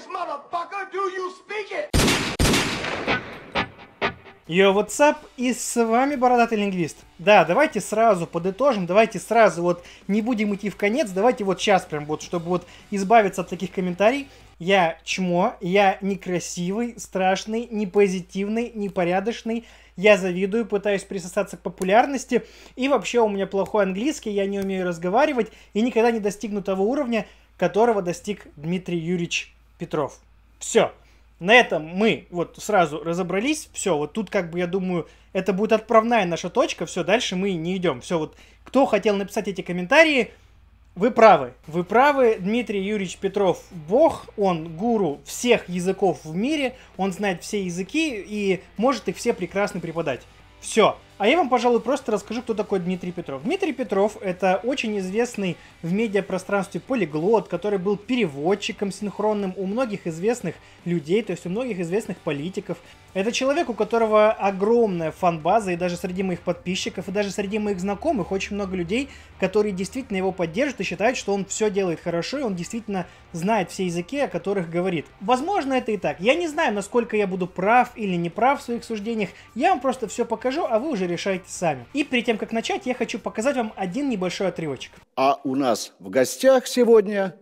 English, motherfucker. Do you speak it? Йо, WhatsApp, и с вами Бородатый Лингвист. Да, давайте сразу подытожим, давайте сразу вот не будем идти в конец, давайте вот сейчас прям вот, чтобы вот избавиться от таких комментариев. Я чмо, я некрасивый, страшный, непозитивный, непорядочный, я завидую, пытаюсь присосаться к популярности, и вообще у меня плохой английский, я не умею разговаривать, и никогда не достигну того уровня, которого достиг Дмитрий Юрьевич Петров. Все. На этом мы вот сразу разобрались. Все, вот тут как бы я думаю, это будет отправная наша точка. Все, дальше мы не идем. Все, вот кто хотел написать эти комментарии, вы правы. Вы правы. Дмитрий Юрьевич Петров бог. Он гуру всех языков в мире. Он знает все языки и может их все прекрасно преподать. Все. А я вам, пожалуй, просто расскажу, кто такой Дмитрий Петров. Дмитрий Петров – это очень известный в медиапространстве полиглот, который был переводчиком синхронным у многих известных людей, то есть у многих известных политиков. Это человек, у которого огромная фан-база, и даже среди моих подписчиков, и даже среди моих знакомых очень много людей, которые действительно его поддерживают и считают, что он все делает хорошо, и он действительно знает все языки, о которых говорит. Возможно, это и так. Я не знаю, насколько я буду прав или не прав в своих суждениях. Я вам просто все покажу, а вы уже решайте сами. И перед тем, как начать, я хочу показать вам один небольшой отрывочек. А у нас в гостях сегодня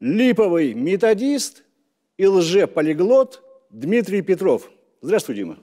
липовый методист и лже-полиглот Дмитрий Петров. Здравствуй, Дима.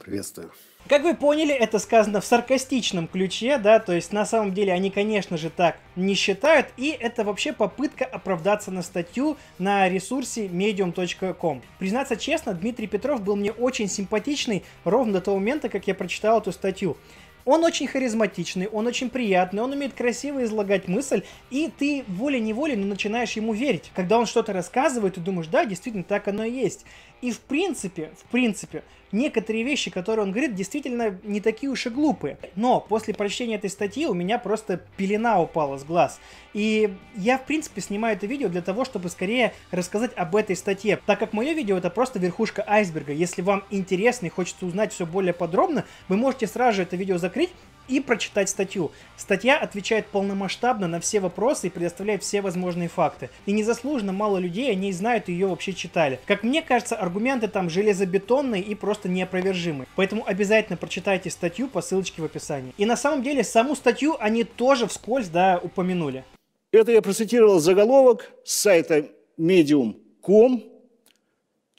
Приветствую. Как вы поняли, это сказано в саркастичном ключе, да, то есть на самом деле они, конечно же, так не считают, и это вообще попытка оправдаться на статью на ресурсе medium.com. Признаться честно, Дмитрий Петров был мне очень симпатичный ровно до того момента, как я прочитал эту статью. Он очень харизматичный, он очень приятный, он умеет красиво излагать мысль, и ты волей-неволей ну, начинаешь ему верить. Когда он что-то рассказывает, ты думаешь, да, действительно, так оно и есть. И в принципе, в принципе, некоторые вещи, которые он говорит, действительно не такие уж и глупые. Но после прочтения этой статьи у меня просто пелена упала с глаз. И я, в принципе, снимаю это видео для того, чтобы скорее рассказать об этой статье. Так как мое видео это просто верхушка айсберга. Если вам интересно и хочется узнать все более подробно, вы можете сразу же это видео закрыть и прочитать статью. Статья отвечает полномасштабно на все вопросы и предоставляет все возможные факты. И незаслуженно мало людей о ней знают и ее вообще читали. Как мне кажется, аргументы там железобетонные и просто неопровержимые. Поэтому обязательно прочитайте статью по ссылочке в описании. И на самом деле саму статью они тоже вскользь, да, упомянули. Это я процитировал заголовок с сайта medium.com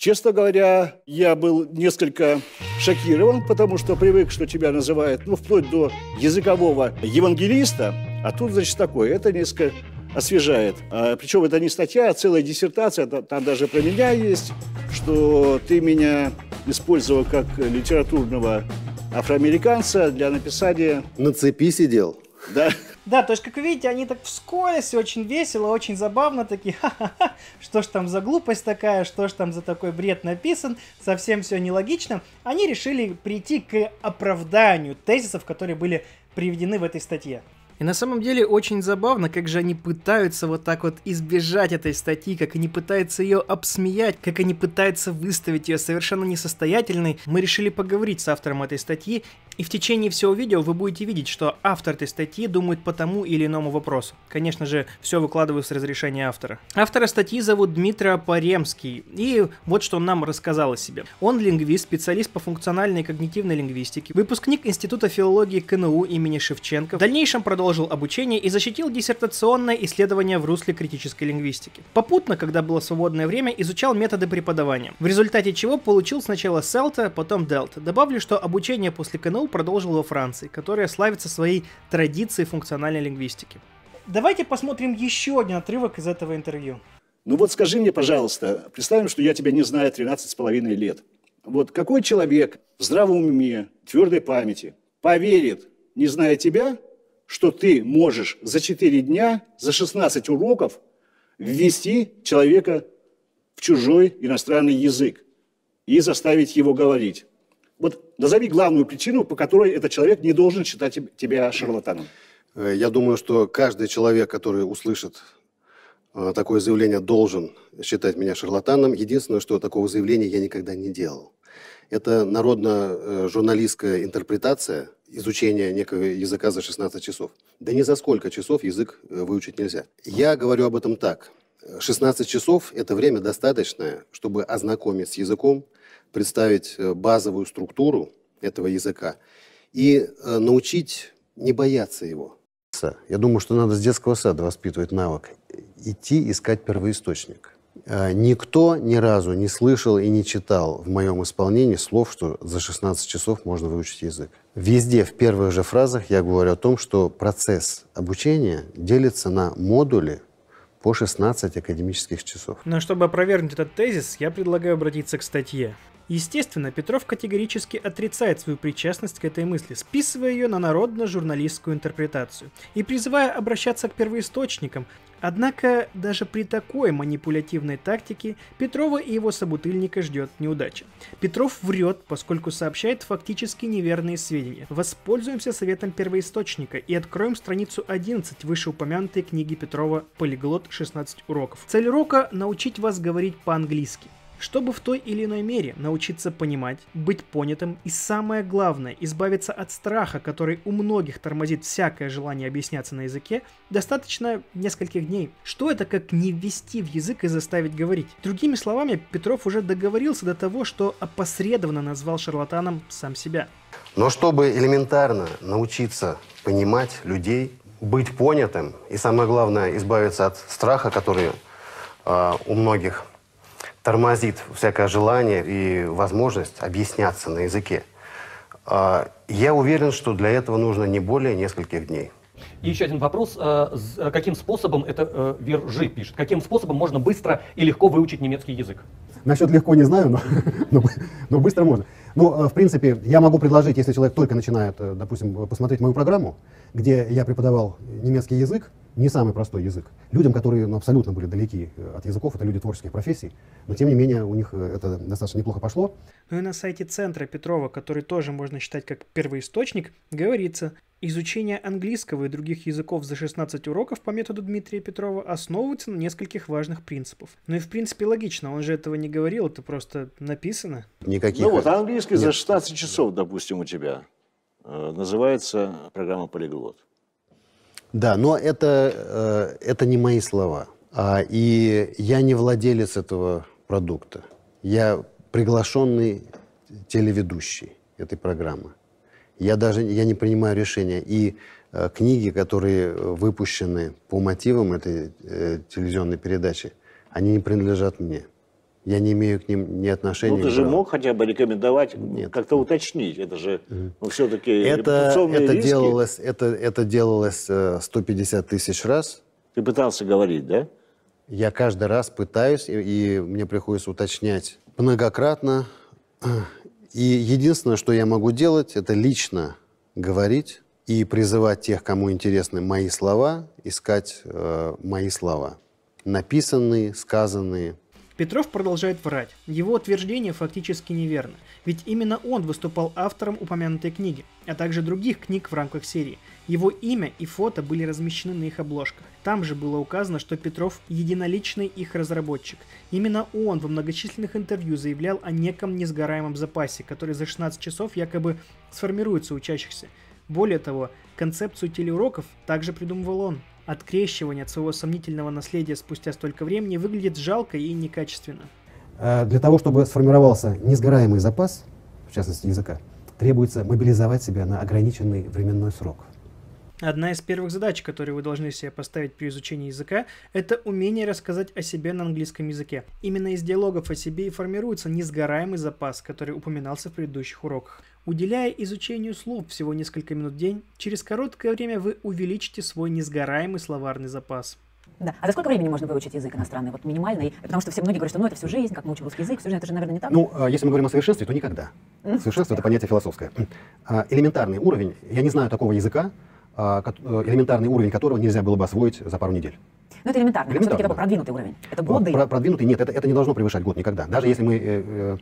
Честно говоря, я был несколько шокирован, потому что привык, что тебя называют, ну, вплоть до языкового евангелиста, а тут, значит, такое. Это несколько освежает. А, причем это не статья, а целая диссертация, там даже про меня есть, что ты меня использовал как литературного афроамериканца для написания... На цепи сидел? Да. Да, то есть, как вы видите, они так вскользь, очень весело, очень забавно, такие, ха-ха-ха, что ж там за глупость такая, что ж там за такой бред написан, совсем все нелогично. Они решили прийти к оправданию тезисов, которые были приведены в этой статье. И на самом деле очень забавно, как же они пытаются вот так вот избежать этой статьи, как они пытаются ее обсмеять, как они пытаются выставить ее совершенно несостоятельной. Мы решили поговорить с автором этой статьи, и в течение всего видео вы будете видеть, что автор этой статьи думает по тому или иному вопросу. Конечно же, все выкладываю с разрешения автора. Автора статьи зовут Дмитрий Паремский, и вот что он нам рассказал о себе. Он лингвист, специалист по функциональной и когнитивной лингвистике, выпускник Института филологии КНУ имени Шевченко, в дальнейшем продолжил обучение и защитил диссертационное исследование в русле критической лингвистики. Попутно, когда было свободное время, изучал методы преподавания, в результате чего получил сначала селта, потом делта. Добавлю, что обучение после КНУ продолжил во Франции, которая славится своей традицией функциональной лингвистики. Давайте посмотрим еще один отрывок из этого интервью. Ну вот скажи мне, пожалуйста, представим, что я тебя не знаю 13 с половиной лет. Вот какой человек в здравом уме, твердой памяти поверит, не зная тебя, что ты можешь за 4 дня, за 16 уроков ввести человека в чужой иностранный язык и заставить его говорить. Назови главную причину, по которой этот человек не должен считать тебя шарлатаном. Э, я думаю, что каждый человек, который услышит э, такое заявление, должен считать меня шарлатаном. Единственное, что такого заявления я никогда не делал. Это народно-журналистская интерпретация изучения некого языка за 16 часов. Да ни за сколько часов язык э, выучить нельзя. Я говорю об этом так. 16 часов – это время достаточное, чтобы ознакомиться с языком, представить э, базовую структуру этого языка и э, научить не бояться его. Я думаю, что надо с детского сада воспитывать навык идти искать первоисточник. Э, никто ни разу не слышал и не читал в моем исполнении слов, что за 16 часов можно выучить язык. Везде, в первых же фразах я говорю о том, что процесс обучения делится на модули по 16 академических часов. Но чтобы опровергнуть этот тезис, я предлагаю обратиться к статье. Естественно, Петров категорически отрицает свою причастность к этой мысли, списывая ее на народно-журналистскую интерпретацию и призывая обращаться к первоисточникам. Однако даже при такой манипулятивной тактике Петрова и его собутыльника ждет неудача. Петров врет, поскольку сообщает фактически неверные сведения. Воспользуемся советом первоисточника и откроем страницу 11 вышеупомянутой книги Петрова «Полиглот 16 уроков». Цель урока – научить вас говорить по-английски чтобы в той или иной мере научиться понимать, быть понятым и самое главное, избавиться от страха, который у многих тормозит всякое желание объясняться на языке, достаточно нескольких дней. Что это как не ввести в язык и заставить говорить? Другими словами, Петров уже договорился до того, что опосредованно назвал шарлатаном сам себя. Но чтобы элементарно научиться понимать людей, быть понятым и, самое главное, избавиться от страха, который э, у многих тормозит всякое желание и возможность объясняться на языке. А, я уверен, что для этого нужно не более нескольких дней. И еще один вопрос. А, каким способом, это э, Вержи пишет, каким способом можно быстро и легко выучить немецкий язык? Насчет легко не знаю, но, но, но быстро можно. Ну, э, в принципе, я могу предложить, если человек только начинает, э, допустим, посмотреть мою программу, где я преподавал немецкий язык, не самый простой язык. Людям, которые ну, абсолютно были далеки э, от языков, это люди творческих профессий, но тем не менее у них э, это достаточно неплохо пошло. Ну и на сайте центра Петрова, который тоже можно считать как первоисточник, говорится, изучение английского и других языков за 16 уроков по методу Дмитрия Петрова основывается на нескольких важных принципах. Ну и в принципе логично, он же этого не говорил, это просто написано. Никаких... Ну вот, английский Нет. за 16 часов, допустим, у тебя э, называется программа «Полиглот». Да, но это, э, это не мои слова. А, и я не владелец этого продукта. Я приглашенный телеведущий этой программы. Я даже я не принимаю решения. И э, книги, которые выпущены по мотивам этой э, телевизионной передачи, они не принадлежат мне. Я не имею к ним ни отношения. Ну, ты же мог хотя бы рекомендовать, как-то уточнить. Это же ну, все-таки это, это риски. делалось, это, это делалось 150 э, тысяч раз. Ты пытался говорить, да? Я каждый раз пытаюсь, и, и мне приходится уточнять многократно. И единственное, что я могу делать, это лично говорить и призывать тех, кому интересны мои слова, искать э, мои слова. Написанные, сказанные, Петров продолжает врать. Его утверждение фактически неверно, ведь именно он выступал автором упомянутой книги, а также других книг в рамках серии. Его имя и фото были размещены на их обложках. Там же было указано, что Петров единоличный их разработчик. Именно он во многочисленных интервью заявлял о неком несгораемом запасе, который за 16 часов якобы сформируется учащихся. Более того, концепцию телеуроков также придумывал он. Открещивание от своего сомнительного наследия спустя столько времени выглядит жалко и некачественно. Э, для того, чтобы сформировался несгораемый запас, в частности языка, требуется мобилизовать себя на ограниченный временной срок. Одна из первых задач, которые вы должны себе поставить при изучении языка, это умение рассказать о себе на английском языке. Именно из диалогов о себе и формируется несгораемый запас, который упоминался в предыдущих уроках. Уделяя изучению слов всего несколько минут в день, через короткое время вы увеличите свой несгораемый словарный запас. Да. А за сколько времени можно выучить язык иностранный? Вот минимальный? Потому что все многие говорят, что ну это всю жизнь, как мы учим русский язык, всю жизнь, это же, наверное, не так. Ну, а если мы говорим о совершенстве, то никогда. Совершенство – это понятие философское. А, элементарный уровень, я не знаю такого языка, а, э, элементарный уровень которого нельзя было бы освоить за пару недель. Ну, это элементарно, элементарно все-таки да. такой продвинутый уровень. Это годы. Про продвинутый нет, это, это не должно превышать год никогда. Даже если мы э, э,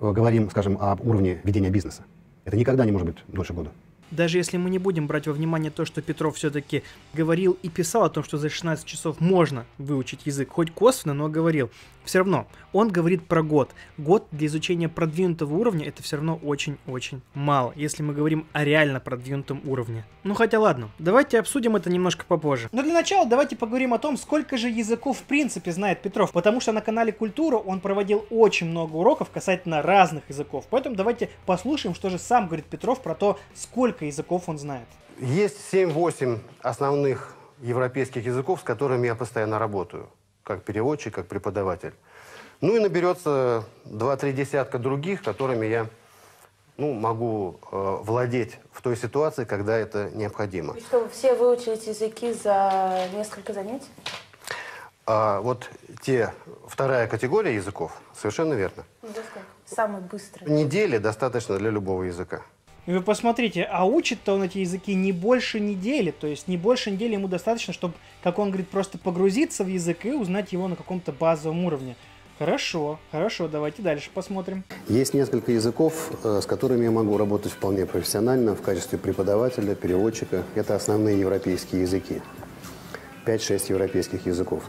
говорим, скажем, об уровне ведения бизнеса. Это никогда не может быть дольше года. Даже если мы не будем брать во внимание то, что Петров все-таки говорил и писал о том, что за 16 часов можно выучить язык, хоть косвенно, но говорил, все равно он говорит про год. Год для изучения продвинутого уровня это все равно очень-очень мало, если мы говорим о реально продвинутом уровне. Ну хотя ладно, давайте обсудим это немножко попозже. Но для начала давайте поговорим о том, сколько же языков в принципе знает Петров, потому что на канале Культура он проводил очень много уроков касательно разных языков. Поэтому давайте послушаем, что же сам говорит Петров про то, сколько языков он знает. Есть 7-8 основных европейских языков, с которыми я постоянно работаю, как переводчик, как преподаватель. Ну и наберется 2-3 десятка других, которыми я ну, могу э, владеть в той ситуации, когда это необходимо. И что, вы все выучили эти языки за несколько занятий? А вот те, вторая категория языков, совершенно верно. Ну, да сколько? Самый быстрый. Недели достаточно для любого языка. И вы посмотрите, а учит-то он эти языки не больше недели, то есть не больше недели ему достаточно, чтобы, как он говорит, просто погрузиться в язык и узнать его на каком-то базовом уровне. Хорошо, хорошо, давайте дальше посмотрим. Есть несколько языков, э, с которыми я могу работать вполне профессионально в качестве преподавателя, переводчика. Это основные европейские языки. 5-6 европейских языков.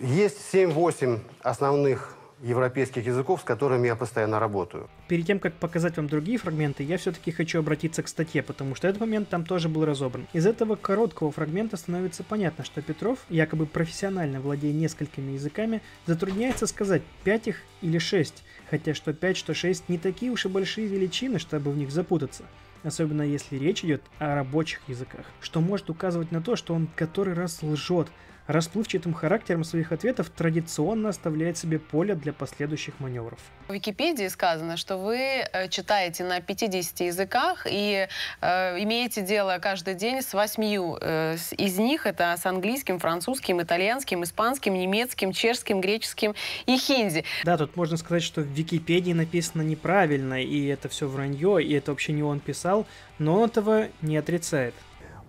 Есть 7-8 основных европейских языков, с которыми я постоянно работаю. Перед тем, как показать вам другие фрагменты, я все-таки хочу обратиться к статье, потому что этот момент там тоже был разобран. Из этого короткого фрагмента становится понятно, что Петров, якобы профессионально владея несколькими языками, затрудняется сказать 5 их или 6, хотя что 5, что 6 не такие уж и большие величины, чтобы в них запутаться особенно если речь идет о рабочих языках, что может указывать на то, что он который раз лжет, расплывчатым характером своих ответов традиционно оставляет себе поле для последующих маневров. В Википедии сказано, что вы э, читаете на 50 языках и э, имеете дело каждый день с восьмию. Э, из них это с английским, французским, итальянским, испанским, немецким, чешским, греческим и хинди. Да, тут можно сказать, что в Википедии написано неправильно, и это все вранье, и это вообще не он писал, но он этого не отрицает.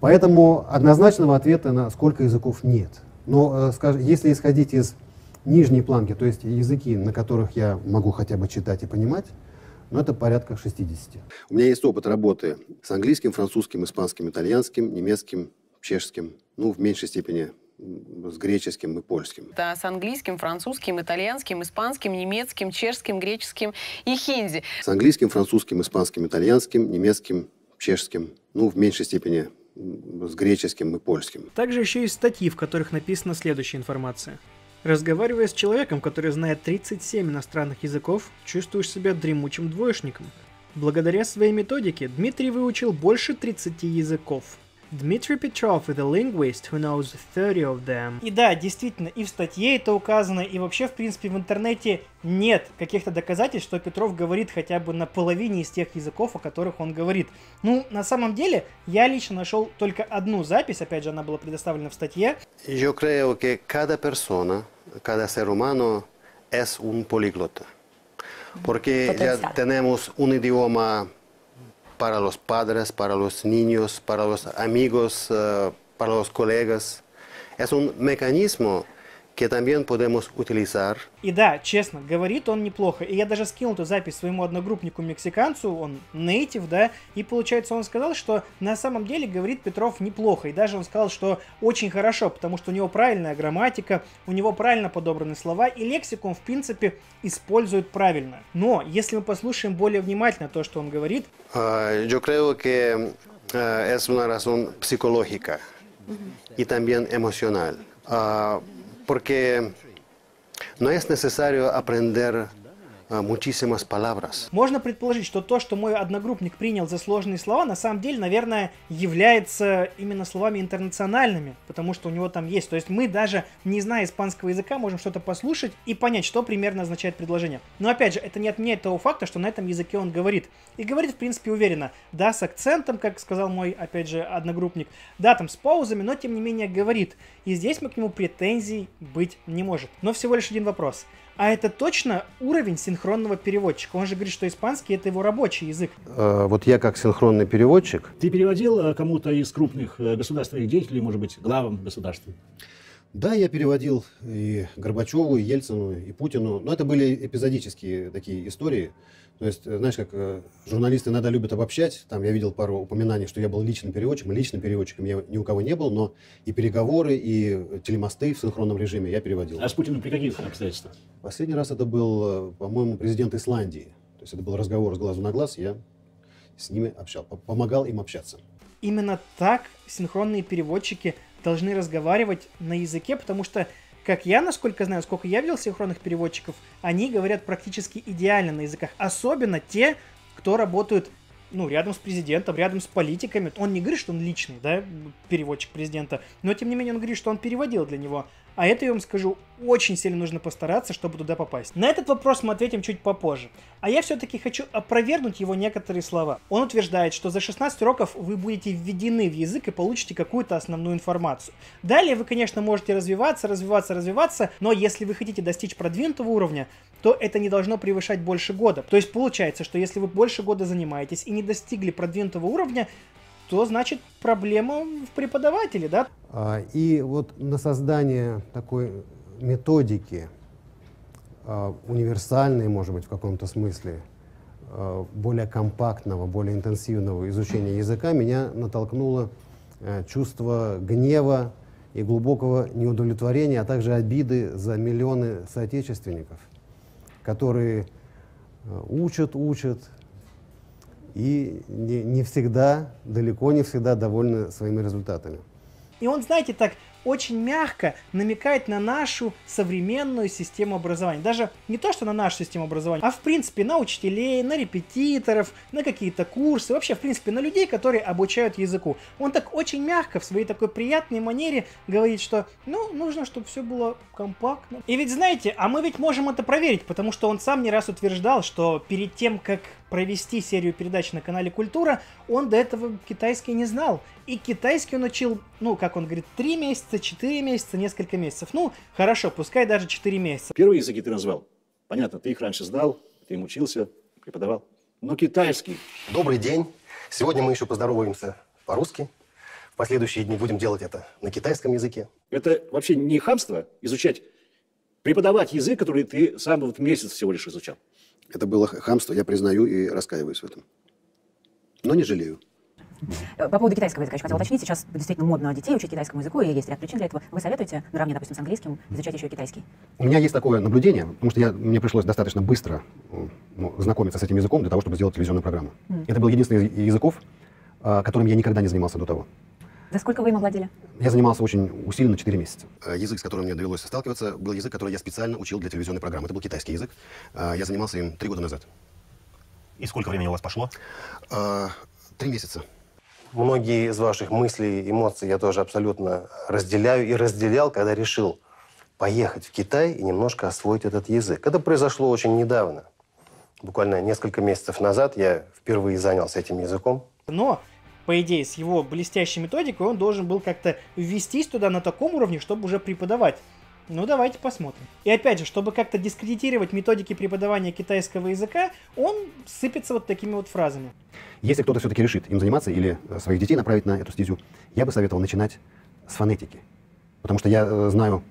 Поэтому однозначного ответа на сколько языков нет. Но, э, скажем, если исходить из нижней планки, то есть языки, на которых я могу хотя бы читать и понимать, ну, это порядка 60. У меня есть опыт работы с английским, французским, испанским, итальянским, немецким, чешским, ну, в меньшей степени с греческим и польским. Да, с английским, французским, итальянским, испанским, немецким, чешским, греческим и хинди. С английским, французским, испанским, итальянским, немецким, чешским, ну, в меньшей степени с греческим и польским. Также еще есть статьи, в которых написана следующая информация. Разговаривая с человеком, который знает 37 иностранных языков, чувствуешь себя дремучим двоечником. Благодаря своей методике Дмитрий выучил больше 30 языков. Дмитрий Петров is a linguist who knows 30 of them. И да, действительно, и в статье это указано, и вообще, в принципе, в интернете нет каких-то доказательств, что Петров говорит хотя бы на половине из тех языков, о которых он говорит. Ну, на самом деле, я лично нашел только одну запись, опять же, она была предоставлена в статье. Yo creo que cada persona, cada ser humano es un políglota. Porque ya tenemos un idioma para los padres, para los niños, para los amigos, uh, para los colegas. Es un mecanismo que también podemos utilizar. И да, честно, говорит он неплохо. И я даже скинул эту запись своему одногруппнику-мексиканцу, он нейтив, да, и получается он сказал, что на самом деле говорит Петров неплохо. И даже он сказал, что очень хорошо, потому что у него правильная грамматика, у него правильно подобраны слова, и лексику он, в принципе, использует правильно. Но, если мы послушаем более внимательно то, что он говорит... Uh, yo creo que uh, es una razón psicológica y también emocional. Uh, porque no es necesario aprender muchísimas palabras. Можно предположить, что то, что мой одногруппник принял за сложные слова, на самом деле, наверное, является именно словами интернациональными, потому что у него там есть. То есть мы даже, не зная испанского языка, можем что-то послушать и понять, что примерно означает предложение. Но опять же, это не отменяет того факта, что на этом языке он говорит. И говорит, в принципе, уверенно. Да, с акцентом, как сказал мой, опять же, одногруппник. Да, там с паузами, но тем не менее говорит. И здесь мы к нему претензий быть не может. Но всего лишь один вопрос. А это точно уровень синхронного переводчика? Он же говорит, что испанский это его рабочий язык. Э, вот я как синхронный переводчик. Ты переводил э, кому-то из крупных э, государственных деятелей, может быть, главам государства? Да, я переводил и Горбачеву, и Ельцину, и Путину, но это были эпизодические такие истории. То есть, э, знаешь, как э, журналисты иногда любят обобщать, там я видел пару упоминаний, что я был личным переводчиком, личным переводчиком я ни у кого не был, но и переговоры, и телемосты в синхронном режиме я переводил. А с Путиным при каких обстоятельствах? Последний раз это был, э, по-моему, президент Исландии. То есть это был разговор с глазу на глаз, я с ними общал, по- помогал им общаться. Именно так синхронные переводчики должны разговаривать на языке, потому что, как я, насколько знаю, сколько я видел синхронных переводчиков, они говорят практически идеально на языках. Особенно те, кто работают ну, рядом с президентом, рядом с политиками. Он не говорит, что он личный, да, переводчик президента, но тем не менее он говорит, что он переводил для него. А это, я вам скажу, очень сильно нужно постараться, чтобы туда попасть. На этот вопрос мы ответим чуть попозже. А я все-таки хочу опровергнуть его некоторые слова. Он утверждает, что за 16 уроков вы будете введены в язык и получите какую-то основную информацию. Далее вы, конечно, можете развиваться, развиваться, развиваться, но если вы хотите достичь продвинутого уровня, то это не должно превышать больше года. То есть получается, что если вы больше года занимаетесь и не достигли продвинутого уровня, то значит проблема в преподавателе, да? А, И вот на создание такой методики, а, универсальной, может быть, в каком-то смысле, а, более компактного, более интенсивного изучения языка, меня натолкнуло э, чувство гнева и глубокого неудовлетворения, а также обиды за миллионы соотечественников, которые э, учат, учат, и не, не всегда, далеко не всегда довольны своими результатами. И он, знаете, так очень мягко намекает на нашу современную систему образования. Даже не то, что на нашу систему образования, а в принципе на учителей, на репетиторов, на какие-то курсы, вообще в принципе на людей, которые обучают языку. Он так очень мягко, в своей такой приятной манере говорит, что ну, нужно, чтобы все было компактно. И ведь знаете, а мы ведь можем это проверить, потому что он сам не раз утверждал, что перед тем, как провести серию передач на канале Культура, он до этого китайский не знал. И китайский он учил, ну, как он говорит, 3 месяца, 4 месяца, несколько месяцев. Ну, хорошо, пускай даже 4 месяца. Первые языки ты назвал. Понятно, ты их раньше знал, ты им учился, преподавал. Но китайский. Добрый день. Сегодня мы еще поздороваемся по-русски. В последующие дни будем делать это на китайском языке. Это вообще не хамство изучать, преподавать язык, который ты сам вот месяц всего лишь изучал. Это было хамство, я признаю и раскаиваюсь в этом. Но не жалею. Э, По поводу китайского языка еще хотела уточнить. Сейчас действительно модно детей учить китайскому языку, и есть ряд причин для этого. Вы советуете, наравне, допустим, с английским, изучать еще и китайский? У меня есть такое наблюдение, потому что я, мне пришлось достаточно быстро ну, знакомиться с этим языком для того, чтобы сделать телевизионную программу. Мгм. Это был единственный из языков, а, которым я никогда не занимался до того. За сколько вы им овладели? Я занимался очень усиленно 4 месяца. Э, Язык, с которым мне довелось сталкиваться, был язык, который я специально учил для телевизионной программы. Это был китайский язык. Э, Я занимался им три года назад. И сколько времени у вас пошло? Э, Три месяца. Многие из ваших мыслей, эмоций я тоже абсолютно разделяю и разделял, когда решил поехать в Китай и немножко освоить этот язык. Это произошло очень недавно. Буквально несколько месяцев назад я впервые занялся этим языком. Но, по идее, с его блестящей методикой он должен был как-то ввестись туда на таком уровне, чтобы уже преподавать. Ну, давайте посмотрим. И опять же, чтобы как-то дискредитировать методики преподавания китайского языка, он сыпется вот такими вот фразами. Если кто-то все-таки решит им заниматься или э, своих детей направить на эту стезю, я бы советовал начинать с фонетики. Потому что я э, знаю,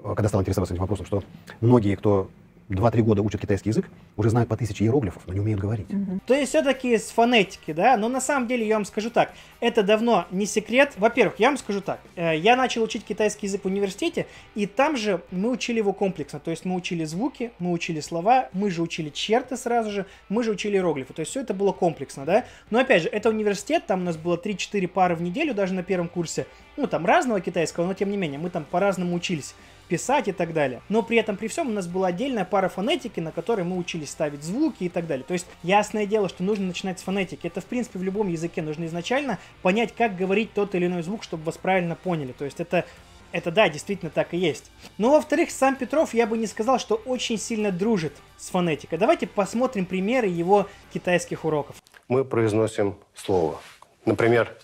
э, когда стал интересоваться этим вопросом, что многие, кто 2-3 года учат китайский язык, уже знают по тысяче иероглифов, но не умеют говорить. То есть все-таки с фонетики, да? Но на самом деле я вам скажу так, это давно не секрет. Во-первых, я вам скажу так, э, я начал учить китайский язык в университете, и там же мы учили его комплексно. То есть мы учили звуки, мы учили слова, мы же учили черты сразу же, мы же учили иероглифы. То есть все это было комплексно, да? Но опять же, это университет, там у нас было 3-4 пары в неделю даже на первом курсе. Ну, там разного китайского, но тем не менее, мы там по-разному учились писать и так далее. Но при этом, при всем, у нас была отдельная пара фонетики, на которой мы учились ставить звуки и так далее. То есть, ясное дело, что нужно начинать с фонетики. Это, в принципе, в любом языке нужно изначально понять, как говорить тот или иной звук, чтобы вас правильно поняли. То есть, это это да, действительно так и есть. Но, во-вторых, сам Петров, я бы не сказал, что очень сильно дружит с фонетикой. Давайте посмотрим примеры его китайских уроков. Мы произносим слово. Например,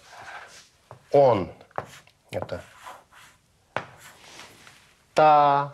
он. Это та.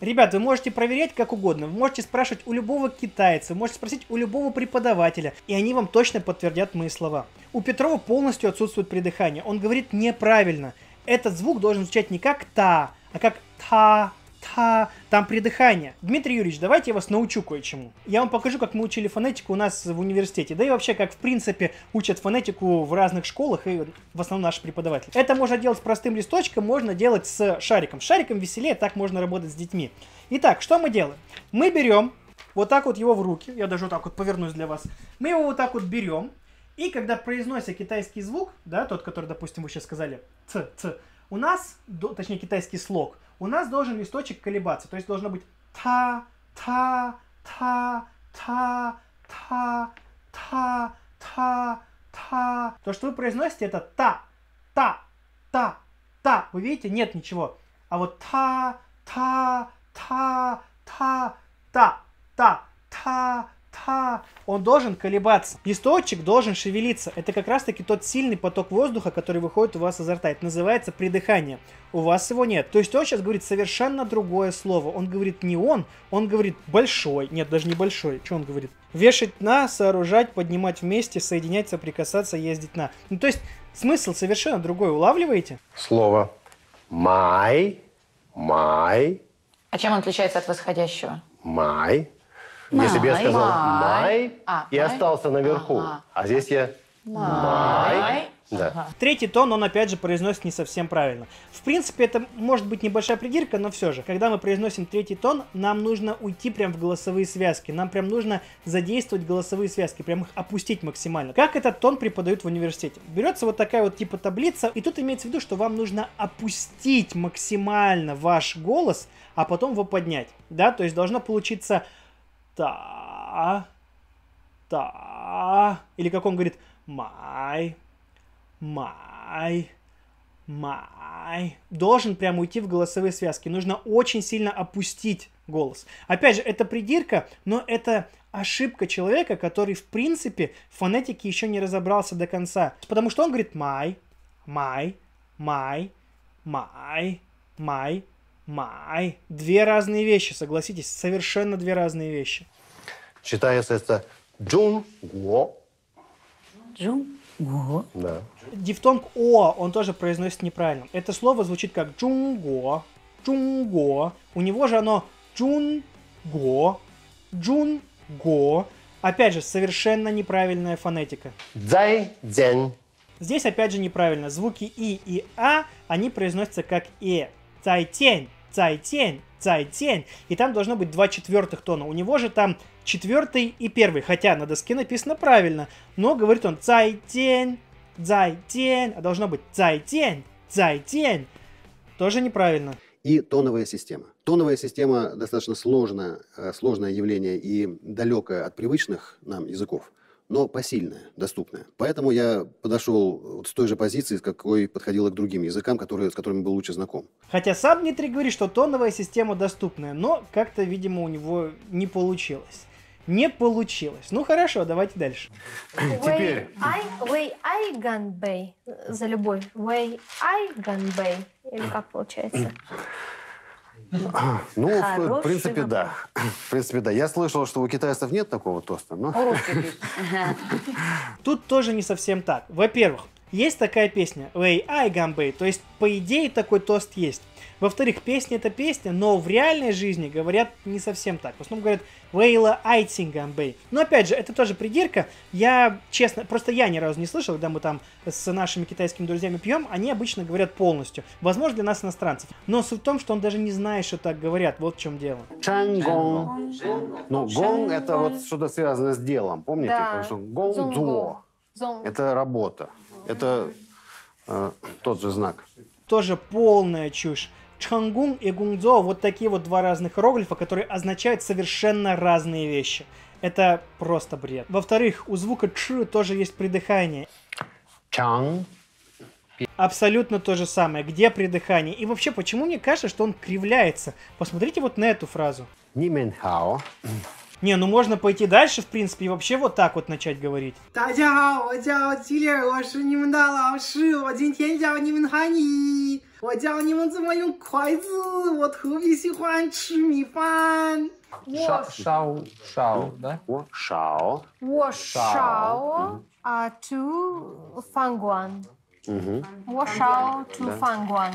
Ребят, вы можете проверять как угодно. Вы можете спрашивать у любого китайца, вы можете спросить у любого преподавателя, и они вам точно подтвердят мои слова. У Петрова полностью отсутствует придыхание. Он говорит неправильно. Этот звук должен звучать не как та, а как та, та, там придыхание. Дмитрий Юрьевич, давайте я вас научу кое-чему. Я вам покажу, как мы учили фонетику у нас в университете, да и вообще, как в принципе учат фонетику в разных школах и в основном наши преподаватели. Это можно делать с простым листочком, можно делать с шариком. С шариком веселее, так можно работать с детьми. Итак, что мы делаем? Мы берем вот так вот его в руки, я даже вот так вот повернусь для вас. Мы его вот так вот берем, и когда произносится китайский звук, да, тот, который, допустим, вы сейчас сказали, ц, ц, у нас, точнее китайский слог, у нас должен листочек колебаться, то есть должно быть та, та, та, та, та, та, та, та. То, что вы произносите, это та, та, та, та. Вы видите, нет ничего. А вот та, та, та, та, та, та, та, та. Он должен колебаться. Листочек должен шевелиться. Это как раз таки тот сильный поток воздуха, который выходит у вас изо рта. Это называется придыхание. У вас его нет. То есть он сейчас говорит совершенно другое слово. Он говорит не он, он говорит большой. Нет, даже не большой. Что он говорит? Вешать на, сооружать, поднимать вместе, соединять, соприкасаться, ездить на. Ну, то есть смысл совершенно другой. Улавливаете? Слово май, май, А чем он отличается от восходящего? май. Если бы я сказал Май. А, и май. остался наверху, а здесь я май. Да. Третий тон он опять же произносит не совсем правильно. В принципе, это может быть небольшая придирка, но все же, когда мы произносим третий тон, нам нужно уйти прям в голосовые связки. Нам прям нужно задействовать голосовые связки, прям их опустить максимально. Как этот тон преподают в университете? Берется вот такая вот типа таблица, и тут имеется в виду, что вам нужно опустить максимально ваш голос, а потом его поднять. Да, то есть должно получиться та, та, или как он говорит, май, май, май. Должен прям уйти в голосовые связки. Нужно очень сильно опустить голос. Опять же, это придирка, но это ошибка человека, который, в принципе, в фонетике еще не разобрался до конца. Потому что он говорит май, май, май, май, май, май. Две разные вещи, согласитесь, совершенно две разные вещи. Читается это 中国. 中. 国. Да. Дифтонг О он тоже произносит неправильно. Это слово звучит как 中国, 中国. У него же оно 中国, 中国. Опять же, совершенно неправильная фонетика. 再见. Здесь опять же неправильно. Звуки И и А, они произносятся как Э. 再见, 再见, 再见. И там должно быть два четвертых тона. У него же там четвертый и первый. Хотя на доске написано правильно. Но говорит он цай-тень, цай-тень. А должно быть цай-тень, цай-тень. Тоже неправильно. И тоновая система. Тоновая система достаточно сложное, э, сложное явление и далекое от привычных нам языков, но посильное, доступное. Поэтому я подошел вот с той же позиции, с какой подходил к другим языкам, которые, с которыми был лучше знаком. Хотя сам Дмитрий говорит, что тоновая система доступная, но как-то, видимо, у него не получилось. Не получилось. Ну хорошо, давайте дальше. Теперь. Вэй Ай Ган Бэй. За любовь. Вэй Ай Ган Бэй. Или как получается? Ну, в- в принципе, да. В принципе, да. Я слышал, что у китайцев нет такого тоста, но... Тут тоже не совсем так. Во-первых, есть такая песня «Вэй Ай Гамбэй», то есть, по идее, такой тост есть. Во-вторых, песня это песня, но в реальной жизни говорят не совсем так. В основном говорят «Вейла Айтсин Гамбэй». Но опять же, это тоже придирка. Я, честно, просто я ни разу не слышал, когда мы там с нашими китайскими друзьями пьем, они обычно говорят полностью. Возможно, для нас иностранцев. Но суть в том, что он даже не знает, что так говорят. Вот в чем дело. Чангон. Ну, гон – это вот что-то связано с делом, помните? Да. Потому что гон Зонго. дзо Зонг. – это работа. Это э, тот же знак. тоже полная чушь. Чхангун и Гунзо вот такие вот два разных иероглифа, которые означают совершенно разные вещи. Это просто бред. Во-вторых, у звука ч тоже есть придыхание. Чанг. Абсолютно то же самое. Где придыхание? И вообще, почему мне кажется, что он кривляется? Посмотрите вот на эту фразу. Нименхао. Не, ну можно пойти дальше, в принципе, и вообще вот так вот начать говорить. Тадя, 我叫吉列尔，我是你们的老师。我今天教你们汉语，我教你们怎么用筷子。我特别喜欢吃米饭。烧烧烧，да? 我少。我少烧啊 to 饭馆。Мгм. 我烧 to Да. 饭馆。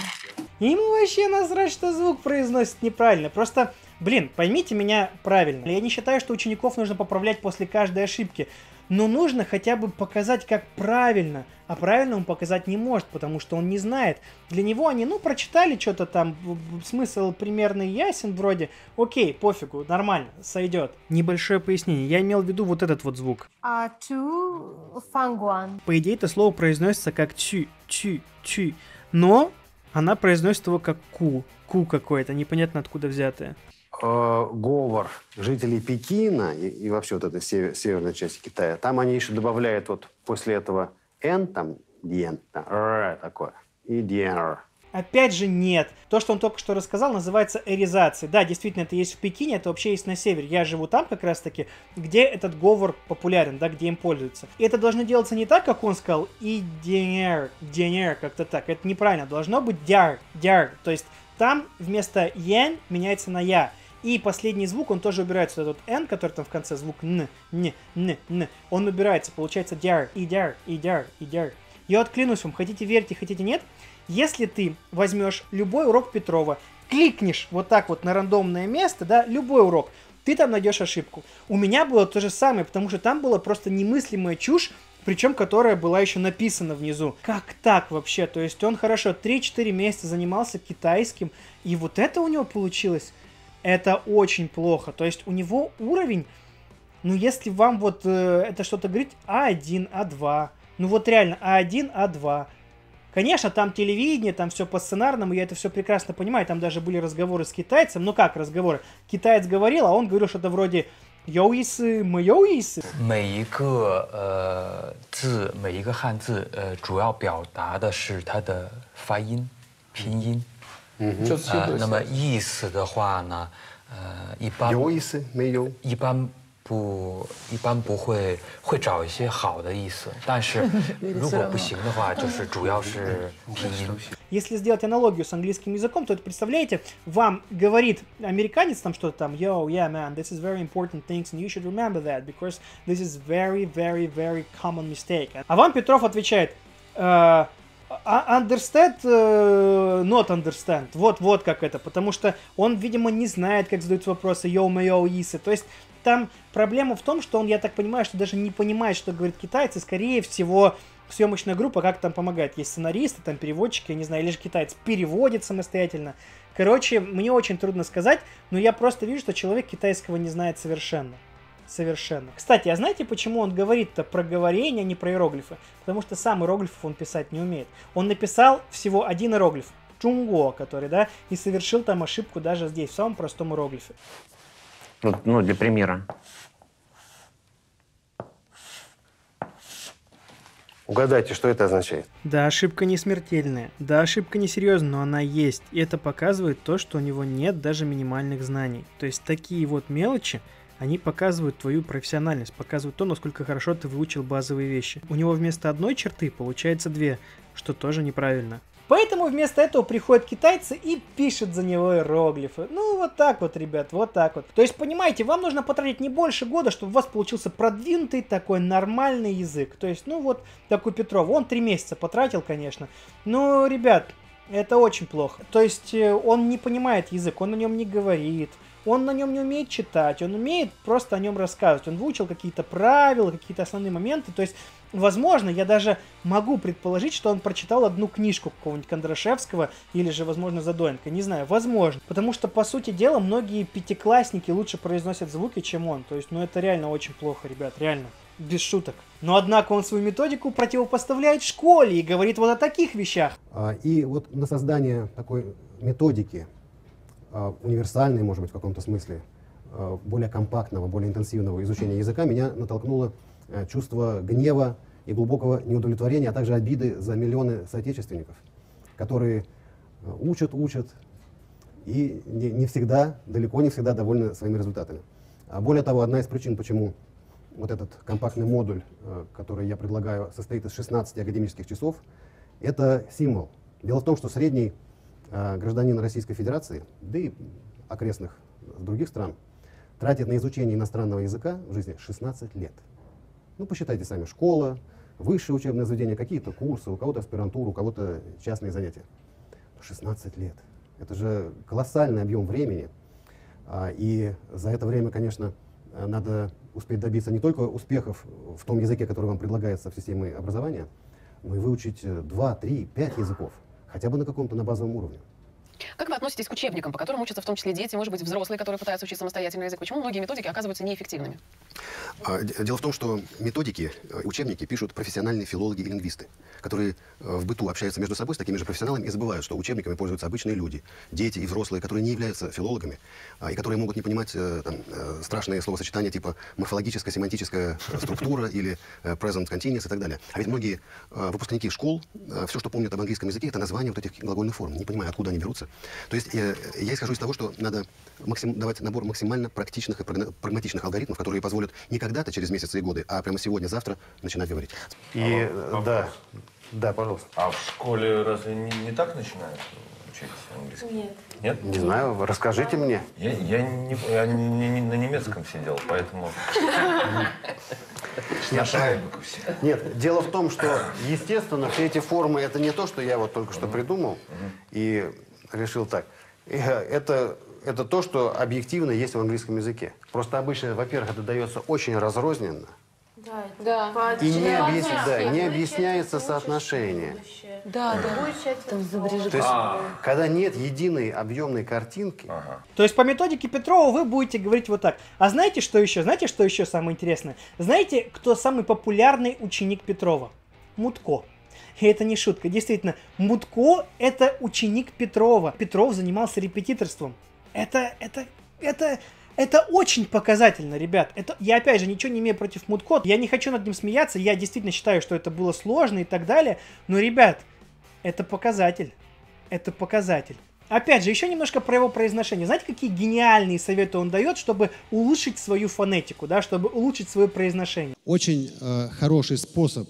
И ему вообще насрать, что звук произносит неправильно. Просто, блин, поймите меня правильно. Я не считаю, что учеников нужно поправлять после каждой ошибки. Но нужно хотя бы показать, как правильно. А правильно он показать не может, потому что он не знает. Для него они, ну, прочитали что-то там, смысл примерно ясен вроде. Окей, пофигу, нормально, сойдет. Небольшое пояснение. Я имел в виду вот этот вот звук. А ту фангуан. По идее, это слово произносится как чу, чу, чу. Но она произносит его как ку. Ку какое-то, непонятно откуда взятое. Э, говор жителей Пекина и, и вообще вот этой север, северной части Китая, там они еще добавляют вот после этого «н», там «ден», там, «р» такое, и «ден», Опять же, нет. То, что он только что рассказал, называется эризацией. Да, действительно, это есть в Пекине, это вообще есть на севере. Я живу там как раз-таки, где этот говор популярен, да, где им пользуются. И это должно делаться не так, как он сказал, и денер, денер, как-то так. Это неправильно. Должно быть дяр, дяр. То есть там вместо ен меняется на я. И последний звук, он тоже убирается. Вот этот N, который там в конце, звук Н, Н, Н, Н, он убирается. Получается дяр, и дяр, и дяр, и дяр. Я вот клянусь вам, хотите верьте, хотите нет, если ты возьмешь любой урок Петрова, кликнешь вот так вот на рандомное место, да, любой урок, ты там найдешь ошибку. У меня было то же самое, потому что там была просто немыслимая чушь, причем которая была еще написана внизу. Как так вообще? То есть он хорошо 3-4 месяца занимался китайским, и вот это у него получилось это очень плохо. То есть у него уровень, ну если вам вот э, это что-то говорить, А1, А2, ну вот реально А1, А2. Конечно, там телевидение, там все по сценарному, я это все прекрасно понимаю, там даже были разговоры с китайцем, ну как разговоры? Китаец говорил, а он говорил что-то вроде 有意思，没有意思。每一个呃字，每一个汉字，呃，主要表达的是它的发音、拼音。嗯 呃，那么意思的话呢，呃，一般有意思没有？一般不，一般不会会找一些好的意思，但是如果不行的话，就是主要是拼音。 Если сделать аналогию с английским языком, то это, представляете, вам говорит американец там что-то там, yo, yeah, man, this is very important things, and you should remember that, because this is very, very, very common mistake. А вам Петров отвечает, э, understand, э, not understand. Вот, вот как это. Потому что он, видимо, не знает, как задают вопросы yo, yo, исы. То есть там проблема в том, что он, я так понимаю, что даже не понимает, что говорит китайцы. Скорее всего, съемочная группа как там помогает. Есть сценаристы, там переводчики, я не знаю, или же китаец переводит самостоятельно. Короче, мне очень трудно сказать, но я просто вижу, что человек китайского не знает совершенно. Совершенно. Кстати, а знаете, почему он говорит-то про говорение, а не про иероглифы? Потому что сам иероглифов он писать не умеет. Он написал всего один иероглиф. Чунго, который, да, и совершил там ошибку даже здесь, в самом простом иероглифе. Ну, ну для примера. Угадайте, что это означает? Да, ошибка не смертельная. Да, ошибка не серьезная, но она есть. И это показывает то, что у него нет даже минимальных знаний. То есть такие вот мелочи, они показывают твою профессиональность, показывают то, насколько хорошо ты выучил базовые вещи. У него вместо одной черты получается две, что тоже неправильно. Поэтому вместо этого приходят китайцы и пишут за него иероглифы. Ну, вот так вот, ребят, вот так вот. То есть, понимаете, вам нужно потратить не больше года, чтобы у вас получился продвинутый такой нормальный язык. То есть, ну вот, такой Петров, он три месяца потратил, конечно. Но, ребят, это очень плохо. То есть, э, он не понимает язык, он на нем не говорит. Он на нем не умеет читать, он умеет просто о нем рассказывать. Он выучил какие-то правила, какие-то основные моменты. То есть, возможно, я даже могу предположить, что он прочитал одну книжку какого-нибудь Кондрашевского или же, возможно, Задоенко. Не знаю, возможно. Потому что, по сути дела, многие пятиклассники лучше произносят звуки, чем он. То есть, ну это реально очень плохо, ребят, реально. Без шуток. Но, однако, он свою методику противопоставляет школе и говорит вот о таких вещах. А, И вот на создание такой методики, универсальной, может быть, в каком-то смысле, а, более компактного, более интенсивного изучения языка, меня натолкнуло э, чувство гнева и глубокого неудовлетворения, а также обиды за миллионы соотечественников, которые э, учат, учат и не, не всегда, далеко не всегда довольны своими результатами. А более того, одна из причин, почему вот этот компактный модуль, э, который я предлагаю, состоит из 16 академических часов, это символ. Дело в том, что средний гражданин Российской Федерации, да и окрестных других стран, тратит на изучение иностранного языка в жизни 16 лет. Ну, посчитайте сами, школа, высшее учебное заведение, какие-то курсы, у кого-то аспирантура, у кого-то частные занятия. 16 лет. Это же колоссальный объем времени. А, И за это время, конечно, надо успеть добиться не только успехов в том языке, который вам предлагается в системе образования, но и выучить 2, 3, 5 языков, хотя бы на каком-то на базовом уровне. Как вы относитесь к учебникам, по которым учатся в том числе дети, может быть, взрослые, которые пытаются учить самостоятельно язык? Почему многие методики оказываются неэффективными? А, Дело в том, что методики, э, учебники пишут профессиональные филологи и лингвисты, которые э, в быту общаются между собой с такими же профессионалами и забывают, что учебниками пользуются обычные люди, дети и взрослые, которые не являются филологами, а, и которые могут не понимать э, там, страшные словосочетания типа морфологическая, семантическая структура или present continuous и так далее. А ведь многие выпускники школ, все, что помнят об английском языке, это название вот этих глагольных форм, не понимая, откуда они берутся. То есть э, я исхожу из того, что надо максим- давать набор максимально практичных и прагматичных алгоритмов, которые позволят не когда-то через месяцы и годы, а прямо сегодня, завтра начинать говорить. И э, да, да, пожалуйста. А в школе разве не, не так начинают учить английский? Нет. Нет? Не знаю, расскажите мне. Я, я, не, я не- не- на немецком сидел, поэтому... Я шайбок все. Нет, дело в том, что, естественно, все эти формы, это не то, что я вот только что придумал и решил так. Э, Это, это то, что объективно есть в английском языке. Просто обычно, во-первых, это дается очень разрозненно. Да, Да. по И не, объяс- да, не объясняется соотношение. Да, да. Там изобрежи- То есть, А. когда нет единой объемной картинки, То есть по методике Петрова вы будете говорить вот так. А знаете, что еще? Знаете, что еще самое интересное? Знаете, кто самый популярный ученик Петрова? Мутко. И это не шутка. Действительно, Мутко – это ученик Петрова. Петров занимался репетиторством. Это, это, это, это очень показательно, ребят. Это, я, опять же, ничего не имею против Мутко. Я не хочу над ним смеяться. Я действительно считаю, что это было сложно и так далее. Но, ребят, это показатель. Это показатель. Опять же, еще немножко про его произношение. Знаете, какие гениальные советы он дает, чтобы улучшить свою фонетику, да, чтобы улучшить свое произношение? Очень э, хороший способ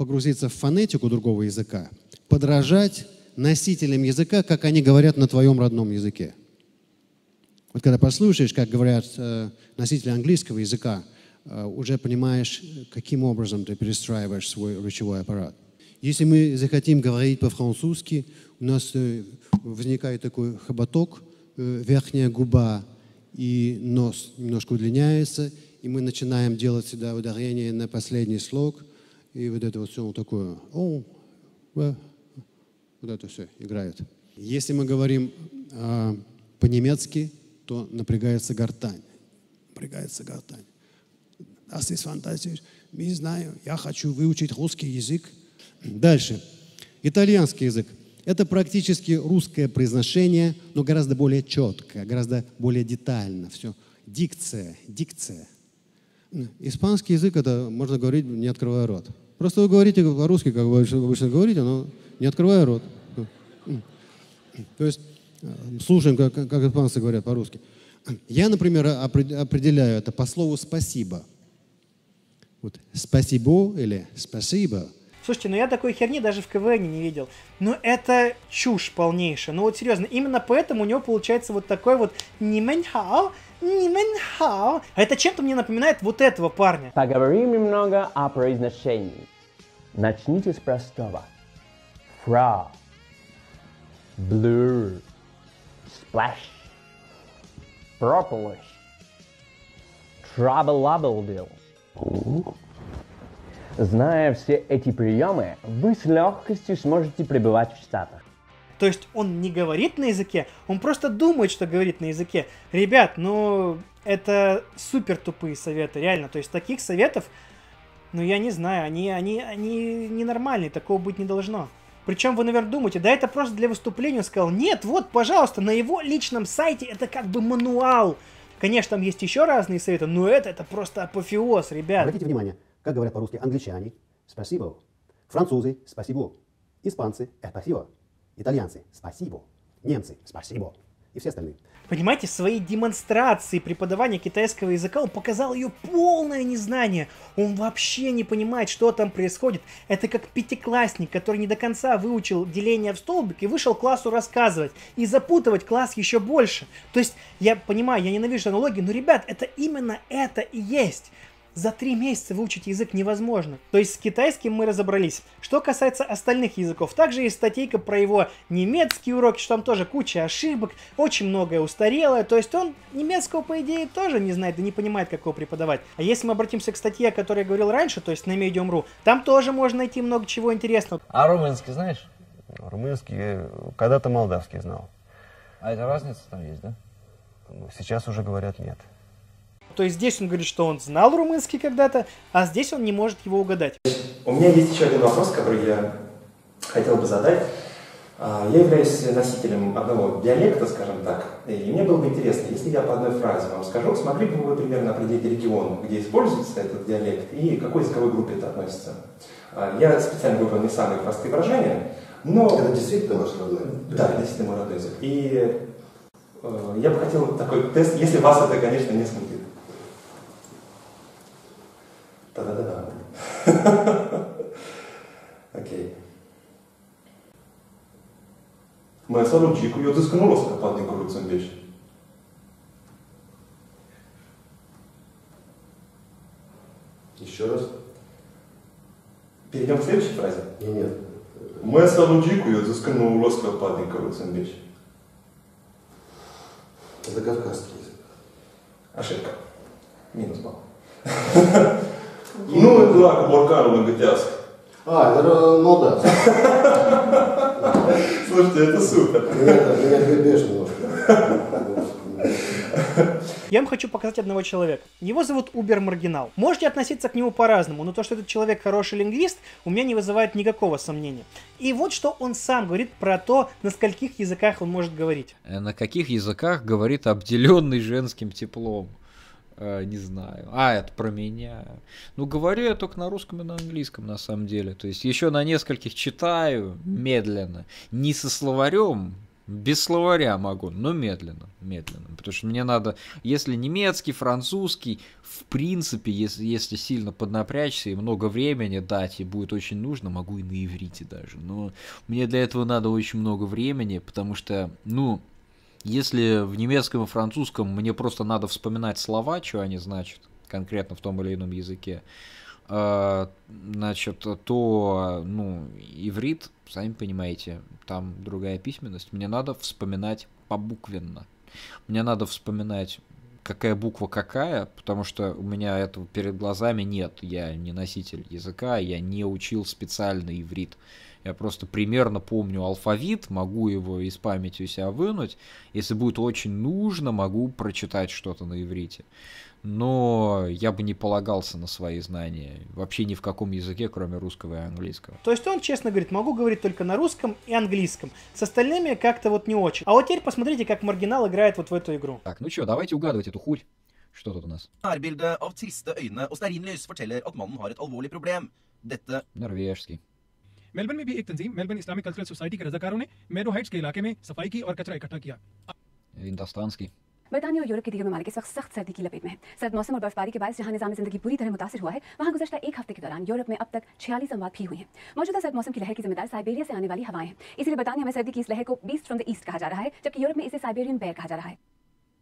погрузиться в фонетику другого языка, подражать носителям языка, как они говорят на твоем родном языке. Вот когда послушаешь, как говорят э, носители английского языка, э, уже понимаешь, каким образом ты перестраиваешь свой речевой аппарат. Если мы захотим говорить по-французски, у нас э, возникает такой хоботок, верхняя губа и нос немножко удлиняется, и мы начинаем делать сюда ударение на последний слог, и вот это вот все такое, о, вот это все играет. Если мы говорим э, по-немецки, то напрягается гортань. Напрягается гортань. Das ist fantastisch. Не знаю, я хочу выучить русский язык. Дальше. Итальянский язык. Это практически русское произношение, но гораздо более четко, гораздо более детально. Все. Дикция, дикция. Испанский язык это можно говорить, не открывая рот. Просто вы говорите по-русски, как вы обычно говорите, но не открывая рот. То есть э, слушаем, как, как испанцы говорят по-русски. Я, например, опре- определяю это по слову «спасибо». Вот «спасибо» или «спасибо» Слушайте, ну я такой херни даже в КВН не видел. Ну это чушь полнейшая. Ну вот серьезно, именно поэтому у него получается вот такой вот «нименхао», «нименхао». А это чем-то мне напоминает вот этого парня. Поговорим немного о произношении. Начните с простого. Fra. Blur. Splash. Purplish. Trouble Зная все эти приемы, вы с легкостью сможете пребывать в Штатах. То есть он не говорит на языке, он просто думает, что говорит на языке. Ребят, ну это супер тупые советы, реально. То есть таких советов, ну я не знаю, они, они, они ненормальные, такого быть не должно. Причем вы, наверное, думаете, да это просто для выступления. Он сказал, нет, вот, пожалуйста, на его личном сайте это как бы мануал. Конечно, там есть еще разные советы, но это, это просто апофеоз, ребят. Обратите внимание, как говорят по-русски англичане «спасибо», французы «спасибо», испанцы «спасибо», итальянцы «спасибо», немцы «спасибо» и все остальные. Понимаете, своей демонстрации преподавания китайского языка он показал ее полное незнание. Он вообще не понимает, что там происходит. Это как пятиклассник, который не до конца выучил деление в столбик и вышел классу рассказывать. И запутывать класс еще больше. То есть, я понимаю, я ненавижу аналогии, но, ребят, это именно это и есть. За три месяца выучить язык невозможно. То есть с китайским мы разобрались. Что касается остальных языков, также есть статейка про его немецкий урок, что там тоже куча ошибок, очень многое устарелое. То есть он немецкого, по идее, тоже не знает, да не понимает, как его преподавать. А если мы обратимся к статье, о которой я говорил раньше, то есть на Medium.ru, там тоже можно найти много чего интересного. А румынский знаешь? Румынский, когда-то молдавский знал. А это разница там есть, да? Сейчас уже говорят нет. То есть здесь он говорит, что он знал румынский когда-то, а здесь он не может его угадать. У меня есть еще один вопрос, который я хотел бы задать. А, Я являюсь носителем одного диалекта, скажем так, и мне было бы интересно, если я по одной фразе вам скажу, смогли бы вы примерно определить регион, где используется этот диалект и к какой языковой группе это относится? А, Я специально выбрал не самые простые выражения, но... Это действительно ваш родной? Да, это действительно мой родной язык. И э, я бы хотел такой тест, если вас это, конечно, не смутит. Да-да-да. Окей. Моя сорочку ее заскнула с копатным куруцем вещь. Еще раз. Перейдем к следующей фразе. Нет. Моя сорочку ее заскнула с копатным куруцем вещь. Это кавказский язык. Ошибка. Минус балл. Ну, это лак Буркану Магатяск. А, это э, молдавский. Слушайте, это супер. Меня, бешено немножко. Я вам хочу показать одного человека. Его зовут Убер Маргинал. Можете относиться к нему по-разному, но то, что этот человек хороший лингвист, у меня не вызывает никакого сомнения. И вот что он сам говорит про то, на скольких языках он может говорить. Э, На каких языках говорит обделенный женским теплом? Э, не знаю. А, это про меня. Ну, говорю я только на русском и на английском, на самом деле. То есть еще на нескольких читаю медленно. Не со словарем, без словаря могу, но медленно, медленно. Потому что мне надо, если немецкий, французский, в принципе, если, если сильно поднапрячься и много времени дать, и будет очень нужно, могу и на иврите даже. Но мне для этого надо очень много времени, потому что, ну, если в немецком и французском мне просто надо вспоминать слова, что они значат, конкретно в том или ином языке, э, значит, то, ну, иврит, сами понимаете, там другая письменность, мне надо вспоминать побуквенно. Мне надо вспоминать, какая буква какая, потому что у меня этого перед глазами нет. Я не носитель языка, я не учил специально иврит. Я просто примерно помню алфавит, могу его из памяти у себя вынуть. Если будет очень нужно, могу прочитать что-то на иврите. Но я бы не полагался на свои знания вообще ни в каком языке, кроме русского и английского. То есть он честно говорит, могу говорить только на русском и английском. С остальными как-то вот не очень. А вот теперь посмотрите, как Маргинал играет вот в эту игру. Так, ну что, давайте угадывать эту хурь. Что тут у нас? Nærbilde av triste øyne, og stearinlys forteller at mannen har et alvorlig problem. Dette Норвежский. Melbourne में भी एक तंजीम Melbourne Islamic cultural society के रजाकारों ने मेरो हाइट्स के इलाके में सफ़ाई की और कचरा इकट्ठा किया। हिंदुस्तान की। बरतानिया और यूरोप के दिगर ममालिक इस वक्त सख्त सर्दी की लपेट में है। सर्द मौसम और बर्फबारी के बाद जहाँ निज़ाम ज़िंदगी बुरी तरह मुतासर हुआ है वहाँ गुजशत एक हफ़्ते के दौरान यूरोप में अब तक छियालीस अमवात भी हुई है। मौजूदा सर्द मौसम की लहर की जिम्मेदार साइबेरिया से आने वाली हवाएँ हैं। इसलिए बरतानिया में सर्दी की इस लहर को बीस्ट फ्रॉम द ईस्ट कहा जा रहा है जबकि यूरोप में इसे साइबेरियन बैर कहा जा रहा है।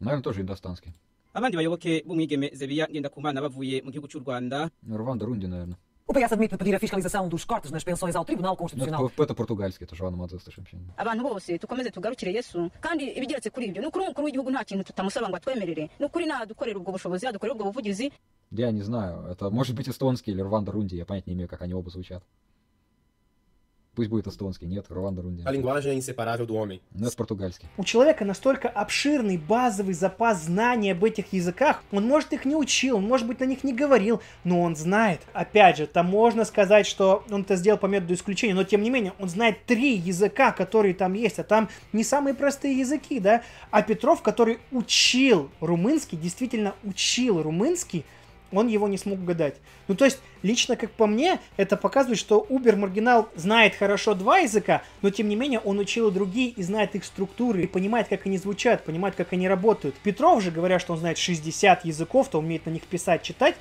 मैं nayo ntoje ndastanzwe abandi bayoboke b'umwigeme zebiya ngenda kumana bavuye mu gihugu cy'u rwanda uruvandarunge nayona O PS admite pedir a fiscalização dos cortes nas pensões ao Tribunal Ну, Constitucional. Это, это португальский, это Жоана Мадзеста Шемпин. abantu bose tukomeze tugarukire yesu kandi ibigeretse kuri ibyo ni ukuri umukuru w'igihugu nta kintu tutamusaba ngo atwemerere ni ukuri nadukorera ubwo bushobozi yadukorera ubwo buvugizi Я не знаю, это может быть эстонский или Рванда Рунди, я понять не имею, как они оба звучат. Пусть будет эстонский, нет, Рванда Рунди. A linguagem é inseparável do homem. Ну, это португальский. У человека настолько обширный базовый запас знаний об этих языках, он может их не учил, он может быть на них не говорил, но он знает. Опять же, там можно сказать, что он это сделал по методу исключения, но тем не менее, он знает три языка, которые там есть, а там не самые простые языки, да. А Петров, который учил румынский, действительно учил румынский, он его не смог угадать. Ну, то есть, лично, как по мне, это показывает, что Убер Маргинал знает хорошо два языка, но, тем не менее, он учил и другие и знает их структуры, и понимает, как они звучат, понимает, как они работают. Петров же, говоря, что он знает 60 языков, то умеет на них писать, читать,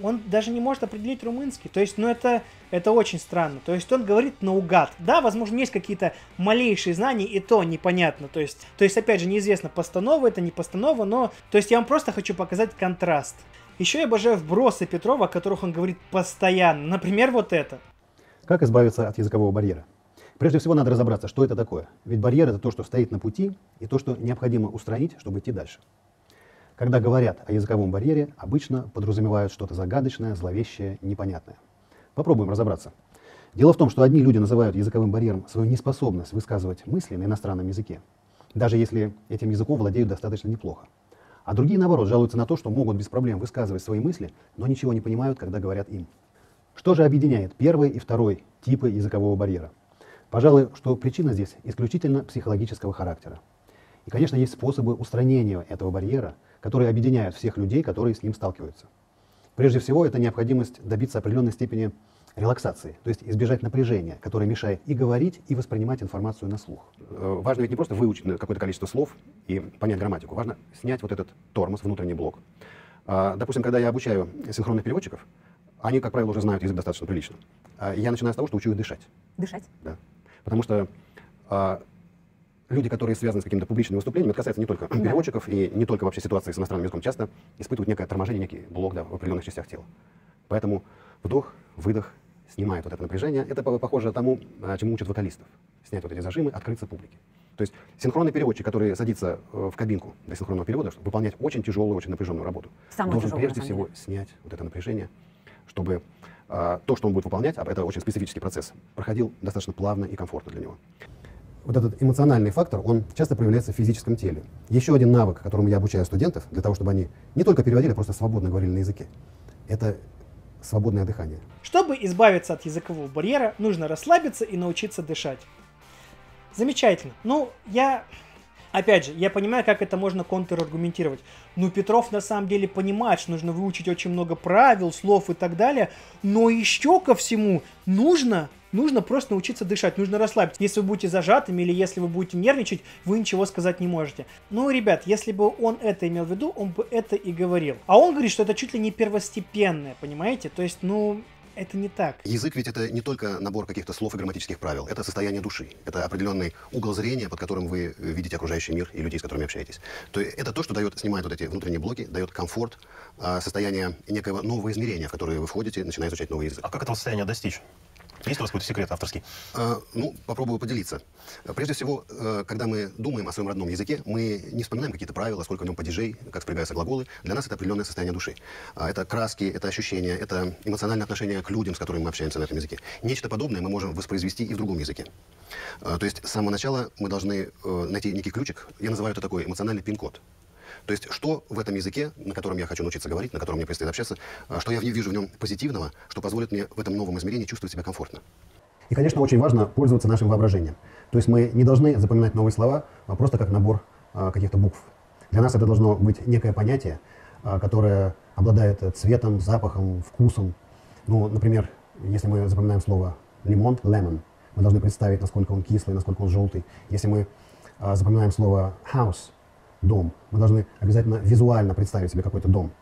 он даже не может определить румынский. То есть, ну это, это очень странно. То есть он говорит наугад. Да, возможно, есть какие-то малейшие знания, и то непонятно. То есть, то есть, опять же, неизвестно, постанова это, не постанова, но... То есть я вам просто хочу показать контраст. Еще я обожаю вбросы Петрова, о которых он говорит постоянно. Например, вот это. Как избавиться от языкового барьера? Прежде всего надо разобраться, что это такое. Ведь барьер это то, что стоит на пути, и то, что необходимо устранить, чтобы идти дальше. Когда говорят о языковом барьере, обычно подразумевают что-то загадочное, зловещее, непонятное. Попробуем разобраться. Дело в том, что одни люди называют языковым барьером свою неспособность высказывать мысли на иностранном языке, даже если этим языком владеют достаточно неплохо. А другие, наоборот, жалуются на то, что могут без проблем высказывать свои мысли, но ничего не понимают, когда говорят им. Что же объединяет первый и второй типы языкового барьера? Пожалуй, что причина здесь исключительно психологического характера. И, конечно, есть способы устранения этого барьера, которые объединяют всех людей, которые с ним сталкиваются. Прежде всего, это необходимость добиться определенной степени релаксации, то есть избежать напряжения, которое мешает и говорить, и воспринимать информацию на слух. Э, важно ведь не просто выучить какое-то количество слов и понять грамматику, важно снять вот этот тормоз, внутренний блок. А, допустим, когда я обучаю синхронных переводчиков, они, как правило, уже знают язык достаточно прилично. А я начинаю с того, что учу их дышать. Дышать? Да. Потому что а, люди, которые связаны с какими-то публичными выступлениями, это касается не только да. переводчиков и не только вообще ситуации с иностранным языком, часто испытывают некое торможение, некий блок да, в определенных частях тела. Поэтому вдох, выдох снимает вот это напряжение. Это похоже тому, а, чему учат вокалистов. Снять вот эти зажимы, открыться публике. То есть синхронный переводчик, который садится э, в кабинку для синхронного перевода, чтобы выполнять очень тяжелую, очень напряженную работу, Самую должен тяжелую, прежде всего снять вот это напряжение, чтобы а, то, что он будет выполнять, а это очень специфический процесс, проходил достаточно плавно и комфортно для него вот этот эмоциональный фактор, он часто проявляется в физическом теле. Еще один навык, которому я обучаю студентов, для того, чтобы они не только переводили, а просто свободно говорили на языке, это свободное дыхание. Чтобы избавиться от языкового барьера, нужно расслабиться и научиться дышать. Замечательно. Ну, я... Опять же, я понимаю, как это можно контраргументировать. Ну, Петров на самом деле понимает, что нужно выучить очень много правил, слов и так далее. Но еще ко всему нужно Нужно просто научиться дышать, нужно расслабиться. Если вы будете зажатыми или если вы будете нервничать, вы ничего сказать не можете. Ну, ребят, если бы он это имел в виду, он бы это и говорил. А он говорит, что это чуть ли не первостепенное, понимаете? То есть, ну, это не так. Язык ведь это не только набор каких-то слов и грамматических правил, это состояние души, это определенный угол зрения, под которым вы видите окружающий мир и людей, с которыми общаетесь. То есть это то, что дает, снимает вот эти внутренние блоки, дает комфорт, а, состояние некого нового измерения, в которое вы входите, начиная изучать новый язык. А как этого состояния достичь? Есть у вас какой-то секрет авторский? А, ну, попробую поделиться. Прежде всего, э, когда мы думаем о своем родном языке, мы не вспоминаем какие-то правила, сколько в нем падежей, как спрягаются глаголы. Для нас это определенное состояние души. А, это краски, это ощущения, это эмоциональное отношение к людям, с которыми мы общаемся на этом языке. Нечто подобное мы можем воспроизвести и в другом языке. А, то есть с самого начала мы должны э, найти некий ключик. Я называю это такой эмоциональный пин-код. То есть, что в этом языке, на котором я хочу научиться говорить, на котором мне предстоит общаться, а, что я в ней вижу в нем позитивного, что позволит мне в этом новом измерении чувствовать себя комфортно. И, конечно, очень важно пользоваться нашим воображением. То есть мы не должны запоминать новые слова а просто как набор а, каких-то букв. Для нас это должно быть некое понятие, а, которое обладает цветом, запахом, вкусом. Ну, например, если мы запоминаем слово лимон, lemon, мы должны представить, насколько он кислый, насколько он желтый. Если мы а, запоминаем слово house, дом. Мы должны обязательно визуально представить себе какой-то дом.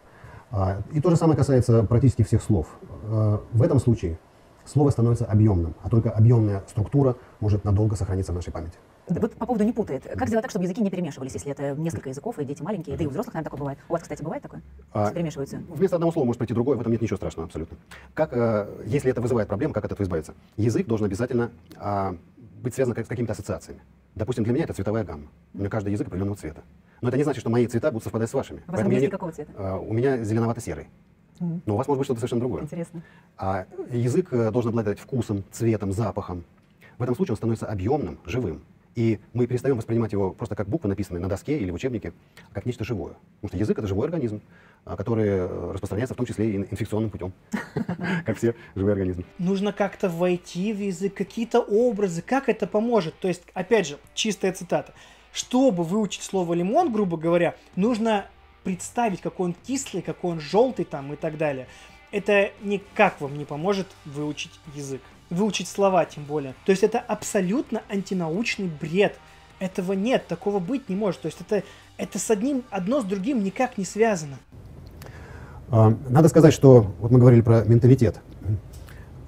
А, и то же самое касается практически всех слов. А, в этом случае слово становится объемным, а только объемная структура может надолго сохраниться в нашей памяти. Вот по поводу не путает. Как сделать так, чтобы языки не перемешивались, если это несколько языков, и дети маленькие, да и у взрослых, наверное, такое бывает. У вас, кстати, бывает такое? А, перемешиваются? Вместо одного слова может прийти другое, в этом нет ничего страшного абсолютно. Как, э, если это вызывает проблемы, как от этого избавиться? Язык должен обязательно э, быть связан с какими-то ассоциациями. Допустим, для меня это цветовая гамма. У меня каждый язык определенного цвета. Но это не значит, что мои цвета будут совпадать с вашими. У вас английский не... какого цвета? Uh, у меня зеленовато-серый. Но у вас может быть что-то совершенно другое. Интересно. А язык э, должен обладать вкусом, цветом, запахом. В этом случае он становится объемным, живым. И мы перестаем воспринимать его просто как буквы, написанные на доске или в учебнике, а как нечто живое. Потому что язык — это живой организм, а, который э, распространяется в том числе и инфекционным путем, как все живые организмы. Нужно как-то войти в язык, какие-то образы, как это поможет. То есть, опять же, чистая цитата. Чтобы выучить слово лимон, грубо говоря, нужно представить, какой он кислый, какой он желтый там и так далее. Это никак вам не поможет выучить язык. Выучить слова тем более. То есть это абсолютно антинаучный бред. Этого нет, такого быть не может. То есть это, это с одним, одно с другим никак не связано. А, Надо сказать, что вот мы говорили про менталитет.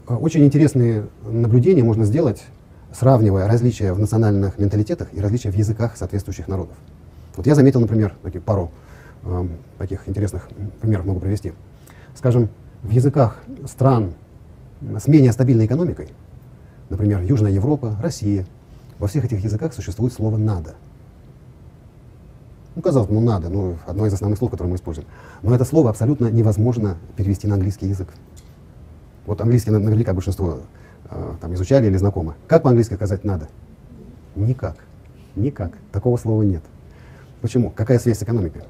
А, Очень интересные наблюдения можно сделать, сравнивая различия в национальных менталитетах и различия в языках соответствующих народов. Вот я заметил, например, такие пару э, таких интересных примеров могу привести. Скажем, в языках стран с менее стабильной экономикой, например, Южная Европа, Россия, во всех этих языках существует слово «надо». Ну, казалось бы, ну надо, ну, одно из основных слов, которые мы используем. Но это слово абсолютно невозможно перевести на английский язык. Вот английский на- наверняка большинство там изучали или знакомы. Как по-английски сказать надо? Никак. Никак. Такого слова нет. Почему? Какая связь с экономикой?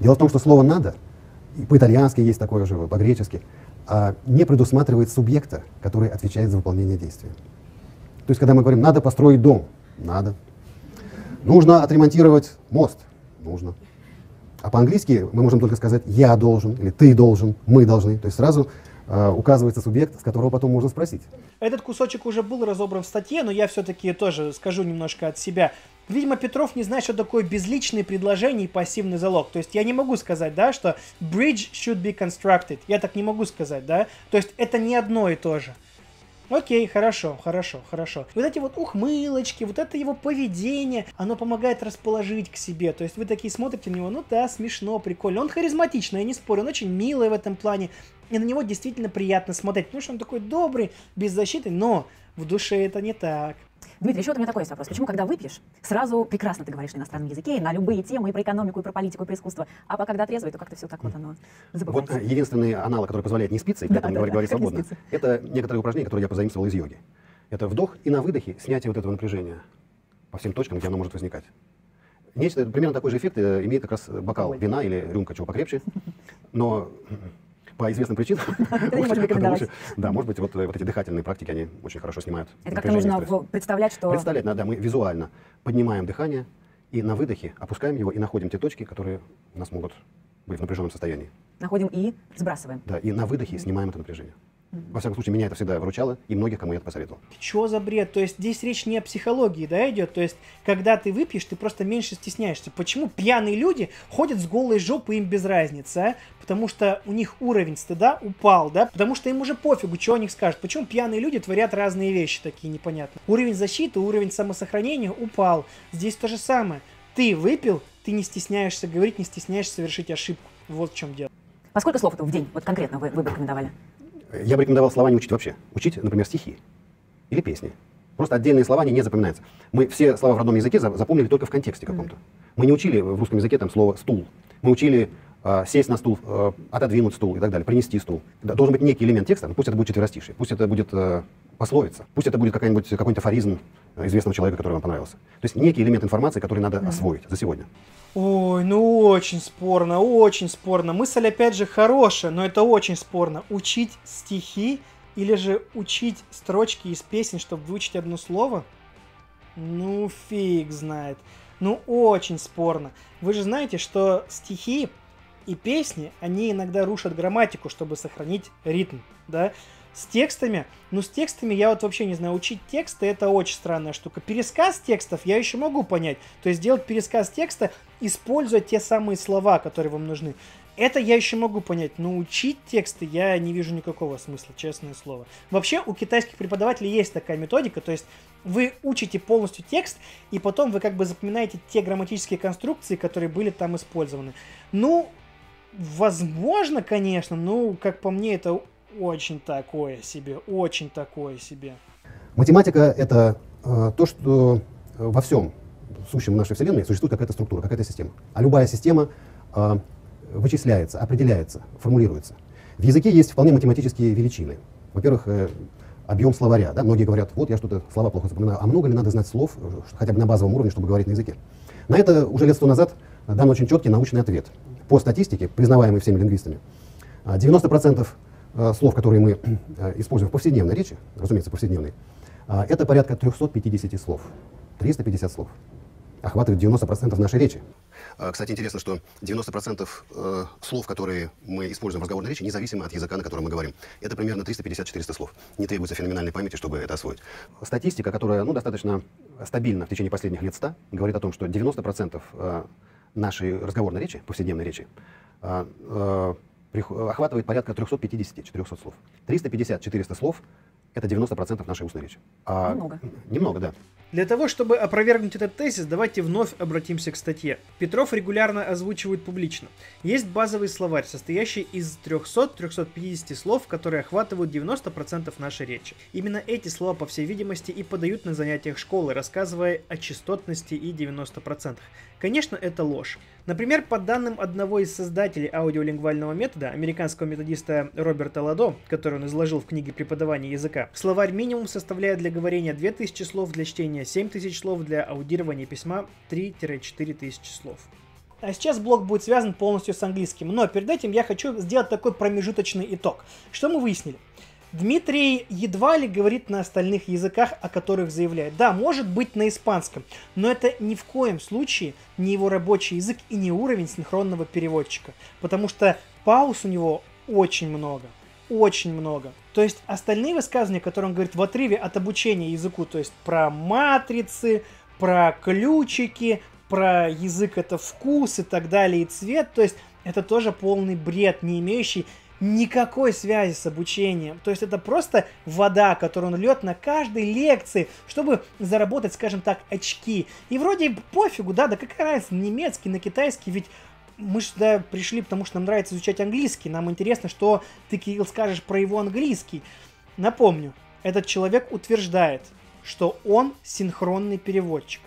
Дело в том, что слово надо, по-итальянски есть такое же, по-гречески, а, не предусматривает субъекта, который отвечает за выполнение действия. То есть, когда мы говорим, надо построить дом, надо. Нужно отремонтировать мост, нужно. А по-английски мы можем только сказать «я должен» или «ты должен», «мы должны». То есть сразу э, указывается субъект, с которого потом можно спросить. Этот кусочек уже был разобран в статье, но я все-таки тоже скажу немножко от себя. Видимо, Петров не знает, что такое безличные предложения и пассивный залог. То есть я не могу сказать, да, что bridge should be constructed. Я так не могу сказать, да. То есть это не одно и то же. Окей, хорошо, хорошо, хорошо. Вот эти вот ухмылочки, вот это его поведение, оно помогает расположить к себе. То есть вы такие смотрите на него, ну да, смешно, прикольно. Он харизматичный, я не спорю, он очень милый в этом плане. И на него действительно приятно смотреть, потому что он такой добрый, беззащитный, но в душе это не так. Дмитрий, еще вот у меня такой есть вопрос. Почему, когда выпьешь, сразу прекрасно ты говоришь на иностранном языке, на любые темы, и про экономику, и про политику, и про искусство, а пока когда трезвый, то как-то все так вот оно Вот забывается. э, единственный аналог, который позволяет не спиться и при Да, этом да, говорить, да, говорить свободно, это некоторые упражнения, которые я позаимствовал из йоги. Это вдох и на выдохе снятие вот этого напряжения по всем точкам, где оно может возникать. Нечто, примерно такой же эффект э, имеет как раз бокал вина или рюмка чего покрепче, но по известным причинам, да, может быть, вот, э, вот эти дыхательные практики, они очень хорошо снимают Это как-то нужно представлять, что... Представлять надо, мы визуально поднимаем дыхание и на выдохе опускаем его и находим те точки, которые нас могут быть в напряженном состоянии. Находим и сбрасываем. Да, и на выдохе снимаем это напряжение. Во всяком случае, меня это всегда выручало, и многих, кому я это посоветовал. Чё за бред? То есть здесь речь не о психологии, да, идет? То есть, когда ты выпьешь, ты просто меньше стесняешься. Почему пьяные люди ходят с голой жопой, им без разницы, а? Потому что у них уровень стыда упал, да? Потому что им уже пофигу, что о них скажут. Почему пьяные люди творят разные вещи такие непонятные? Уровень защиты, уровень самосохранения упал. Здесь то же самое. Ты выпил, ты не стесняешься говорить, не стесняешься совершить ошибку. Вот в чем дело. По сколько слов это в день, вот конкретно вы, вы бы рекомендовали? Я бы рекомендовал слова не учить вообще. Учить, например, стихи или песни. Просто отдельные слова не запоминаются. Мы все слова в родном языке за- запомнили только в контексте каком-то. Мы не учили в русском языке там слово «стул». Мы учили сесть на стул, а, отодвинуть стул и так далее, принести стул. Должен быть некий элемент текста, пусть это будет четверостишие, пусть это будет э, пословица, пусть это будет какой-нибудь афоризм э, известного человека, который вам понравился. То есть некий элемент информации, который надо освоить за сегодня. Ой, ну очень спорно, очень спорно. Мысль опять же хорошая, но это очень спорно. Учить стихи или же учить строчки из песен, чтобы выучить одно слово? Ну, фиг знает. Ну, очень спорно. Вы же знаете, что стихи и песни, они иногда рушат грамматику, чтобы сохранить ритм, да? С текстами, ну с текстами я вот вообще не знаю, учить тексты это очень странная штука. Пересказ текстов я еще могу понять. То есть сделать пересказ текста, используя те самые слова, которые вам нужны. Это я еще могу понять, но учить тексты я не вижу никакого смысла, честное слово. Вообще у китайских преподавателей есть такая методика, то есть вы учите полностью текст, и потом вы как бы запоминаете те грамматические конструкции, которые были там использованы. Ну, возможно, конечно, ну, как по мне, это очень такое себе, очень такое себе. Математика — это э, то, что э, во всем сущем нашей Вселенной существует какая-то структура, какая-то система. А любая система э, вычисляется, определяется, формулируется. В языке есть вполне математические величины. Во-первых, э, объем словаря. Да? Многие говорят, вот я что-то слова плохо запоминаю. А много ли надо знать слов, э, хотя бы на базовом уровне, чтобы говорить на языке? На это уже лет сто назад дан очень четкий научный ответ. По статистике, признаваемой всеми лингвистами, а, 90% э, слов, которые мы э, используем в повседневной речи, разумеется, повседневной, а, это порядка 350 слов. 350 слов. Охватывает 90% нашей речи. Кстати, интересно, что 90% э, слов, которые мы используем в разговорной речи, независимо от языка, на котором мы говорим. Это примерно 350-400 слов. Не требуется феноменальной памяти, чтобы это освоить. Статистика, которая ну, достаточно стабильна в течение последних лет 100, говорит о том, что 90% э, нашей разговорной речи, повседневной речи, э, прих- охватывает порядка 350-400 слов. 350-400 слов – это 90% нашей устной речи. А- Немного. Немного, да. Для того, чтобы опровергнуть этот тезис, давайте вновь обратимся к статье. Петров регулярно озвучивает публично. Есть базовый словарь, состоящий из 300-350 слов, которые охватывают 90% нашей речи. Именно эти слова, по всей видимости, и подают на занятиях школы, рассказывая о частотности и 90%. Конечно, это ложь. Например, по данным одного из создателей аудиолингвального метода, американского методиста Роберта Ладо, который он изложил в книге преподавания языка, словарь минимум составляет для говорения 2000 слов, для чтения 7000 слов, для аудирования письма 3-4 тысячи слов. А сейчас блок будет связан полностью с английским. Но перед этим я хочу сделать такой промежуточный итог. Что мы выяснили? Дмитрий едва ли говорит на остальных языках, о которых заявляет. Да, может быть на испанском, но это ни в коем случае не его рабочий язык и не уровень синхронного переводчика. Потому что пауз у него очень много. Очень много. То есть остальные высказывания, которые он говорит в отрыве от обучения языку, то есть про матрицы, про ключики, про язык это вкус и так далее, и цвет, то есть это тоже полный бред, не имеющий никакой связи с обучением. То есть это просто вода, которую он льет на каждой лекции, чтобы заработать, скажем так, очки. И вроде пофигу, да, да какая разница, на немецкий, на китайский, ведь мы сюда пришли, потому что нам нравится изучать английский. Нам интересно, что ты, Кирилл, скажешь про его английский. Напомню, этот человек утверждает, что он синхронный переводчик.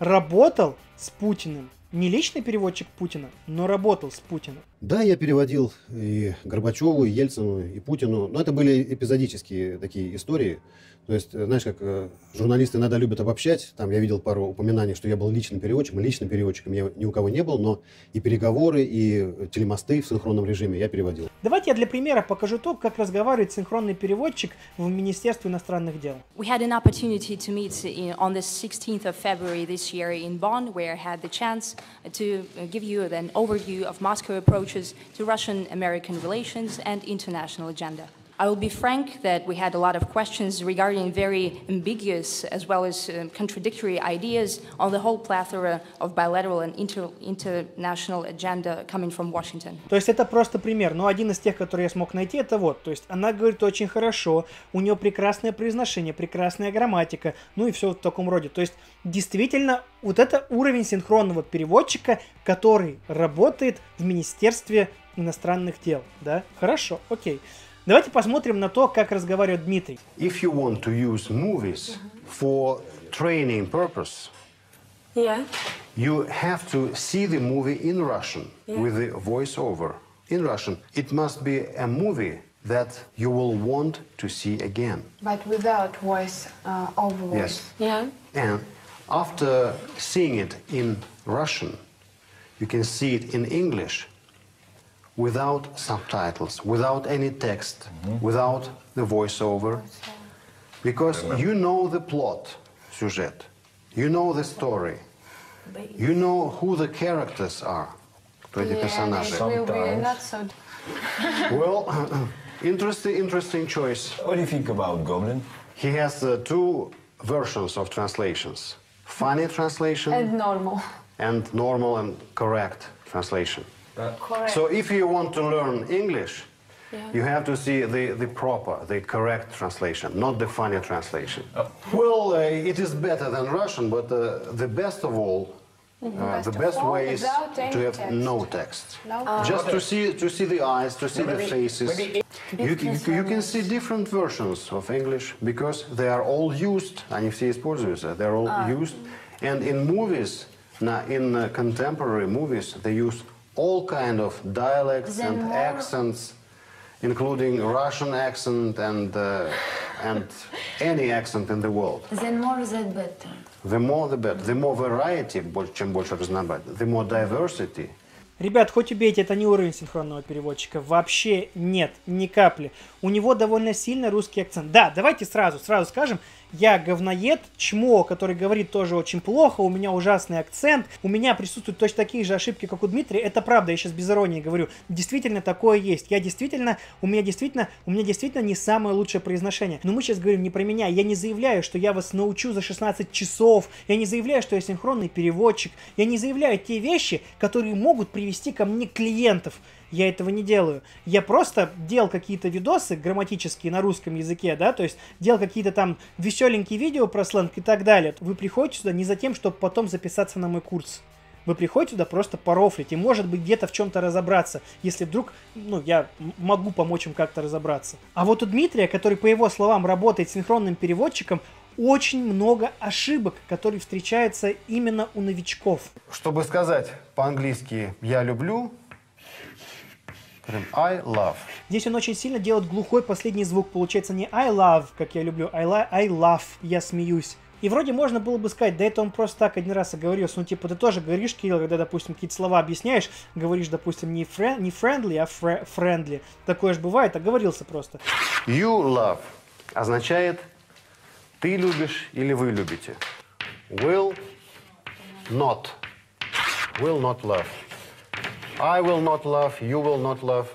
Работал с Путиным. Не личный переводчик Путина, но работал с Путиным. Да, я переводил и Горбачеву, и Ельцину, и Путину, но это были эпизодические такие истории. То есть, э, знаешь, как э, журналисты иногда любят обобщать, там я видел пару упоминаний, что я был личным переводчиком, личным переводчиком я ни у кого не был, но и переговоры, и телемосты в синхронном режиме я переводил. Давайте я для примера покажу то, как разговаривает синхронный переводчик в Министерстве иностранных дел. We had an opportunity to meet in, on the 16th of February this year in Bonn, where I had the chance to uh, give you an overview of Moscow approaches to Russian-American relations and international agenda. I will be frank that we had a lot of questions regarding very ambiguous as well as uh, contradictory ideas on the whole plethora of bilateral and inter- international agenda coming from Washington. То есть это просто пример, но один из тех, которые я смог найти, это вот. То есть она говорит очень хорошо, у нее прекрасное произношение, прекрасная грамматика, ну и все в таком роде. То есть действительно вот это уровень синхронного переводчика, который работает в Министерстве иностранных дел, да? Хорошо, окей. Давайте посмотрим на то, как разговаривает Дмитрий. If you want to use movies for training purpose, Yeah. you have to see the movie in Russian Yeah. with the voiceover in Russian. It must be a movie that you will want to see again. But without voice uh, over voice. Yes. Yeah. And after seeing it in Russian, you can see it in English without subtitles, without any text, without the voiceover. Because you know the plot, сюжет, you know the story, you know who the characters are, кто эти Yeah, персонажи. it will be not so. Well, interesting, interesting choice. What do you think about Goblin? He has uh, two versions of translations: funny translation And normal. and normal and correct translation. Correct. So if you want to learn English, Yeah. you have to see the, the proper, the correct translation, not the funny translation. Well, uh, it is better than Russian, but uh, the best of all, uh, Best the of best all, way is without to any have text. no text. No Just to text. see, to see the eyes, to see the Maybe- faces. maybe- You, you, you can see different versions of English because they are all used. Они все используются. They're all Ah. used. And in movies, na- in uh, contemporary movies, they use all kind of dialects Then and more- accents, including Russian accent and uh, and any accent in the world. Then more, that better. The more the better. The more variety, чем больше разнообразия, the more diversity. Ребят, хоть убейте, это не уровень синхронного переводчика. Вообще нет, ни капли. У него довольно сильный русский акцент. Да, давайте сразу, сразу скажем, я говноед, чмо, который говорит тоже очень плохо, у меня ужасный акцент, у меня присутствуют точно такие же ошибки, как у Дмитрия. Это правда, я сейчас без иронии говорю. Действительно такое есть. Я действительно, у меня действительно, у меня действительно не самое лучшее произношение. Но мы сейчас говорим не про меня. Я не заявляю, что я вас научу за 16 часов. Я не заявляю, что я синхронный переводчик. Я не заявляю те вещи, которые могут привести ко мне клиентов. Я этого не делаю. Я просто делал какие-то видосы грамматические на русском языке, да, то есть делал какие-то там веселенькие видео про сленг и так далее. Вы приходите сюда не за тем, чтобы потом записаться на мой курс. Вы приходите сюда просто порофлить и, может быть, где-то в чем-то разобраться, если вдруг, ну, я могу помочь им как-то разобраться. А вот у Дмитрия, который, по его словам, работает синхронным переводчиком, очень много ошибок, которые встречаются именно у новичков. Чтобы сказать по-английски «я люблю», говорим «I love». Здесь он очень сильно делает глухой последний звук. Получается не I love, как я люблю, I, li- I love, я смеюсь. И вроде можно было бы сказать, да это он просто так один раз оговорился. Ну, типа, ты тоже говоришь, Кирилл, когда, допустим, какие-то слова объясняешь, говоришь, допустим, не, френ, не friendly, а фре, friendly. Такое же бывает, оговорился просто. You love означает «ты любишь» или «вы любите». Will not. Will not love. I will not love, you will not love.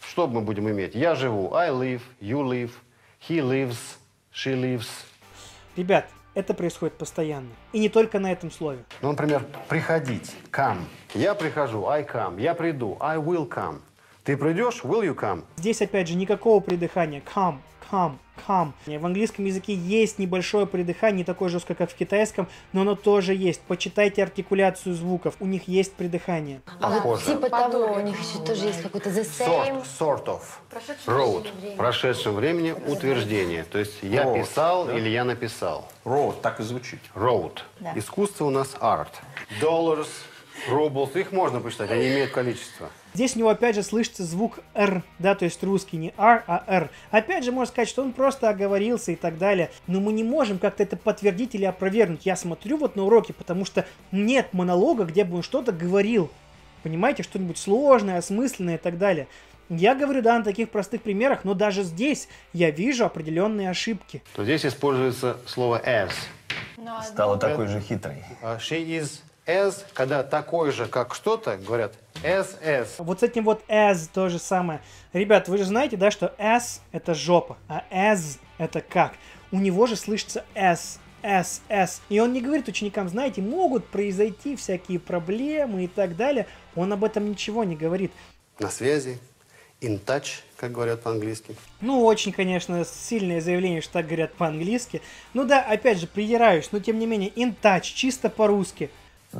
Что мы будем иметь? Я живу. I live, you live, he lives, she lives. Ребят, это происходит постоянно. И не только на этом слове. Ну, например, приходить, come. Я прихожу, I come. Я приду, I will come. Ты придешь, will you come? Здесь, опять же, никакого придыхания. Come, come, come. В английском языке есть небольшое придыхание, не такое жесткое, как в китайском, но оно тоже есть. Почитайте артикуляцию звуков, у них есть придыхание. А вот Похоже. типа того, у них еще тоже есть какой-то the same. Sort, sort of. Road. прошедшем времени утверждение. То есть я Road, писал да? или я написал. Road, так и звучит. Road. Да. Искусство у нас art. Dollars, rubles, их можно посчитать, они имеют количество. Здесь у него опять же слышится звук R, да, то есть русский не R, а R. Опять же можно сказать, что он просто оговорился и так далее, но мы не можем как-то это подтвердить или опровергнуть. Я смотрю вот на уроки, потому что нет монолога, где бы он что-то говорил. Понимаете, что-нибудь сложное, осмысленное и так далее. Я говорю, да, на таких простых примерах, но даже здесь я вижу определенные ошибки. То здесь используется слово as. Стала такой же хитрой. А She is as, когда такой же, как что-то, говорят as as. Вот с этим вот as то же самое. Ребят, вы же знаете, да, что as это жопа, а as это как. У него же слышится s, s, s. И он не говорит ученикам, знаете, могут произойти всякие проблемы и так далее. Он об этом ничего не говорит. На связи. In touch, как говорят по-английски. Ну, очень, конечно, сильное заявление, что так говорят по-английски. Ну да, опять же, придираюсь, но тем не менее, in touch, чисто по-русски.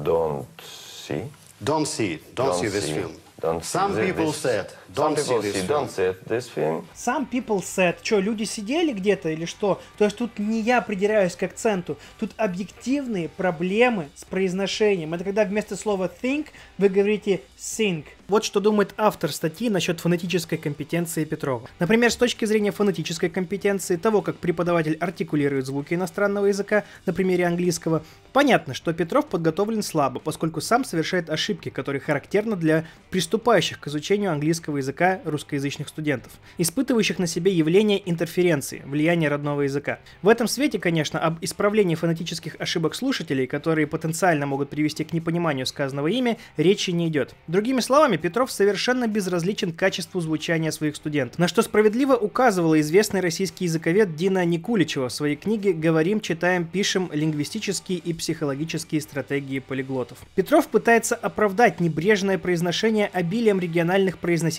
Don't see. Don't see it. Don't, see this film. Don't see Some thi- people this- said, Some don't see people this film. don't see this film. Some people said, что, люди сидели где-то или что? То есть тут не я придираюсь к акценту, тут объективные проблемы с произношением. Это когда вместо слова think вы говорите think. Вот что думает автор статьи насчет фонетической компетенции Петрова. Например, с точки зрения фонетической компетенции, того, как преподаватель артикулирует звуки иностранного языка, на примере английского, понятно, что Петров подготовлен слабо, поскольку сам совершает ошибки, которые характерны для приступающих к изучению английского языка русскоязычных студентов, испытывающих на себе явление интерференции, влияния родного языка. В этом свете, конечно, об исправлении фонетических ошибок слушателей, которые потенциально могут привести к непониманию сказанного ими, речи не идет. Другими словами, Петров совершенно безразличен качеству звучания своих студентов, на что справедливо указывала известный российский языковед Дина Никуличева в своей книге «Говорим, читаем, пишем. Лингвистические и психологические стратегии полиглотов». Петров пытается оправдать небрежное произношение обилием региональных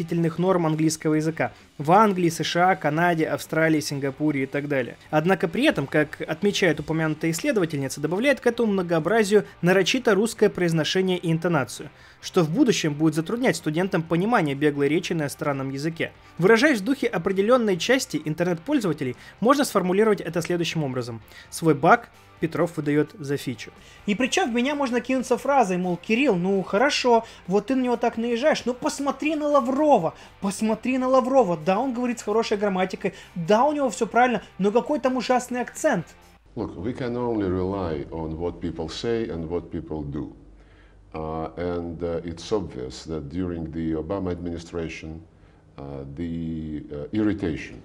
произносительных норм английского языка в Англии, США, Канаде, Австралии, Сингапуре и так далее. Однако при этом, как отмечает упомянутая исследовательница, добавляет к этому многообразию нарочито русское произношение и интонацию, что в будущем будет затруднять студентам понимание беглой речи на иностранном языке. Выражаясь в духе определенной части интернет-пользователей, можно сформулировать это следующим образом. Свой баг Петров выдает за фичу. И причем в меня можно кинуться фразой, мол, Кирилл, ну хорошо, вот ты на него так наезжаешь, ну посмотри на Лаврова, посмотри на Лаврова, да, он говорит с хорошей грамматикой, да, у него все правильно, но какой там ужасный акцент. Look, we can only rely on what people say and what people do. Uh, and uh, it's obvious that during the Obama administration, uh, the irritation,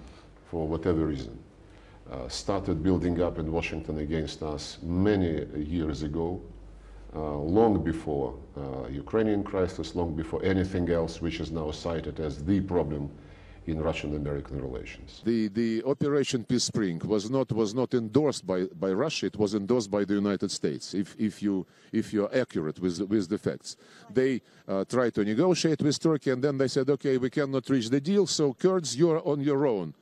for whatever reason, uh, started building up in Washington against us many years ago, uh, long before uh, Ukrainian crisis, long before anything else which is now cited as the problem in Russian-American relations. The, the Operation Peace Spring was not, was not endorsed by, by Russia, it was endorsed by the United States, if, if, you, if you're accurate with, with the facts. They uh, tried to negotiate with Turkey, and then they said, okay, we cannot reach the deal, so Kurds, you're on your own.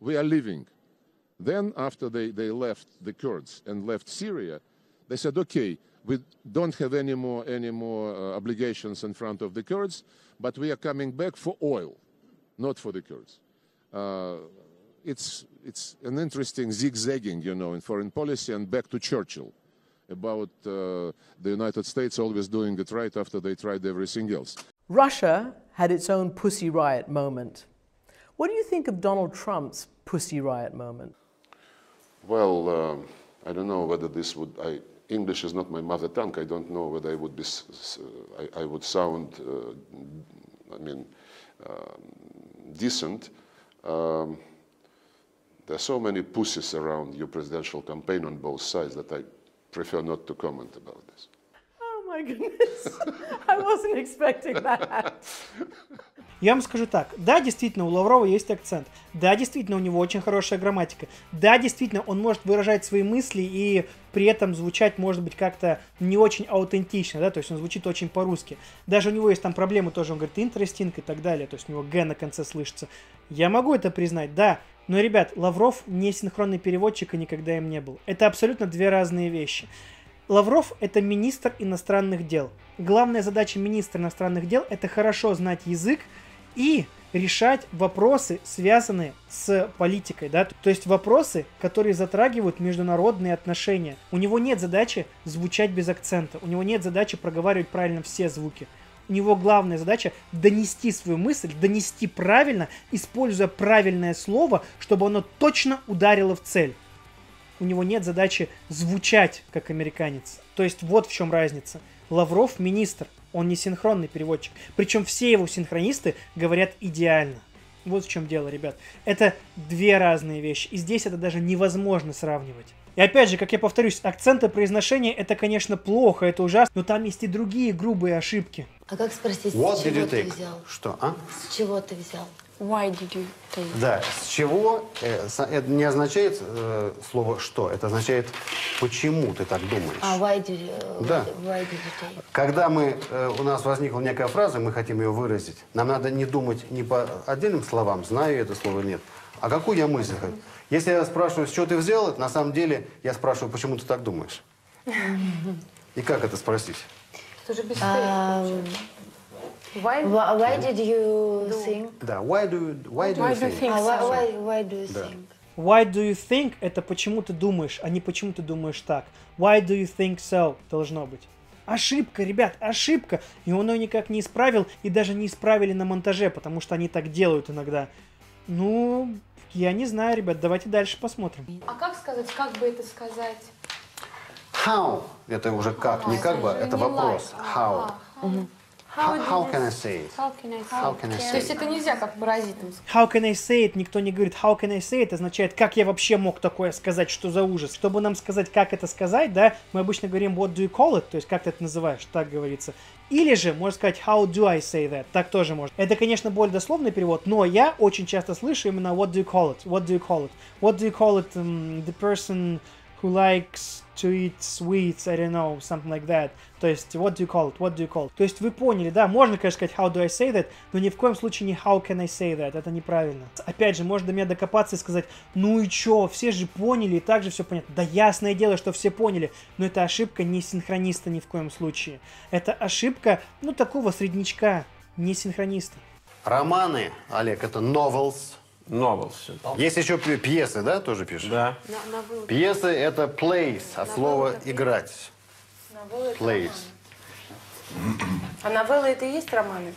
We are leaving. Then, after they, they left the Kurds and left Syria, they said, okay, we don't have any more, any more uh, obligations in front of the Kurds, but we are coming back for oil, not for the Kurds. Uh, it's, it's an interesting zigzagging, you know, in foreign policy and back to Churchill about uh, the United States always doing it right after they tried everything else. Russia had its own Pussy Riot moment. What do you think of Donald Trump's Pussy Riot moment? Well, um, I don't know whether this would. I, English is not my mother tongue. I don't know whether I would be. s- s- I, I would sound. Uh, I mean, um, decent. Um, there are so many pussies around your presidential campaign on both sides that I prefer not to comment about this. Oh my goodness. I wasn't expecting that. Я вам скажу так, да, действительно, у Лаврова есть акцент, да, действительно, у него очень хорошая грамматика, да, действительно, он может выражать свои мысли и при этом звучать, может быть, как-то не очень аутентично, да, то есть он звучит очень по-русски. Даже у него есть там проблемы тоже, он говорит interesting и так далее, то есть у него Г на конце слышится. Я могу это признать, да, но, ребят, Лавров не синхронный переводчик и никогда им не был. Это абсолютно две разные вещи. Лавров – это министр иностранных дел. Главная задача министра иностранных дел – это хорошо знать язык и решать вопросы, связанные с политикой, да, то есть вопросы, которые затрагивают международные отношения. У него нет задачи звучать без акцента, у него нет задачи проговаривать правильно все звуки. У него главная задача донести свою мысль, донести правильно, используя правильное слово, чтобы оно точно ударило в цель у него нет задачи звучать как американец. То есть вот в чем разница. Лавров министр, он не синхронный переводчик. Причем все его синхронисты говорят идеально. Вот в чем дело, ребят. Это две разные вещи. И здесь это даже невозможно сравнивать. И опять же, как я повторюсь, акценты произношения это, конечно, плохо, это ужасно, но там есть и другие грубые ошибки. А как спросить, What с чего ты take? взял? Что, а? С чего ты взял? Why did you take? Да, с чего? э, с- это не означает э, слово «что», это означает «почему ты так думаешь». А why did you, Да. why did you take? Когда мы, э, у нас возникла некая фраза, мы хотим ее выразить, нам надо не думать не по отдельным словам, знаю я это слово или нет, а какую я мысль хочу. Если я спрашиваю, с чего ты взял это, на самом деле я спрашиваю, почему ты так думаешь. И как это спросить? Это же без Um, Why, why, did you think? Да, why do you, why do Why you do you think? think Ah, why- so? why- why do you Да. think? Why do you think это почему ты думаешь, а не почему ты думаешь так. Why do you think so должно быть. Ошибка, ребят, ошибка. И он ее никак не исправил, и даже не исправили на монтаже, потому что они так делают иногда. Ну, я не знаю, ребят, давайте дальше посмотрим. А как сказать, как бы это сказать? How? Это уже как, не как бы, это вопрос. How? How, do how can I say it? How can I say? How can I То есть it? это нельзя как паразитом сказать. How can I say it? Никто не говорит how can I say it, означает, как я вообще мог такое сказать, что за ужас. Чтобы нам сказать, как это сказать, да, мы обычно говорим what do you call it, то есть как ты это называешь, так говорится. Или же можно сказать how do I say that, так тоже можно. Это, конечно, более дословный перевод, но я очень часто слышу именно what do you call it, what do you call it, what do you call it, um, the person who likes to eat sweets, I don't know, something like that. То есть, what do you call it, what do you call it. То есть, вы поняли, да, можно, конечно, сказать how do I say that, но ни в коем случае не how can I say that, это неправильно. Опять же, можно до меня докопаться и сказать, ну и чё, все же поняли, и так же все понятно. Да ясное дело, что все поняли, но это ошибка не синхрониста ни в коем случае. Это ошибка, ну, такого среднячка, не синхрониста. Романы, Олег, это novels. Novels. Есть еще пьесы, да, тоже пишешь? Да. Пьесы это plays, от слова играть. Plays. А новеллы это и есть романы?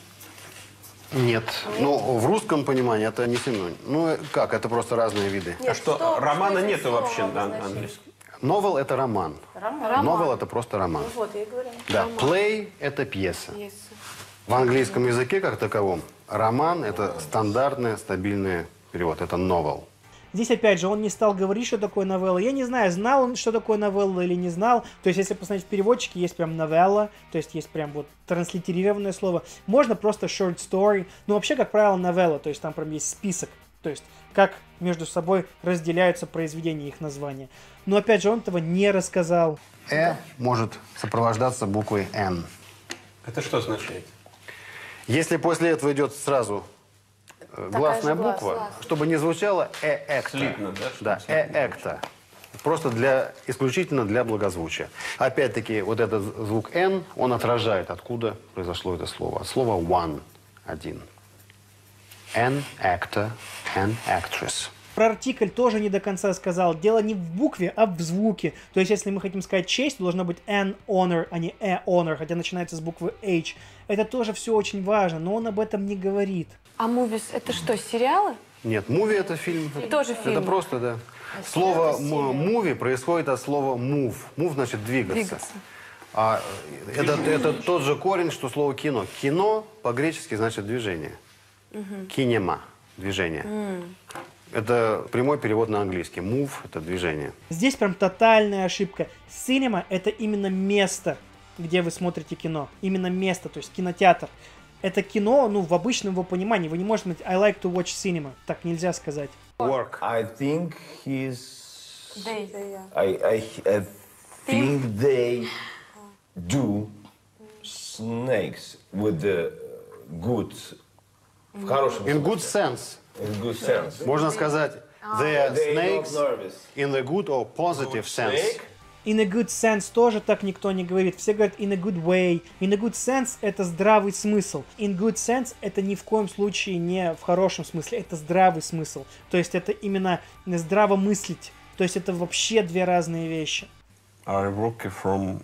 Нет. Ну, в русском понимании это не синоним. Ну, э, как, это просто разные виды. Нет, А что, что- романа что нету вообще на английском. Новел это роман. Роман. Новел это просто роман. Ну вот, я и говорю. Да, Роман. play это пьеса. Пьеса. В английском языке как таковом роман это стандартный стабильный перевод, это novel. Здесь, опять же, он не стал говорить, что такое новелла. Я не знаю, знал он, что такое новелла или не знал. То есть, если посмотреть в переводчике, есть прям новелла, то есть есть прям вот транслитерированное слово. Можно просто short story. Ну, вообще, как правило, новелла, то есть там прям есть список. То есть, как между собой разделяются произведения их названия. Но, опять же, он этого не рассказал. «Э» может сопровождаться буквой «Н». Это что означает? Если после этого идет сразу э, гласная буква, глас. чтобы не звучало «э-экта». Слитно, да, Да, «э-экта». Просто для, исключительно для благозвучия. Опять-таки, вот этот звук «н», он отражает, откуда произошло это слово. От слова «one» – «один». «An actor», «an actress». Про артикль тоже не до конца сказал. Дело не в букве, а в звуке. То есть, если мы хотим сказать честь, то должно быть an honor, а не a honor, хотя начинается с буквы H. Это тоже все очень важно, но он об этом не говорит. А мувис это что, сериалы? Нет, муви – это фильм. Тоже Это фильм. просто, да. Слово муви происходит от слова move. Move значит двигаться. Двигаться. А э, это, это тот же корень, что слово кино. Кино по-гречески значит движение. Мгм. Кинема – движение. М. Это прямой перевод на английский. Move – это движение. Здесь прям тотальная ошибка. Cinema — это именно место, где вы смотрите кино. Именно место, то есть кинотеатр. Это кино, ну, в обычном его понимании. Вы не можете сказать I like to watch cinema. Так нельзя сказать. Work. I think he's. They. I, I, I think they do snakes with the good. В хорошем In good sense. In good sense. Можно сказать they are They not snakes in the good or positive sense. In a good sense тоже так никто не говорит. Все говорят in a good way. In a good sense это здравый смысл. In good sense это ни в коем случае не в хорошем смысле. Это здравый смысл. То есть это именно здраво мыслить. То есть это вообще две разные вещи. I work from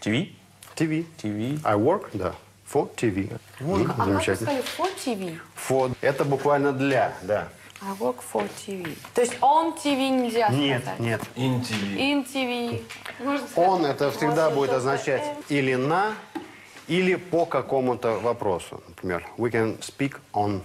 TV. TV. TV. I work, да. For TV. М, А как вы Замечательно. сказали for TV? For. Это буквально для, да. I work for TV. То есть on TV нельзя Нет, сказать? нет. In TV. In TV. Можно сказать? Он это всегда будет означать или на, или по какому-то вопросу. Например, we can speak on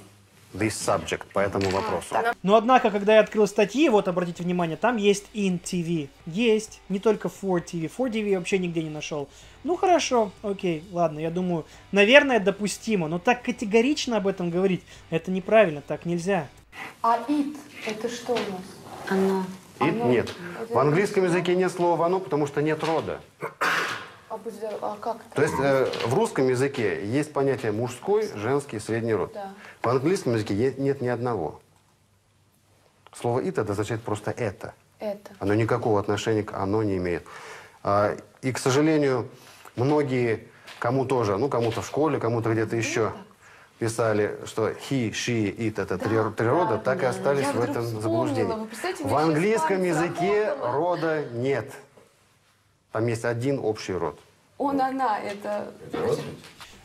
this subject, по этому вопросу. Но однако, когда я открыл статьи, вот обратите внимание, там есть in TV. Есть, не только for TV. For TV я вообще нигде не нашел. Ну хорошо, окей, ладно, я думаю, наверное, допустимо, но так категорично об этом говорить, это неправильно, так нельзя. А it это что у нас? Оно. И нет. В английском языке нет слова «оно», потому что нет рода. А, здоров, а как это? То есть э, в русском языке есть понятие мужской, женский, средний род. Да. В английском языке нет ни одного. Слово «it» это означает просто «это». Это. Оно никакого отношения к «оно» не имеет. А, и, к сожалению, многие, кому тоже, ну, кому-то в школе, кому-то где-то еще, писали, что he, she, it – это три, три рода, так и остались Я в этом заблуждении. В английском языке рода нет. Там есть один общий род. Он, она, это...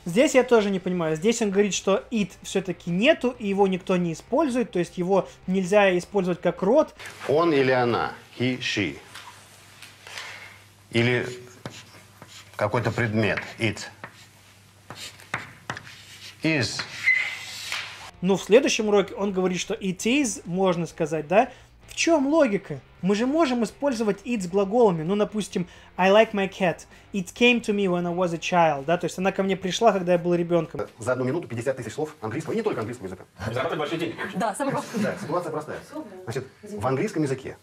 Здесь я тоже не понимаю. Здесь он говорит, что it все-таки нету, и его никто не использует, то есть его нельзя использовать как род. Он или она, he, she. Или какой-то предмет, it. Is. Но в следующем уроке он говорит, что it is, можно сказать, да? В чем логика? Мы же можем использовать it с глаголами. Ну, допустим, I like my cat. It came to me when I was a child. Да, то есть она ко мне пришла, когда я был ребенком. За одну минуту 50 тысяч слов английского, и не только английского языка. Зарабатывать большие деньги. Да, самый главный. Да, ситуация простая. Значит, в английском языке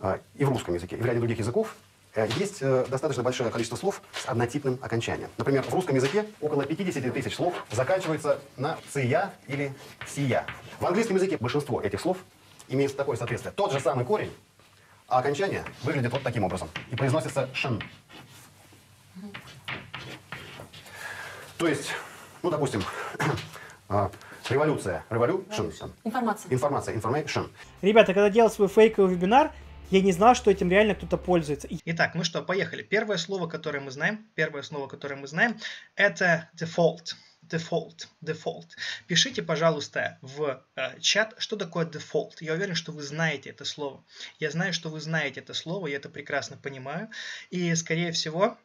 а, и в русском языке, и в ряде других языков э, есть э, достаточно большое количество слов с однотипным окончанием. Например, в русском языке около 50 тысяч слов заканчивается на «ция» или «сия». В английском языке большинство этих слов имеет такое соответствие. Тот же самый корень, а окончание выглядит вот таким образом. И произносится «шн». То есть, ну, допустим, а, революция, revolution, Информация. информация, information. Ребята, когда делал свой фейковый вебинар, я не знал, что этим реально кто-то пользуется. Итак, ну что, поехали. Первое слово, которое мы знаем, первое слово, которое мы знаем, это default. Default, default. Пишите, пожалуйста, в э, чат, что такое default. Я уверен, что вы знаете это слово. Я знаю, что вы знаете это слово, я это прекрасно понимаю. И, скорее всего,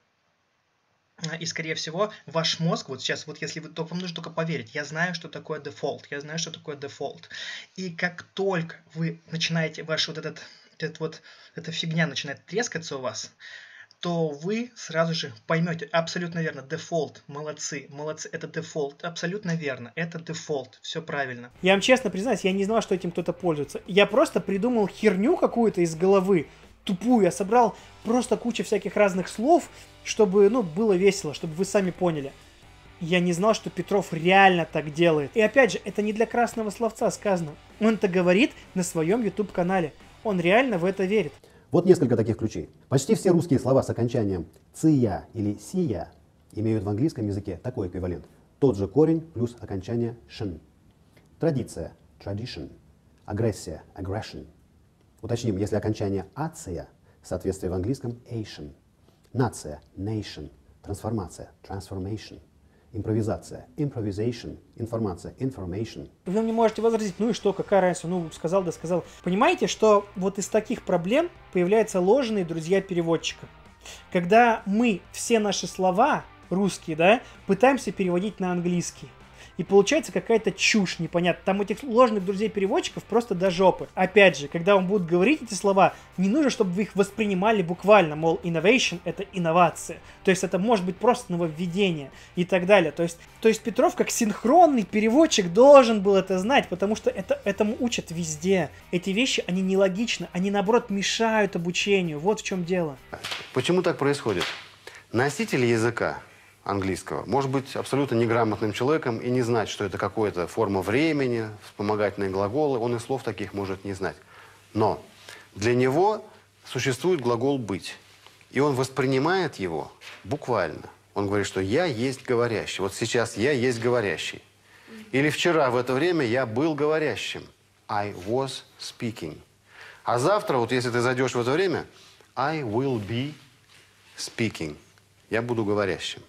И, скорее всего, ваш мозг, вот сейчас, вот если вы, то вам нужно только поверить, я знаю, что такое дефолт, я знаю, что такое дефолт. И как только вы начинаете, ваш вот этот, этот вот, эта фигня начинает трескаться у вас, то вы сразу же поймете, абсолютно верно, дефолт, молодцы, молодцы, это дефолт, абсолютно верно, это дефолт, все правильно. Я вам честно признаюсь, я не знал, что этим кто-то пользуется. Я просто придумал херню какую-то из головы, тупую, я собрал просто кучу всяких разных слов, чтобы, ну, было весело, чтобы вы сами поняли. Я не знал, что Петров реально так делает. И опять же, это не для красного словца сказано. Он это говорит на своем YouTube-канале. Он реально в это верит. Вот несколько таких ключей. Почти все русские слова с окончанием «ция» или «сия» имеют в английском языке такой эквивалент. Тот же корень плюс окончание «шн». Традиция – tradition. Агрессия – aggression. Уточним, если окончание «ация», соответствие в английском «ation». Нация – nation. Трансформация – transformation. Импровизация – improvisation. Информация – information. Вы мне можете возразить, ну и что, какая разница, ну сказал да сказал. Понимаете, что вот из таких проблем появляются ложные друзья переводчика. Когда мы все наши слова, русские, да, пытаемся переводить на английский. И получается какая-то чушь непонятная. Там этих ложных друзей-переводчиков просто до жопы. Опять же, когда он будет говорить эти слова, не нужно, чтобы вы их воспринимали буквально. Мол, innovation — это инновация. То есть это может быть просто нововведение и так далее. То есть, то есть Петров как синхронный переводчик должен был это знать, потому что это, этому учат везде. Эти вещи, они нелогичны, они наоборот мешают обучению. Вот в чем дело. Почему так происходит? Носитель языка английского может быть абсолютно неграмотным человеком и не знать, что это какая-то форма времени, вспомогательные глаголы. Он и слов таких может не знать. Но для него существует глагол «быть». И он воспринимает его буквально. Он говорит, что «я есть говорящий». Вот сейчас «я есть говорящий». Или вчера в это время я был говорящим. I was speaking. А завтра, вот если ты зайдешь в это время, I will be speaking. Я буду говорящим.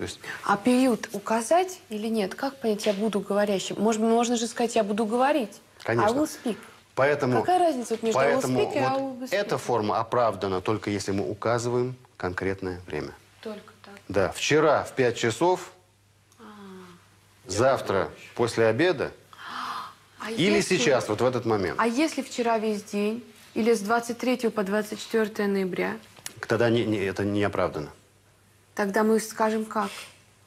То есть А период указать или нет? Как понять, я буду говорящим? Может быть, можно же сказать, я буду говорить. Конечно. I will speak. Поэтому, Какая разница вот между I will поэтому speak и I вот will be speak? эта форма оправдана только если мы указываем конкретное время. Только так. Да, вчера в 5 часов, завтра после обеда А или если- сейчас, вот в этот момент. А если вчера весь день? Или с 23 по 24 ноября? Тогда не- не- это не оправдано. Тогда мы скажем как?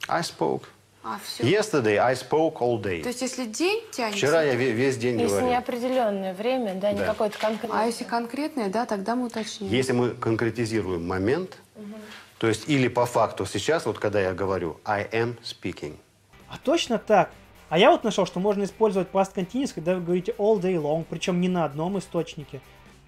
I spoke. А, все. Yesterday I spoke all То day. есть, если день тянется... Вчера я ве- весь день Если говорил. неопределенное время, да, не Да. какое-то конкретное. А если конкретное, да, тогда мы уточним. Если мы конкретизируем момент, то есть или по факту сейчас, вот когда я говорю I am speaking, А точно так. А я вот нашел, что можно использовать past continuous, когда вы говорите all day long, причем не на одном источнике.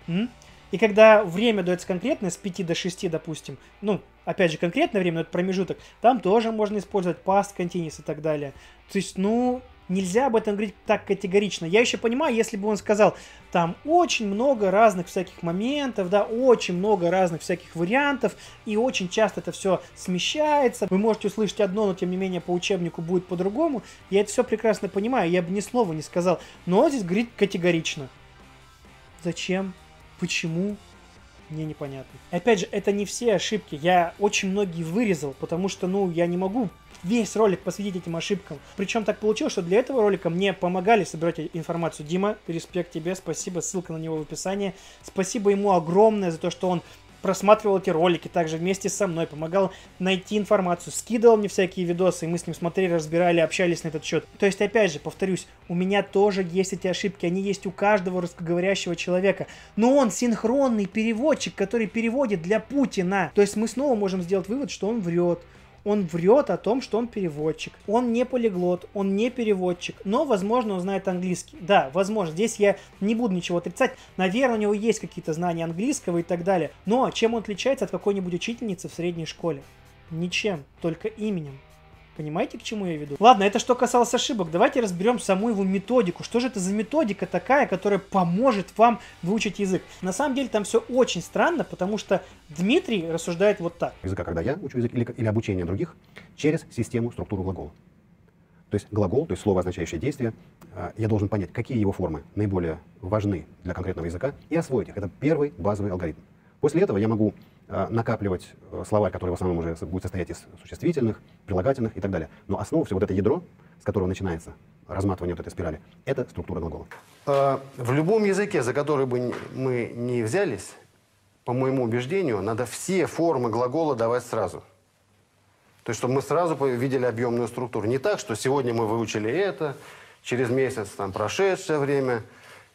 М? И когда время дается конкретное, с 5 до 6, допустим, ну, опять же, конкретное время, но это промежуток, там тоже можно использовать past continuous и так далее. То есть, ну, нельзя об этом говорить так категорично. Я еще понимаю, если бы он сказал, там очень много разных всяких моментов, да, очень много разных всяких вариантов, и очень часто это все смещается. Вы можете услышать одно, но тем не менее по учебнику будет по-другому. Я это все прекрасно понимаю, я бы ни слова не сказал. Но здесь говорит категорично. Зачем? Почему? Мне непонятно. Опять же, это не все ошибки. Я очень многие вырезал, потому что, ну, я не могу весь ролик посвятить этим ошибкам. Причем так получилось, что для этого ролика мне помогали собирать информацию. Дима, респект тебе, спасибо, ссылка на него в описании. Спасибо ему огромное за то, что он просматривал эти ролики также вместе со мной, помогал найти информацию, скидывал мне всякие видосы, и мы с ним смотрели, разбирали, общались на этот счет. То есть, опять же, повторюсь, у меня тоже есть эти ошибки, они есть у каждого русскоговорящего человека, но он синхронный переводчик, который переводит для Путина. То есть мы снова можем сделать вывод, что он врет. Он врет о том, что он переводчик. Он не полиглот, он не переводчик, но, возможно, он знает английский. Да, возможно, здесь я не буду ничего отрицать. Наверное, у него есть какие-то знания английского и так далее. Но чем он отличается от какой-нибудь учительницы в средней школе? Ничем, только именем. Понимаете, к чему я веду? Ладно, это что касалось ошибок. Давайте разберем саму его методику. Что же это за методика такая, которая поможет вам выучить язык? На самом деле там все очень странно, потому что Дмитрий рассуждает вот так. языка, когда я учу язык, или, или обучение других, через систему, структуру глагола. То есть глагол, то есть слово, означающее действие, а, я должен понять, какие его формы наиболее важны для конкретного языка, и освоить их. Это первый базовый алгоритм. После этого я могу накапливать э, словарь, который в основном уже будет состоять из существительных, прилагательных и так далее. Но основа всего вот это ядро, с которого начинается разматывание вот этой спирали, это структура глагола. Э, В любом языке, за который бы мы не взялись, по моему убеждению, надо все формы глагола давать сразу. То есть, чтобы мы сразу видели объемную структуру. Не так, что сегодня мы выучили это, через месяц там прошедшее время,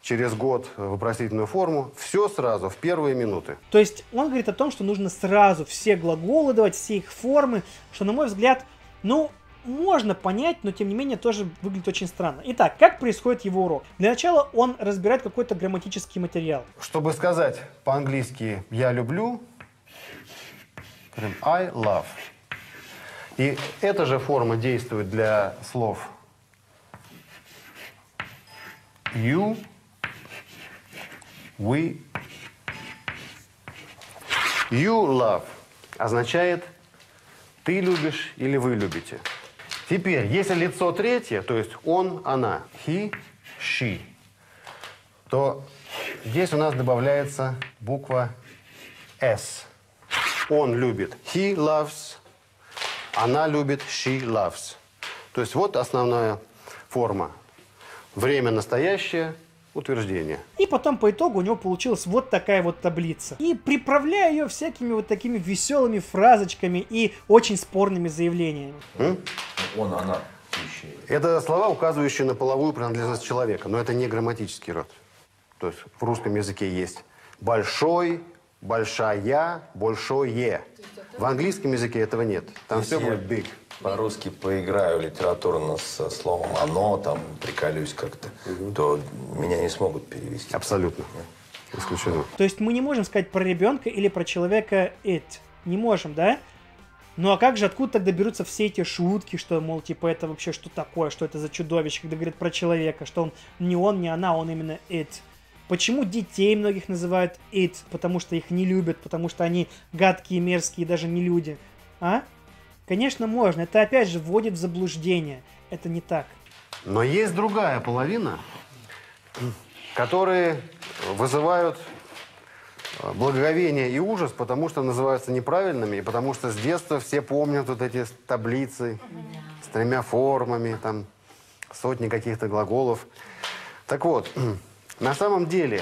через год вопросительную форму. Все сразу, в первые минуты. То есть он говорит о том, что нужно сразу все глаголы давать, все их формы, что, на мой взгляд, ну, можно понять, но тем не менее тоже выглядит очень странно. Итак, как происходит его урок? Для начала он разбирает какой-то грамматический материал. Чтобы сказать по-английски «я люблю», говорим «I love». И эта же форма действует для слов you, we. You love означает ты любишь или вы любите. Теперь, если лицо третье, то есть он, она, he, she, то здесь у нас добавляется буква S. Он любит. He loves. Она любит. She loves. То есть вот основная форма. Время настоящее, утверждение. И потом по итогу у него получилась вот такая вот таблица. И приправляя ее всякими вот такими веселыми фразочками и очень спорными заявлениями. М? Он, она. Это слова, указывающие на половую принадлежность человека, но это не грамматический род. То есть в русском языке есть большой, большая, большое. В английском языке этого нет. Там все будет big. По-русски поиграю литературно со словом «оно», там приколюсь как-то, то меня не смогут перевести. Абсолютно. Исключено. То есть мы не можем сказать про ребенка или про человека it. Не можем, да? Ну а как же, откуда тогда берутся все эти шутки, что, мол, типа, это вообще что такое, что это за чудовище, когда говорят про человека, что он не он, не она, он именно it. Почему детей многих называют it? Потому что их не любят, потому что они гадкие, мерзкие, даже не люди. А? Конечно, можно. Это опять же вводит в заблуждение. Это не так. Но есть другая половина, которые вызывают э, благоговение и ужас, потому что называются неправильными, и потому что с детства все помнят вот эти таблицы с тремя формами, там сотни каких-то глаголов. Так вот, на самом деле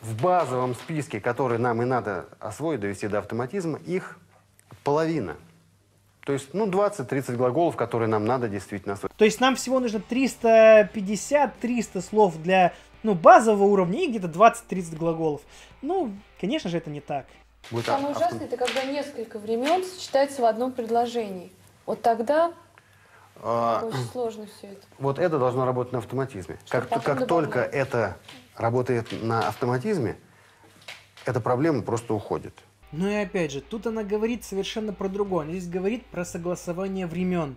в базовом списке, который нам и надо освоить, довести до автоматизма, их половина. То есть, ну, 20-30 глаголов, которые нам надо действительно освоить. То есть нам всего нужно 350-300 слов для ну, базового уровня и где-то 20-30 глаголов. Ну, конечно же, это не так. Самое ужасное, это когда несколько времен сочетается в одном предложении. Вот тогда А, очень сложно все это. Вот это должно работать на автоматизме. Как, потом как только это работает на автоматизме, эта проблема просто уходит. Ну и опять же, тут она говорит совершенно про другое. Она здесь говорит про согласование времен.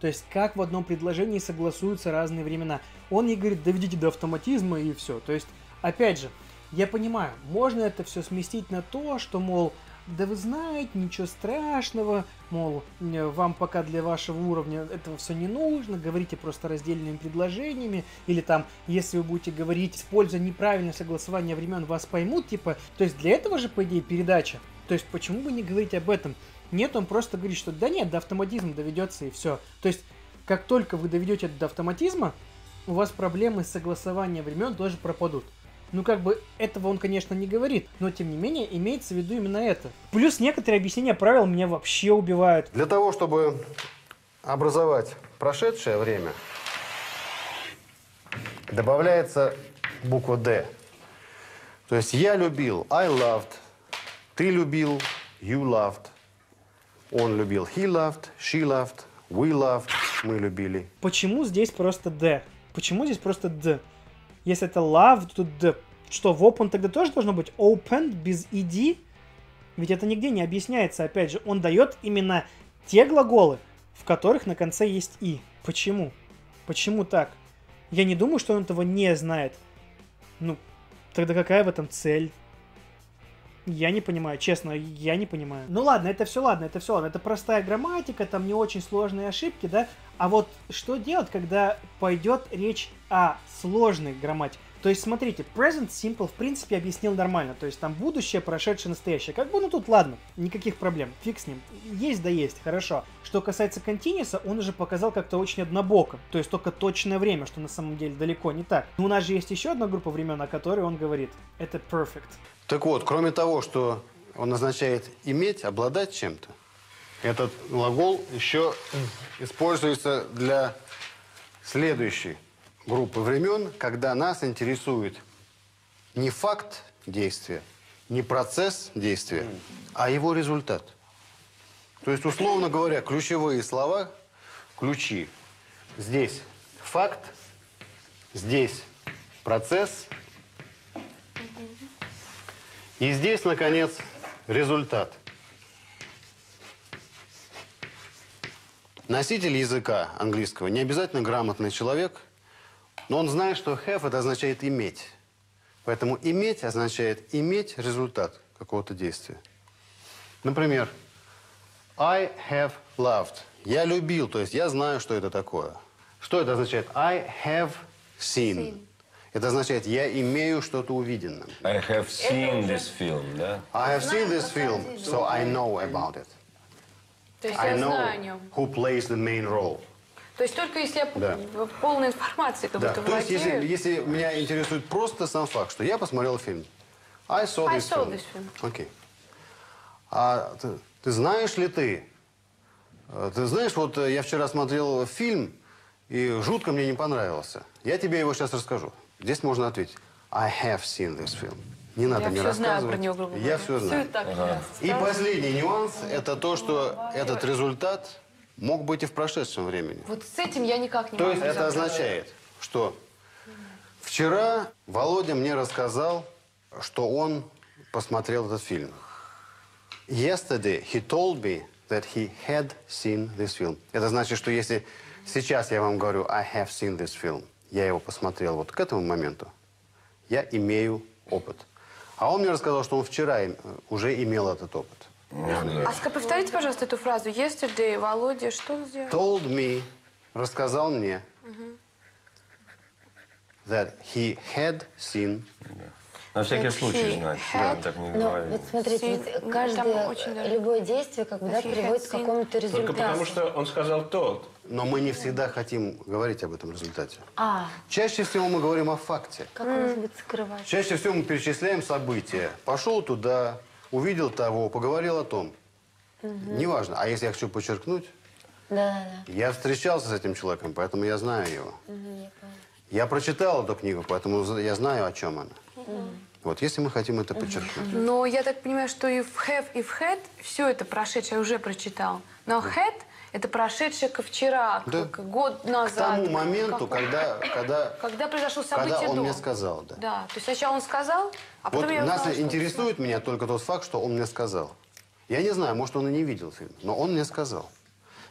То есть, как в одном предложении согласуются разные времена. Он ей говорит, доведите до автоматизма и все. То есть, опять же, я понимаю, можно это все сместить на то, что, мол, да вы знаете, ничего страшного, мол, э, вам пока для вашего уровня этого все не нужно, говорите просто раздельными предложениями, или там, если вы будете говорить, используя неправильное согласование времен, вас поймут, типа, то есть для этого же, по идее, передача. То есть почему бы не говорить об этом? Нет, он просто говорит, что да нет, до автоматизма доведется и все. То есть, как только вы доведете это до автоматизма, у вас проблемы с согласованием времен тоже пропадут. Ну, как бы, этого он, конечно, не говорит, но, тем не менее, имеется в виду именно это. Плюс некоторые объяснения правил меня вообще убивают. Для того, чтобы образовать прошедшее время, добавляется буква «Д». То есть я любил, I loved, ты любил, you loved, он любил, he loved, she loved, we loved, мы любили. Почему здесь просто D? Почему здесь просто D? Если это love, то тут. Что, в open тогда тоже должно быть open без ed? Ведь это нигде не объясняется. Опять же, он дает именно те глаголы, в которых на конце есть и. Почему? Почему так? Я не думаю, что он этого не знает. Ну, тогда какая в этом цель? Я не понимаю, честно, я не понимаю. Ну ладно, это все ладно, это все ладно. Это простая грамматика, там не очень сложные ошибки, да? А вот что делать, когда пойдет речь о сложной грамматике? То есть, смотрите, present simple в принципе объяснил нормально. То есть, там будущее, прошедшее, настоящее. Как бы, ну тут ладно, никаких проблем, фиг с ним. Есть да есть, хорошо. Что касается continuous, он уже показал как-то очень однобоко. То есть, только точное время, что на самом деле далеко не так. Но у нас же есть еще одна группа времен, о которой он говорит. Это perfect. Так вот, кроме того, что он означает иметь, обладать чем-то, этот глагол еще используется для следующей группы времен, когда нас интересует не факт действия, не процесс действия, а его результат. То есть, условно говоря, ключевые слова, ключи. Здесь факт, здесь процесс, и здесь, наконец, результат. Носитель языка английского не обязательно грамотный человек, но он знает, что have это означает иметь. Поэтому иметь означает иметь результат какого-то действия. Например, I have loved. Я любил, то есть я знаю, что это такое. Что это означает? I have seen. Это означает, я имею что-то увиденное. I have seen this film, да? I have seen this film, so I know about it. То есть I я know знаю о нем. who plays the main role. То есть только если я Да. в полной информации как Да. будто То есть, если, если меня интересует просто сам факт, что я посмотрел фильм. I saw I this saw film. this film. Окей. А ты, ты знаешь ли ты, э, ты знаешь, вот э, я вчера смотрел фильм, и жутко мне не понравился. Я тебе его сейчас расскажу. Здесь можно ответить. I have seen this film. Не надо Я мне всё знаю рассказывать. про него, грубо Я все знаю. и так ясно. И последний нюанс – это то, что этот результат мог быть и в прошедшем времени. Вот с этим я никак не То могу есть это означает, что вчера Володя мне рассказал, что он посмотрел этот фильм. Yesterday he told me that he had seen this film. Это значит, что если сейчас я вам говорю I have seen this film, я его посмотрел вот к этому моменту, я имею опыт. А он мне рассказал, что он вчера им- уже имел этот опыт. А ска- повторите, пожалуйста, эту фразу. Yesterday, Володя, что он сделал? Told me, рассказал мне, that he had seen. На всякий случай знать. Да, так не Но говорили. вот смотрите, ведь Ну, каждое, любое действие как бы, да, приводит к какому-то результату. Только потому, что он сказал тот. Но мы не всегда хотим говорить об этом результате. А, Чаще всего мы говорим о факте. как у нас будет скрывать? Чаще всего мы перечисляем события. Пошел туда, увидел того, поговорил о том. Мгм. Неважно. А если я хочу подчеркнуть, Да-да-да. я встречался с этим человеком, поэтому я знаю его. Мгм, я. Я прочитал эту книгу, поэтому я знаю, о чем она. Мгм. Вот, если мы хотим это подчеркнуть. Но я так понимаю, что и в have, и в had все это прошедшее я уже прочитал. Но had это прошедшее ко вчера, Да. к, год К назад. тому моменту, Какой- когда, когда, Когда произошло событие когда он до. мне сказал, да. Да, то есть сначала он сказал, а потом Вот я нас узнала, что он интересует меня только тот факт, что он мне сказал. Я не знаю, может, он и не видел фильм, но он мне сказал.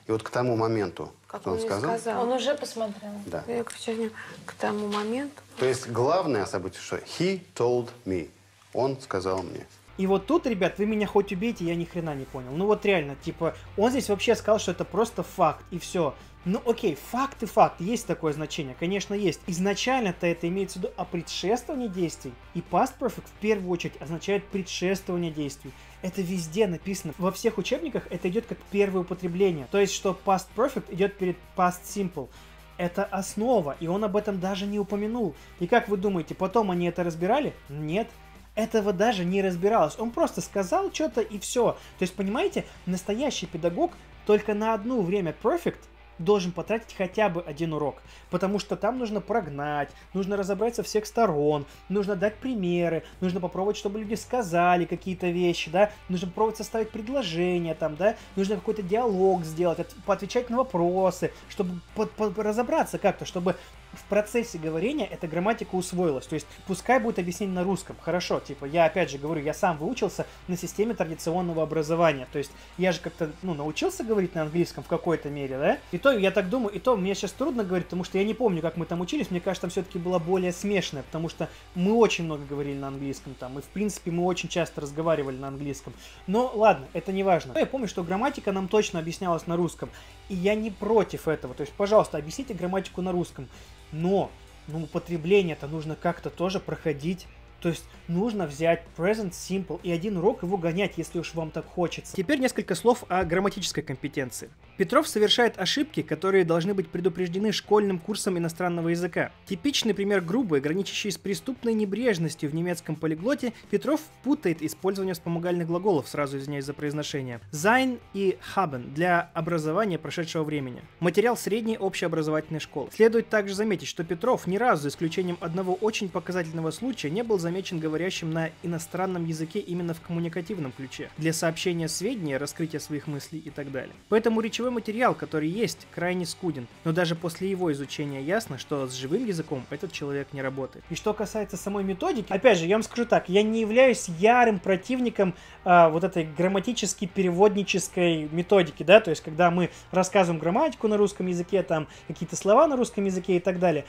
И вот к тому моменту, Как что он он сказал, сказал. Он уже посмотрел. Да. Я к вчерашнему- к тому моменту. то есть главное событие, что he told me, он сказал мне. И вот тут, ребят, вы меня хоть убейте, я ни хрена не понял. Ну вот реально, типа, он здесь вообще сказал, что это просто факт, и все. Ну окей, факт и факт, есть такое значение, конечно есть. Изначально-то это имеется в виду о предшествовании действий. И past perfect в первую очередь означает предшествование действий. Это везде написано. Во всех учебниках это идет как первое употребление. То есть, что past perfect идет перед past simple. Это основа, и он об этом даже не упомянул. И как вы думаете, потом они это разбирали? Нет. Этого даже не разбиралось. Он просто сказал что-то и все. То есть, понимаете, настоящий педагог только на одно время perfect должен потратить хотя бы один урок. Потому что там нужно прогнать, нужно разобрать со всех сторон, нужно дать примеры, нужно попробовать, чтобы люди сказали какие-то вещи, да, нужно попробовать составить предложение там, да, нужно какой-то диалог сделать, от- поотвечать на вопросы, чтобы по- по- разобраться как-то, чтобы в процессе говорения эта грамматика усвоилась. То есть пускай будет объяснение на русском. Хорошо, типа я опять же говорю, я сам выучился на системе традиционного образования. То есть я же как-то ну, научился говорить на английском в какой-то мере, да? И то я так думаю, и то мне сейчас трудно говорить, потому что я не помню, как мы там учились. Мне кажется, там все-таки было более смешное, потому что мы очень много говорили на английском там. И в принципе мы очень часто разговаривали на английском. Но ладно, это не важно. Я помню, что грамматика нам точно объяснялась на русском. И я не против этого. То есть, пожалуйста, объясните грамматику на русском. Но ну, употребление это нужно как-то тоже проходить. То есть нужно взять present simple и один урок его гонять, если уж вам так хочется. Теперь несколько слов о грамматической компетенции. Петров совершает ошибки, которые должны быть предупреждены школьным курсом иностранного языка. Типичный пример грубый, граничащий с преступной небрежностью в немецком полиглоте, Петров путает использование вспомогательных глаголов, сразу извиняюсь за произношение, sein и haben для образования прошедшего времени. Материал средней общеобразовательной школы. Следует также заметить, что Петров ни разу, за исключением одного очень показательного случая, не был замечен говорящим на иностранном языке именно в коммуникативном ключе, для сообщения сведений, раскрытия своих мыслей и так далее. Поэтому речевой материал, который есть, крайне скуден, но даже после его изучения ясно, что с живым языком этот человек не работает. И что касается самой методики, опять же, я вам скажу так, я не являюсь ярым противником а, вот этой грамматически переводнической методики, да, то есть когда мы рассказываем грамматику на русском языке, там какие-то слова на русском языке и так далее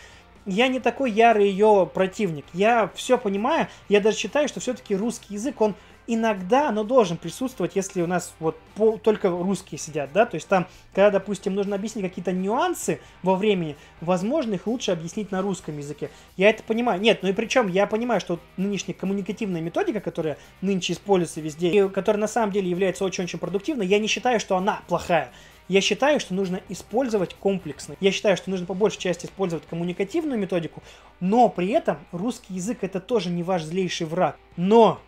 я не такой ярый ее противник. Я все понимаю. Я даже считаю, что все-таки русский язык, он иногда, но должен присутствовать, если у нас вот по, только русские сидят, да, то есть там, когда, допустим, нужно объяснить какие-то нюансы во времени, возможно, их лучше объяснить на русском языке. Я это понимаю. Нет, ну и причем я понимаю, что нынешняя коммуникативная методика, которая нынче используется везде, и которая на самом деле является очень-очень продуктивной, я не считаю, что она плохая. Я считаю, что нужно использовать комплексно. Я считаю, что нужно по большей части использовать коммуникативную методику, но при этом русский язык это тоже не ваш злейший враг. Но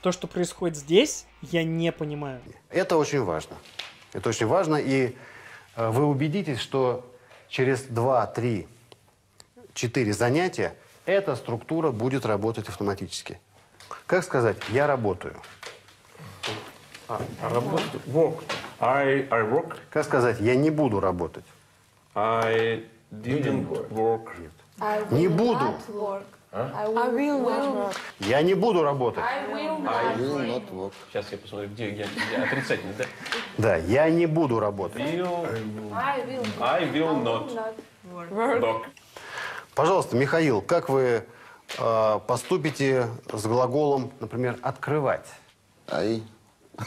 то, что происходит здесь, я не понимаю. Это очень важно. Это очень важно, и э, вы убедитесь, что через 2, 3, 4 занятия эта структура будет работать автоматически. Как сказать «я работаю»? А, работать? Work. I, I work. Как сказать «я не буду работать»? I didn't work. Не буду. А? I will not work. Я не буду работать. I will not Сейчас я посмотрю, где, где, где отрицательный, да? Да, я не буду работать. Will, I will I will not work. Пожалуйста, Михаил, как вы э, поступите с глаголом, например, открывать? I.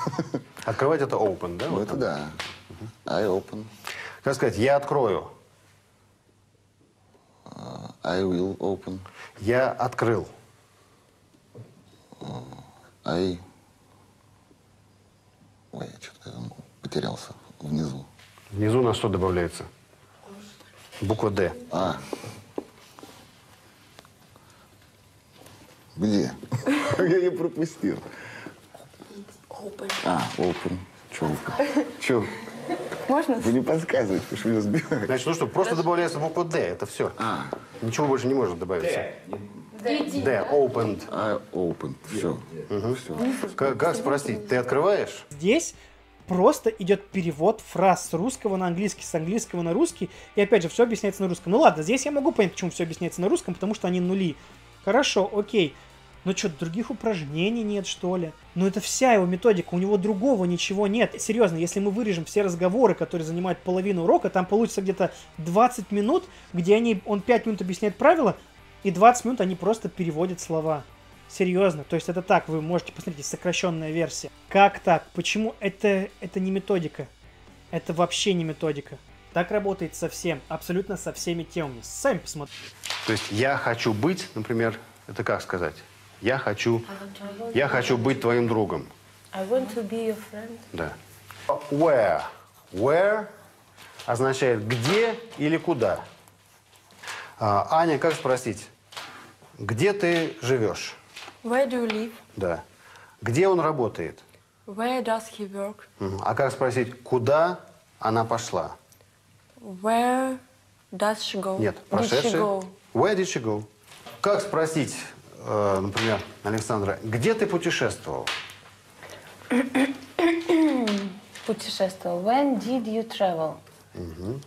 Открывать это open, да? Ну, Вот это там. да. I open. Как сказать, я открою. I will open. Я открыл. I... Ой, я что-то там потерялся внизу. Внизу на что добавляется? Буква D. А. Где? Я ее пропустил. Open. А, open. Че open? Че? Можно? Вы не подсказываете, потому что меня сбивают. Значит, ну что, просто добавляется буква D, это все. А. Ничего больше не может добавиться. D, opened. I opened. Все. Все. Как, как спросить, ты открываешь? Здесь просто идет перевод фраз с русского на английский, с английского на русский. И опять же, все объясняется на русском. Ну ладно, здесь я могу понять, почему все объясняется на русском, потому что они нули. Хорошо, окей. Но что, других упражнений нет, что ли? Ну это вся его методика, у него другого ничего нет. Серьезно, если мы вырежем все разговоры, которые занимают половину урока, там получится где-то 20 минут, где они, он 5 минут объясняет правила, и 20 минут они просто переводят слова. Серьезно, то есть это так, вы можете посмотреть, сокращенная версия. Как так? Почему это, это не методика? Это вообще не методика. Так работает со всем, абсолютно со всеми темами. Сами посмотрите. То есть я хочу быть, например, это как сказать? Я хочу, я хочу быть твоим другом. I want to be your friend. Да. Where. Where означает где или куда. А, Аня, как спросить? Где ты живешь? Where do you live? Да. Где он работает? Where does he work? А как спросить, куда она пошла? Where does she go? Нет, go? Where did she go? Как спросить, э, например, Александра, где ты путешествовал? Путешествовал. When did you travel? Мгм.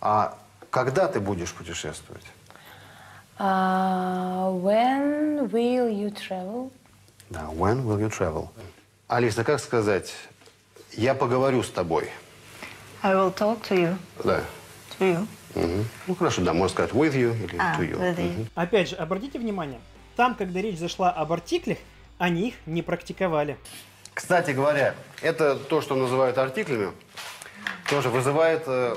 А когда ты будешь путешествовать? Uh, when will you travel? Да, when will you travel? Алиса, как сказать, я поговорю с тобой? I will talk to you. Да. To you. Мгм. Ну хорошо, да, можно сказать with you или А, to you. with you. Мгм. Опять же, обратите внимание, там, когда речь зашла об артиклях, они их не практиковали. Кстати говоря, это то, что называют артиклями. тоже вызывает э,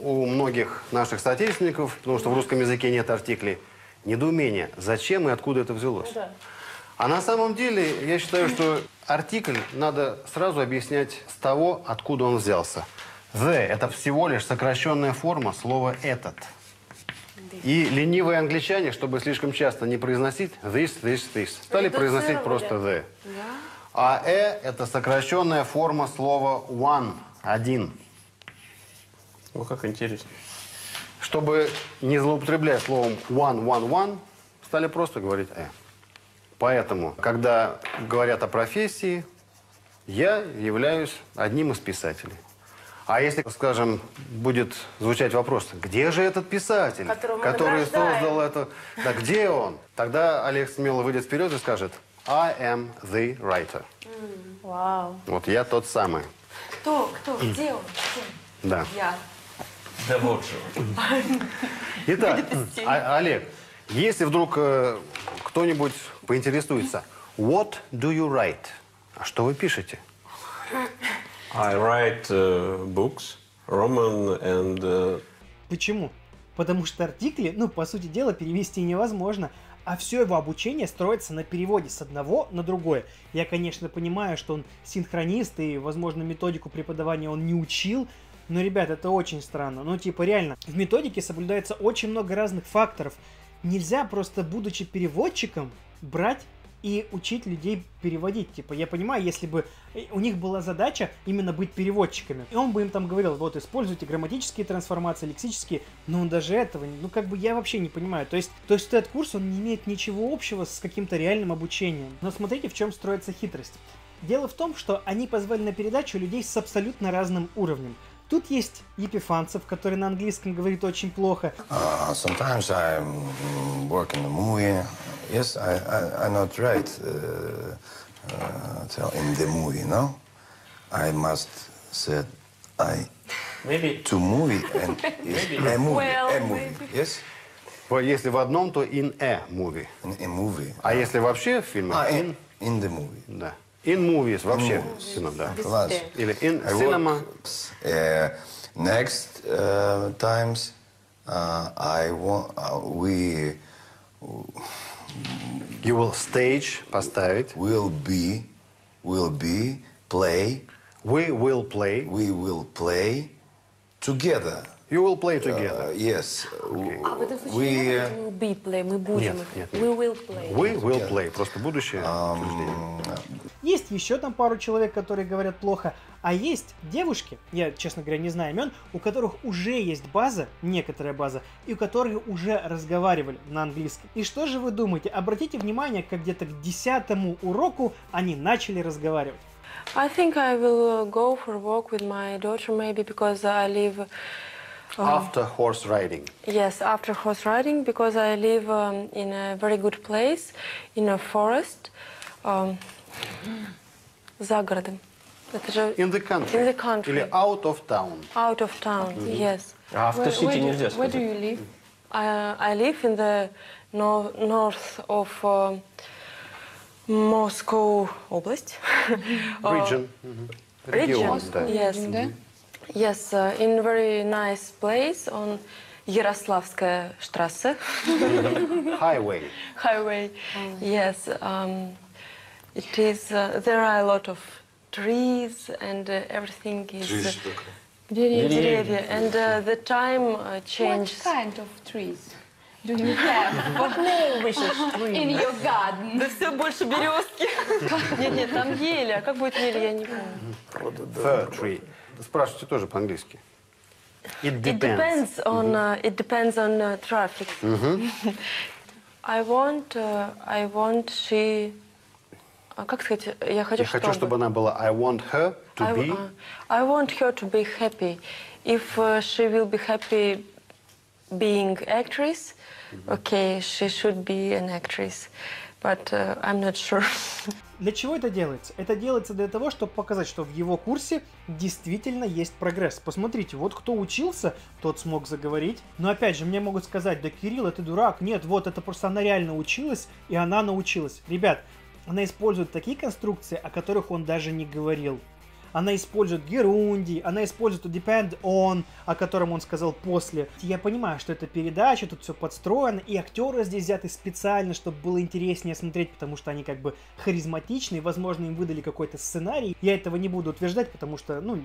у многих наших соотечественников, потому что в русском языке нет артиклей, недоумение, зачем и откуда это взялось. А на самом деле, я считаю, что артикль надо сразу объяснять с того, откуда он взялся. The – это всего лишь сокращенная форма слова «этот». И ленивые англичане, чтобы слишком часто не произносить this, this, this, стали произносить просто the. А «э» – это сокращенная форма слова one – один. Ну, как интересно. Чтобы не злоупотреблять словом one, one, one, стали просто говорить «э». Поэтому, когда говорят о профессии, я являюсь одним из писателей. А если, скажем, будет звучать вопрос, где же этот писатель, который награждаем?» создал это, да где он? Тогда Олег смело выйдет вперед и скажет, I am the writer. Вау. Вот я тот самый. Кто? Кто? Где он? Где? Да. Я. Да вот же. Итак. А- Олег, если вдруг э, кто-нибудь поинтересуется, what do you write? А что вы пишете? I write uh, books, Roman and uh, Почему? Потому что артикли, ну, по сути дела, перевести невозможно, а все его обучение строится на переводе с одного на другое. Я, конечно, понимаю, что он синхронист, и, возможно, методику преподавания он не учил, но, ребят, это очень странно. Ну, типа, реально, в методике соблюдается очень много разных факторов. Нельзя просто, будучи переводчиком, брать и учить людей переводить. Типа, я понимаю, если бы у них была задача именно быть переводчиками, и он бы им там говорил, вот, используйте грамматические трансформации, лексические, но он даже этого, ну, как бы я вообще не понимаю. То есть, то есть этот курс, он не имеет ничего общего с каким-то реальным обучением. Но смотрите, в чем строится хитрость. Дело в том, что они позвали на передачу людей с абсолютно разным уровнем. Тут есть Епифанцев, который на английском говорит очень плохо. Uh, sometimes I work in a movie. Yes, I, I, not write uh, uh, tell in the movie, no? I must say I maybe to movie and yes, a movie, Well, a movie, yes? Вот Если в одном, то in a movie. In a movie. А если вообще в фильме? А, in, in the movie. Да. In movies, вообще movies. кино, да. Класс. Или in I cinema. work, uh, next uh, times uh, I want uh, we You will stage поставить. Will be will be play. We will play. We will play together. You will play together. Uh, yes. А в этом случае We will be play, мы будем. Нет, нет, We will play. We will play. Просто будущее. Есть еще там пару человек, которые говорят плохо, а есть девушки, я, честно говоря, не знаю имен, у которых уже есть база, некоторая база, и у которых уже разговаривали на английском. И что же вы думаете? Обратите внимание, как где-то к десятому уроку они начали разговаривать. I think I will go for a walk with my daughter maybe because I live. uh, After horse riding. Yes, after horse riding because I live um, in a very good place, in a forest, um, за городом. Это же In the country. In the country. Или out of town. out of town. Мгм. Yes. А after Where- city where do- нельзя Where do сказать. you live? I, I live in the nor- north of uh, Moscow область. Uh, Region. Мгм. Region, да. yes. Yes, uh, in very nice place on Yaroslavskaya штрассе. Highway. Highway. Yes, um, it is. Uh, there are a lot of trees and uh, everything is. Trees, uh, только. Деревья. Деревья. деревья. And uh, the time uh, changes. What kind of trees do you have? What name in your garden? Да все больше березки. Нет, нет, там ели. А как будет ели, я не помню. Fir tree. Спрашивайте тоже по-английски. It It depends. depends on uh, it depends on uh, traffic. Мгм. I want uh, I want she. А как сказать? Я хочу, Я хочу, чтобы она была I want her to I, be. uh, I want her to be happy. If uh, she will be happy being actress, okay, she should be an actress. But uh, I'm not sure. Для чего это делается? Это делается для того, чтобы показать, что в его курсе действительно есть прогресс. Посмотрите, вот кто учился, тот смог заговорить. Но опять же, мне могут сказать, да Кирилл, это дурак. Нет, вот это просто она реально училась, и она научилась. Ребят, она использует такие конструкции, о которых он даже не говорил. Она использует герунди, она использует depend on, о котором он сказал после. Я понимаю, что это передача, тут все подстроено, и актеры здесь взяты специально, чтобы было интереснее смотреть, потому что они как бы харизматичны, и, возможно, им выдали какой-то сценарий. Я этого не буду утверждать, потому что, ну,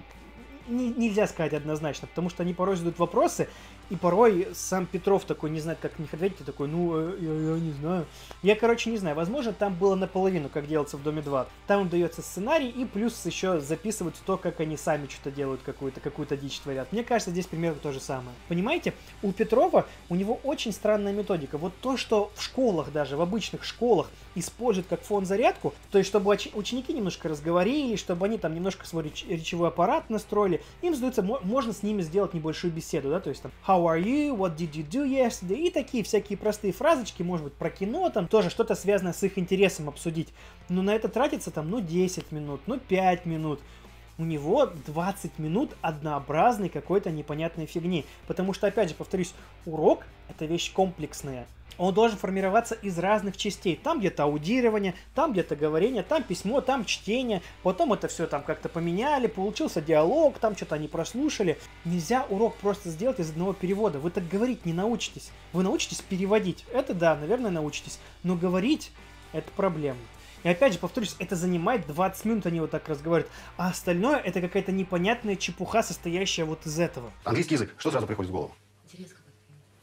не, нельзя сказать однозначно, потому что они порой задают вопросы, и порой сам Петров такой не знает, как на них такой, ну, э, я, я не знаю. Я, короче, не знаю, возможно, там было наполовину, как делается в Доме 2. Там дается сценарий, и плюс еще записывают то, как они сами что-то делают, какую-то какую дичь творят. Мне кажется, здесь примерно то же самое. Понимаете, у Петрова, у него очень странная методика. Вот то, что в школах даже, в обычных школах используют как фон зарядку, то есть чтобы ученики немножко разговорили, чтобы они там немножко свой реч- речевой аппарат настроили, им сдается, можно с ними сделать небольшую беседу, да, то есть там How are you? What did you do yesterday? И такие всякие простые фразочки, может быть, про кино, там тоже что-то связанное с их интересом обсудить. Но на это тратится там, ну, 10 минут, ну, 5 минут у него 20 минут однообразной какой-то непонятной фигни. Потому что, опять же, повторюсь, урок — это вещь комплексная он должен формироваться из разных частей. Там где-то аудирование, там где-то говорение, там письмо, там чтение. Потом это все там как-то поменяли, получился диалог, там что-то они прослушали. Нельзя урок просто сделать из одного перевода. Вы так говорить не научитесь. Вы научитесь переводить. Это да, наверное, научитесь. Но говорить это проблема. И опять же, повторюсь, это занимает 20 минут, они вот так разговаривают. А остальное это какая-то непонятная чепуха, состоящая вот из этого. Английский язык. Что сразу приходит в голову?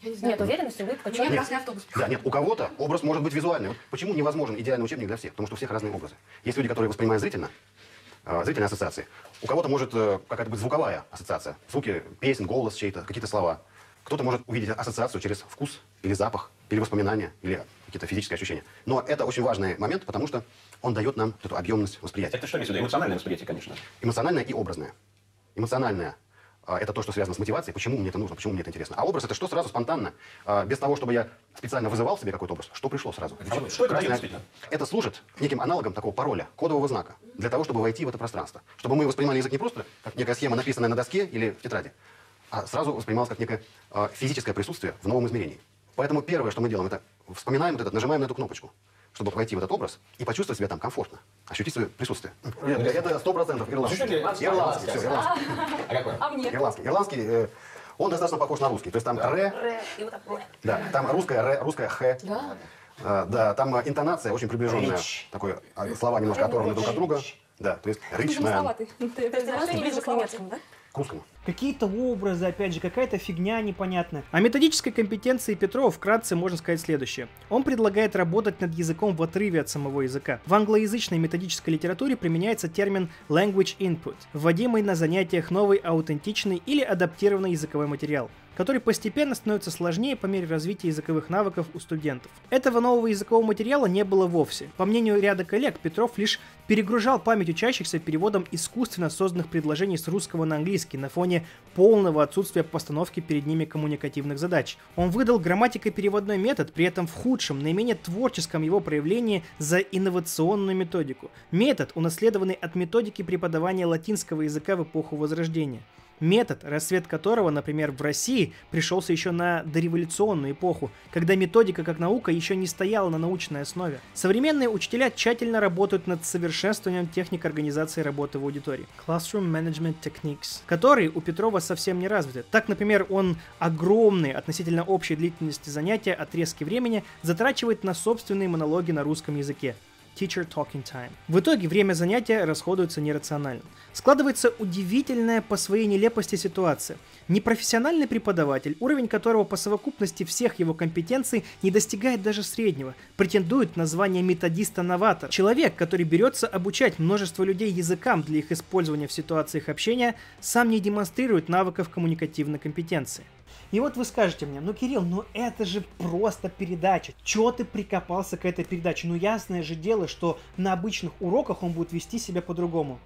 Нет уверенности, улыбка, нет, красный автобус. Да, нет, у кого-то образ может быть визуальный. Вот почему невозможен идеальный учебник для всех? Потому что у всех разные образы. Есть люди, которые воспринимают зрительно, э, зрительные ассоциации. У кого-то может э, какая-то быть звуковая ассоциация. Звуки, песен, голос чей-то, какие-то слова. Кто-то может увидеть ассоциацию через вкус или запах, или воспоминания, или какие-то физические ощущения. Но это очень важный момент, потому что он дает нам эту объемность восприятия. Это что имеется в виду? Эмоциональное восприятие, конечно. Эмоциональное и образное. Эмоциональное это то, что связано с мотивацией, почему мне это нужно, почему мне это интересно. А образ это что сразу спонтанно, а, без того, чтобы я специально вызывал себе какой-то образ, что пришло сразу. А что это дает, Это служит неким аналогом такого пароля, кодового знака, для того, чтобы войти в это пространство. Чтобы мы воспринимали язык не просто как некая схема, написанная на доске или в тетради, а сразу воспринималось как некое физическое присутствие в новом измерении. Поэтому первое, что мы делаем, это вспоминаем вот этот, нажимаем на эту кнопочку чтобы войти в этот образ и почувствовать себя там комфортно, ощутить свое присутствие. Нет, это сто процентов ирландский. Ирландский, все, ирландский. А какой? А мне? Ирландский. Ирландский, э, он достаточно похож на русский. То есть там ре, да, там русская ре, русская х. Да. А, да, там интонация очень приближенная. Такое, слова немножко оторваны друг от друга. Да, то есть man. Ты ближе к немецкому, да? Русскому. Какие-то образы, опять же, какая-то фигня непонятная. О методической компетенции Петрова вкратце можно сказать следующее. Он предлагает работать над языком в отрыве от самого языка. В англоязычной методической литературе применяется термин language input, вводимый на занятиях новый аутентичный или адаптированный языковой материал который постепенно становится сложнее по мере развития языковых навыков у студентов. Этого нового языкового материала не было вовсе. По мнению ряда коллег, Петров лишь перегружал память учащихся переводом искусственно созданных предложений с русского на английский на фоне полного отсутствия постановки перед ними коммуникативных задач. Он выдал грамматико-переводной метод, при этом в худшем, наименее творческом его проявлении за инновационную методику. Метод, унаследованный от методики преподавания латинского языка в эпоху Возрождения. Метод, рассвет которого, например, в России пришелся еще на дореволюционную эпоху, когда методика как наука еще не стояла на научной основе. Современные учителя тщательно работают над совершенствованием техник организации работы в аудитории. Classroom Management Techniques, которые у Петрова совсем не развиты. Так, например, он огромные относительно общей длительности занятия отрезки времени затрачивает на собственные монологи на русском языке. Teacher Talking Time. В итоге время занятия расходуется нерационально. Складывается удивительная по своей нелепости ситуация. Непрофессиональный преподаватель, уровень которого по совокупности всех его компетенций не достигает даже среднего, претендует на звание методиста-новатор. Человек, который берется обучать множество людей языкам для их использования в ситуациях общения, сам не демонстрирует навыков коммуникативной компетенции. И вот вы скажете мне, ну, Кирилл, ну это же просто передача. Чего ты прикопался к этой передаче? Ну, ясное же дело, что на обычных уроках он будет вести себя по-другому.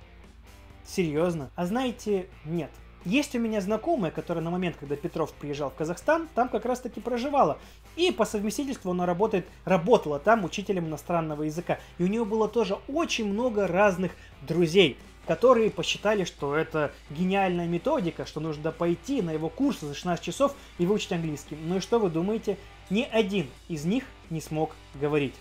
Серьезно? А знаете, нет. Есть у меня знакомая, которая на момент, когда Петров приезжал в Казахстан, там как раз таки проживала. И по совместительству она работает, работала там учителем иностранного языка. И у нее было тоже очень много разных друзей которые посчитали, что это гениальная методика, что нужно пойти на его курсы за 16 часов и выучить английский. Ну и что вы думаете? Ни один из них не смог говорить.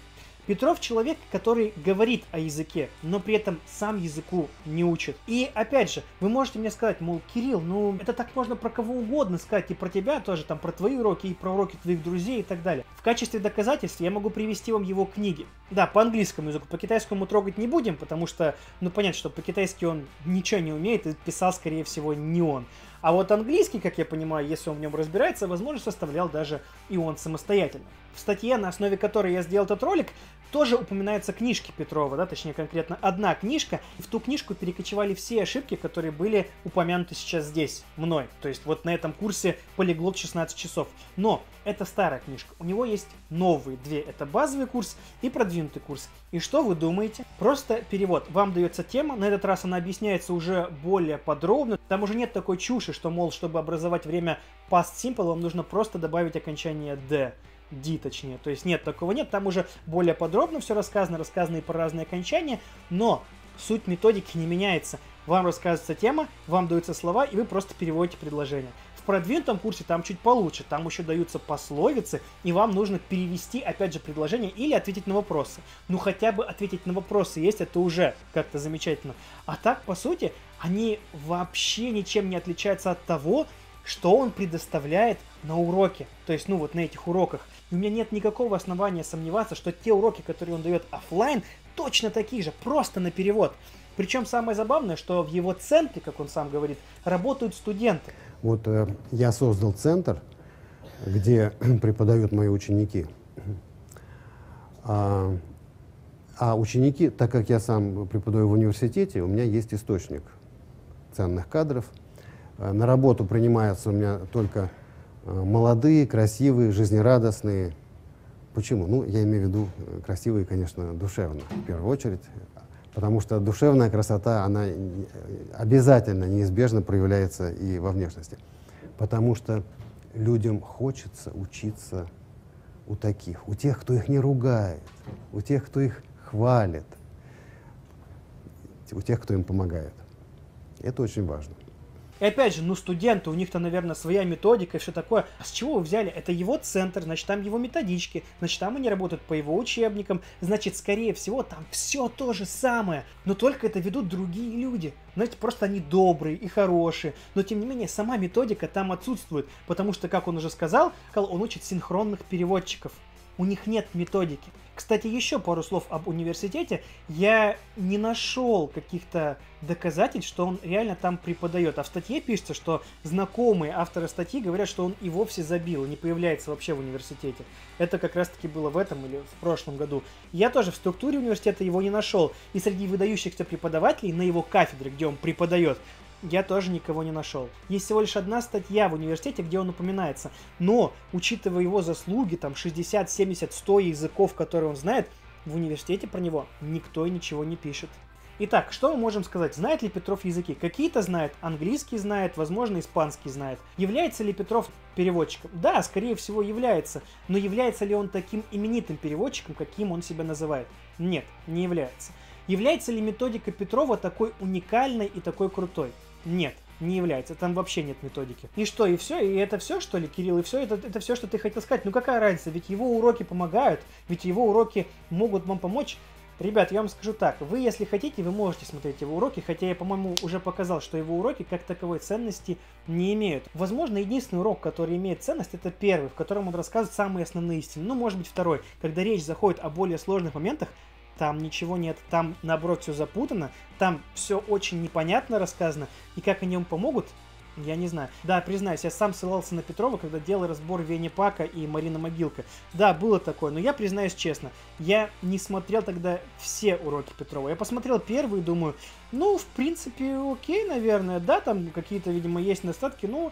Петров человек, который говорит о языке, но при этом сам языку не учит. И опять же, вы можете мне сказать, мол, Кирилл, ну это так можно про кого угодно сказать, и про тебя тоже, там, про твои уроки, и про уроки твоих друзей и так далее. В качестве доказательств я могу привести вам его книги. Да, по английскому языку, по китайскому трогать не будем, потому что, ну понятно, что по-китайски он ничего не умеет, и писал, скорее всего, не он. А вот английский, как я понимаю, если он в нем разбирается, возможно, составлял даже и он самостоятельно. В статье, на основе которой я сделал этот ролик, тоже упоминаются книжки Петрова, да, точнее конкретно одна книжка. И в ту книжку перекочевали все ошибки, которые были упомянуты сейчас здесь, мной. То есть вот на этом курсе полиглот 16 часов. Но это старая книжка. У него есть новые две. Это базовый курс и продвинутый курс. И что вы думаете? Просто перевод. Вам дается тема, на этот раз она объясняется уже более подробно. Там уже нет такой чуши, что, мол, чтобы образовать время past simple, вам нужно просто добавить окончание d. D, точнее. То есть нет, такого нет. Там уже более подробно все рассказано, рассказано и про разные окончания, но суть методики не меняется. Вам рассказывается тема, вам даются слова, и вы просто переводите предложение. В продвинутом курсе там чуть получше, там еще даются пословицы, и вам нужно перевести, опять же, предложение или ответить на вопросы. Ну, хотя бы ответить на вопросы есть, это уже как-то замечательно. А так, по сути, они вообще ничем не отличаются от того, что он предоставляет на уроке. То есть, ну вот на этих уроках. И у меня нет никакого основания сомневаться, что те уроки, которые он дает офлайн, точно такие же, просто на перевод. Причем самое забавное, что в его центре, как он сам говорит, работают студенты. Вот э, я создал центр, где преподают мои ученики. А, а ученики, так как я сам преподаю в университете, у меня есть источник ценных кадров. Э, на работу принимаются у меня только молодые, красивые, жизнерадостные. Почему? Ну, я имею в виду э, красивые, конечно, душевно, в первую очередь. Потому что душевная красота, она обязательно, неизбежно проявляется и во внешности. Потому что людям хочется учиться у таких, у тех, кто их не ругает, у тех, кто их хвалит, у тех, кто им помогает. Это очень важно. И опять же, ну студенты, у них-то, наверное, своя методика и все такое. А с чего вы взяли? Это его центр, значит, там его методички, значит, там они работают по его учебникам, значит, скорее всего, там все то же самое, но только это ведут другие люди. Знаете, просто они добрые и хорошие, но тем не менее, сама методика там отсутствует, потому что, как он уже сказал, он учит синхронных переводчиков. У них нет методики. Кстати, еще пару слов об университете. Я не нашел каких-то доказательств, что он реально там преподает. А в статье пишется, что знакомые авторы статьи говорят, что он и вовсе забил, не появляется вообще в университете. Это как раз-таки было в этом или в прошлом году. Я тоже в структуре университета его не нашел. И среди выдающихся преподавателей на его кафедре, где он преподает, я тоже никого не нашел. Есть всего лишь одна статья в университете, где он упоминается. Но, учитывая его заслуги, там 60, 70, 100 языков, которые он знает, в университете про него никто и ничего не пишет. Итак, что мы можем сказать? Знает ли Петров языки? Какие-то знает, английский знает, возможно, испанский знает. Является ли Петров переводчиком? Да, скорее всего, является. Но является ли он таким именитым переводчиком, каким он себя называет? Нет, не является. Является ли методика Петрова такой уникальной и такой крутой? Нет, не является. Там вообще нет методики. И что, и все? И это все, что ли, Кирилл? И все? Это, это все, что ты хотел сказать? Ну какая разница? Ведь его уроки помогают, ведь его уроки могут вам помочь. Ребят, я вам скажу так, вы, если хотите, вы можете смотреть его уроки, хотя я, по-моему, уже показал, что его уроки как таковой ценности не имеют. Возможно, единственный урок, который имеет ценность, это первый, в котором он рассказывает самые основные истины. Ну, может быть, второй, когда речь заходит о более сложных моментах, там ничего нет, там наоборот все запутано, там все очень непонятно рассказано, и как они ему помогут, я не знаю. Да, признаюсь, я сам ссылался на Петрова, когда делал разбор Вени Пака и Марина Могилка. Да, было такое, но я признаюсь честно, я не смотрел тогда все уроки Петрова. Я посмотрел первый и думаю, ну, в принципе, окей, наверное, да, там какие-то, видимо, есть недостатки, ну,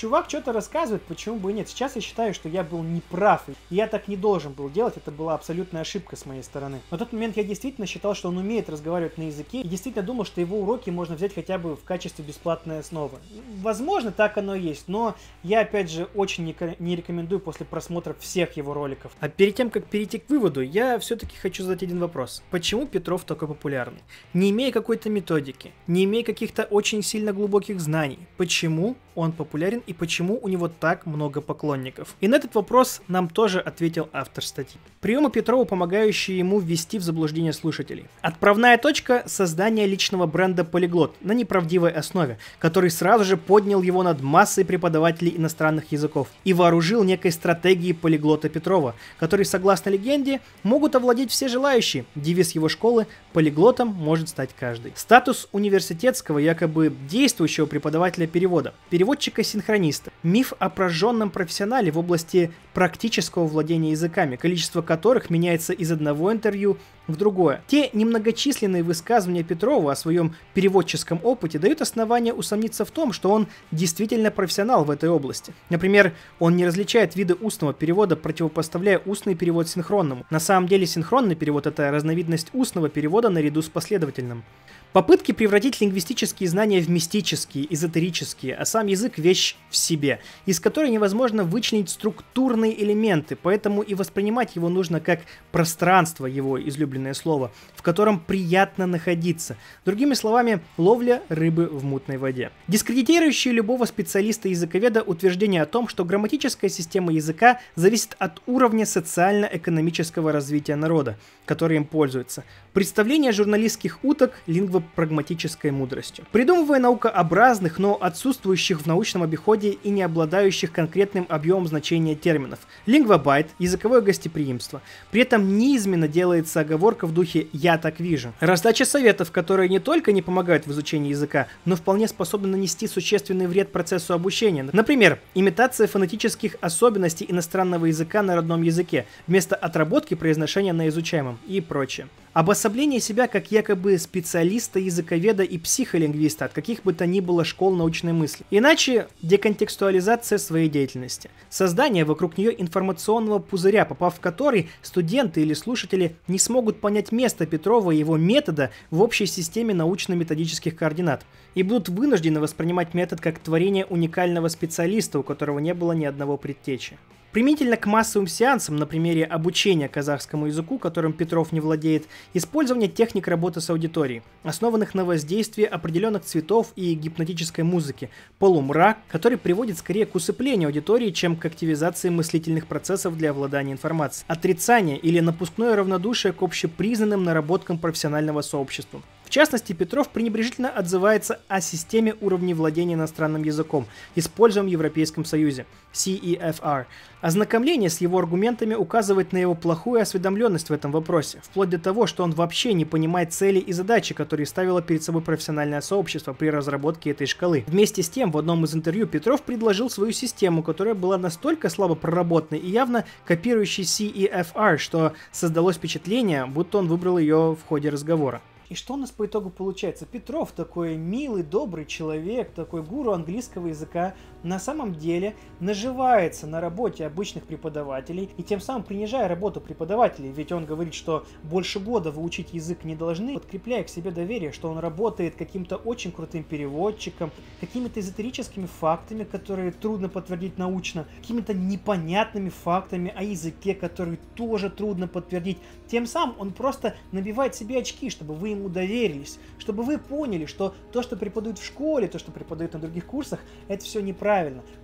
чувак что-то рассказывает, почему бы и нет. Сейчас я считаю, что я был неправ. Я так не должен был делать, это была абсолютная ошибка с моей стороны. На тот момент я действительно считал, что он умеет разговаривать на языке, и действительно думал, что его уроки можно взять хотя бы в качестве бесплатной основы. Возможно, так оно и есть, но я, опять же, очень не, рекомендую после просмотра всех его роликов. А перед тем, как перейти к выводу, я все-таки хочу задать один вопрос. Почему Петров такой популярный? Не имея какой-то методики, не имея каких-то очень сильно глубоких знаний, почему он популярен и почему у него так много поклонников? И на этот вопрос нам тоже ответил автор статьи. Приемы Петрова, помогающие ему ввести в заблуждение слушателей. Отправная точка – создания личного бренда «Полиглот» на неправдивой основе, который сразу же поднял его над массой преподавателей иностранных языков и вооружил некой стратегией полиглота Петрова, который, согласно легенде, могут овладеть все желающие. Девиз его школы «Полиглотом может стать каждый». Статус университетского, якобы действующего преподавателя перевода, переводчика-синхрониста, миф о прожженном профессионале в области практического владения языками, количество которых меняется из одного интервью в другое. Те немногочисленные высказывания Петрова о своем переводческом опыте дают основания усомниться в том, что он действительно профессионал в этой области. Например, он не различает виды устного перевода, противопоставляя устный перевод синхронному. На самом деле синхронный перевод – это разновидность устного перевода наряду с последовательным. Попытки превратить лингвистические знания в мистические, эзотерические, а сам язык – вещь в себе, из которой невозможно вычленить структурные элементы, поэтому и воспринимать его нужно как пространство, его излюбленное слово, в котором приятно находиться. Другими словами, ловля рыбы в мутной воде. Дискредитирующие любого специалиста-языковеда утверждение о том, что грамматическая система языка зависит от уровня социально-экономического развития народа, который им пользуется. Представление журналистских уток лингвопрагматической мудростью. Придумывая наукообразных, но отсутствующих в научном обиходе и не обладающих конкретным объемом значения терминов. Лингвобайт – языковое гостеприимство. При этом неизменно делается оговорка в духе «я так вижу». Раздача советов, которые не только не помогают в изучении языка, но вполне способны нанести существенный вред процессу обучения. Например, имитация фонетических особенностей иностранного языка на родном языке, вместо отработки произношения на изучаемом и прочее. Обособление себя как якобы специалиста, языковеда и психолингвиста от каких бы то ни было школ научной мысли. Иначе деконтекстуализация своей деятельности. Создание вокруг нее информационного пузыря, попав в который студенты или слушатели не смогут понять место Петрова и его метода в общей системе научно-методических координат и будут вынуждены воспринимать метод как творение уникального специалиста, у которого не было ни одного предтечи. Применительно к массовым сеансам на примере обучения казахскому языку, которым Петров не владеет, использование техник работы с аудиторией, основанных на воздействии определенных цветов и гипнотической музыки, полумрак, который приводит скорее к усыплению аудитории, чем к активизации мыслительных процессов для обладания информацией, отрицание или напускное равнодушие к общепризнанным наработкам профессионального сообщества. В частности, Петров пренебрежительно отзывается о системе уровней владения иностранным языком, используемом в Европейском Союзе, CEFR. Ознакомление с его аргументами указывает на его плохую осведомленность в этом вопросе, вплоть до того, что он вообще не понимает цели и задачи, которые ставило перед собой профессиональное сообщество при разработке этой шкалы. Вместе с тем, в одном из интервью Петров предложил свою систему, которая была настолько слабо проработанной и явно копирующей CEFR, что создалось впечатление, будто он выбрал ее в ходе разговора. И что у нас по итогу получается? Петров такой милый, добрый человек, такой гуру английского языка, на самом деле наживается на работе обычных преподавателей и тем самым принижая работу преподавателей. Ведь он говорит, что больше года вы учить язык не должны, подкрепляя к себе доверие, что он работает каким-то очень крутым переводчиком, какими-то эзотерическими фактами, которые трудно подтвердить научно, какими-то непонятными фактами о языке, которые тоже трудно подтвердить. Тем самым он просто набивает себе очки, чтобы вы ему доверились, чтобы вы поняли, что то, что преподают в школе, то, что преподают на других курсах, это все неправильно.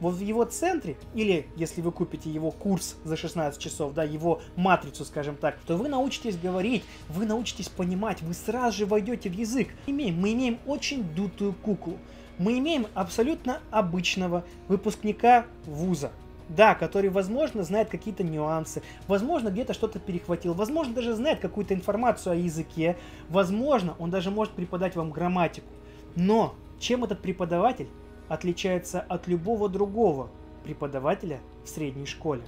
Вот в его центре, или если вы купите его курс за 16 часов, да, его матрицу, скажем так, то вы научитесь говорить, вы научитесь понимать, вы сразу же войдете в язык. Мы имеем, мы имеем очень дутую куклу. Мы имеем абсолютно обычного выпускника вуза, да, который, возможно, знает какие-то нюансы, возможно, где-то что-то перехватил, возможно, даже знает какую-то информацию о языке, возможно, он даже может преподать вам грамматику. Но чем этот преподаватель отличается от любого другого преподавателя в средней школе?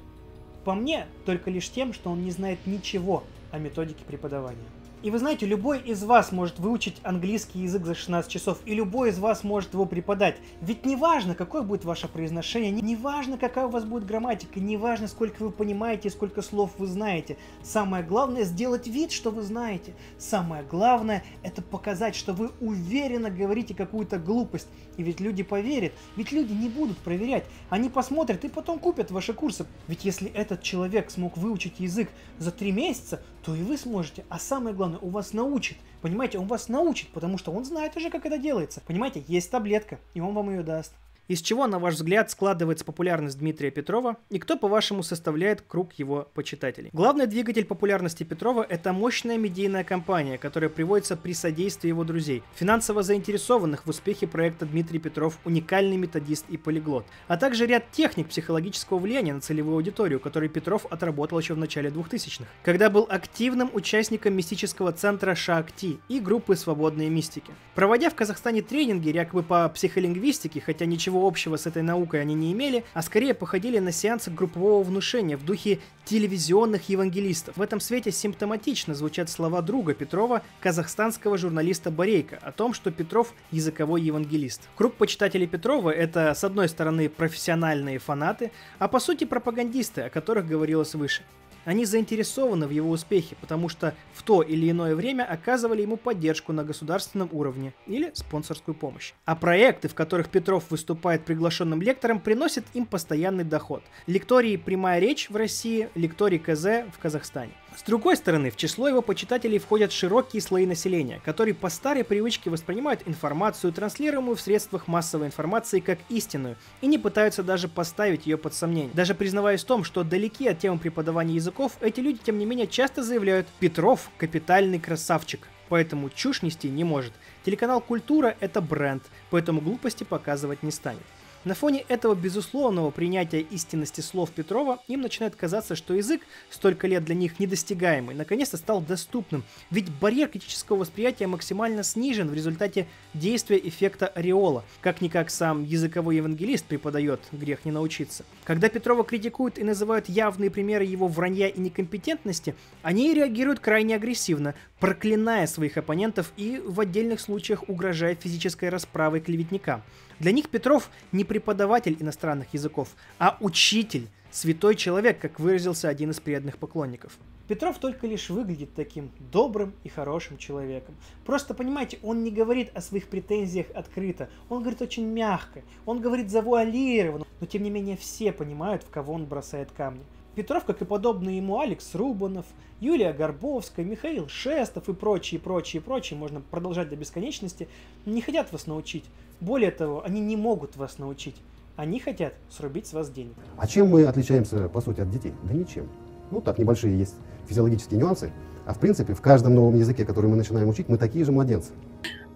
По мне, только лишь тем, что он не знает ничего о методике преподавания. И вы знаете, любой из вас может выучить английский язык за 16 часов, и любой из вас может его преподать. Ведь не важно, какое будет ваше произношение, не важно, какая у вас будет грамматика, не важно, сколько вы понимаете, сколько слов вы знаете. Самое главное сделать вид, что вы знаете. Самое главное это показать, что вы уверенно говорите какую-то глупость. И ведь люди поверят, ведь люди не будут проверять. Они посмотрят и потом купят ваши курсы. Ведь если этот человек смог выучить язык за 3 месяца, то и вы сможете. А самое главное, у вас научит. Понимаете, он вас научит, потому что он знает уже, как это делается. Понимаете, есть таблетка, и он вам ее даст. Из чего, на ваш взгляд, складывается популярность Дмитрия Петрова и кто, по-вашему, составляет круг его почитателей? Главный двигатель популярности Петрова – это мощная медийная кампания, которая приводится при содействии его друзей, финансово заинтересованных в успехе проекта Дмитрий Петров – уникальный методист и полиглот, а также ряд техник психологического влияния на целевую аудиторию, который Петров отработал еще в начале 2000-х, когда был активным участником мистического центра Шакти и группы «Свободные мистики». Проводя в Казахстане тренинги якобы по психолингвистике, хотя ничего общего с этой наукой они не имели, а скорее походили на сеансы группового внушения в духе телевизионных евангелистов. В этом свете симптоматично звучат слова друга Петрова, казахстанского журналиста Борейка, о том, что Петров – языковой евангелист. Круг почитателей Петрова – это, с одной стороны, профессиональные фанаты, а по сути пропагандисты, о которых говорилось выше. Они заинтересованы в его успехе, потому что в то или иное время оказывали ему поддержку на государственном уровне или спонсорскую помощь. А проекты, в которых Петров выступает приглашенным лектором, приносят им постоянный доход. Лектории «Прямая речь» в России, лекторий КЗ в Казахстане. С другой стороны, в число его почитателей входят широкие слои населения, которые по старой привычке воспринимают информацию, транслируемую в средствах массовой информации, как истинную, и не пытаются даже поставить ее под сомнение. Даже признаваясь в том, что далеки от темы преподавания языков, эти люди, тем не менее, часто заявляют «Петров – капитальный красавчик», поэтому чушь нести не может. Телеканал «Культура» — это бренд, поэтому глупости показывать не станет. На фоне этого безусловного принятия истинности слов Петрова им начинает казаться, что язык, столько лет для них недостигаемый, наконец-то стал доступным, ведь барьер критического восприятия максимально снижен в результате действия эффекта ореола, как-никак сам языковой евангелист преподает, грех не научиться. Когда Петрова критикуют и называют явные примеры его вранья и некомпетентности, они реагируют крайне агрессивно, проклиная своих оппонентов и в отдельных случаях угрожая физической расправой клеветникам. Для них Петров не преподаватель иностранных языков, а учитель, святой человек, как выразился один из преданных поклонников. Петров только лишь выглядит таким добрым и хорошим человеком. Просто понимаете, он не говорит о своих претензиях открыто, он говорит очень мягко, он говорит завуалированно, но тем не менее все понимают, в кого он бросает камни. Петров, как и подобные ему Алекс Рубанов, Юлия Горбовская, Михаил Шестов и прочие, прочие, прочие, можно продолжать до бесконечности, не хотят вас научить. Более того, они не могут вас научить. Они хотят срубить с вас денег. А чем мы отличаемся, по сути, от детей? Да ничем. Ну, так, небольшие есть физиологические нюансы. А в принципе, в каждом новом языке, который мы начинаем учить, мы такие же младенцы.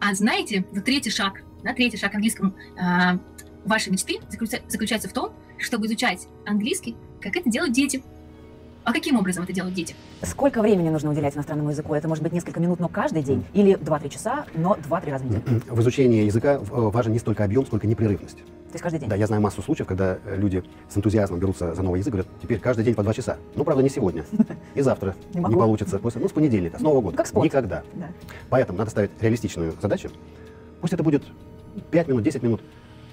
А знаете, вот третий шаг, да, третий шаг английском э, вашей мечты заключается в том, чтобы изучать английский, как это делают дети. А каким образом это делают дети? Сколько времени нужно уделять иностранному языку? Это может быть несколько минут, но каждый день? Или 2-3 часа, но 2-3 раза в неделю? В изучении языка важен не столько объем, сколько непрерывность. То есть каждый день? Да, я знаю массу случаев, когда люди с энтузиазмом берутся за новый язык, говорят, теперь каждый день по 2 часа. Ну, правда, не сегодня. И завтра не, не получится. После, ну, с понедельника, с Нового года. Как спорт. Никогда. Да. Поэтому надо ставить реалистичную задачу. Пусть это будет 5 минут, 10 минут,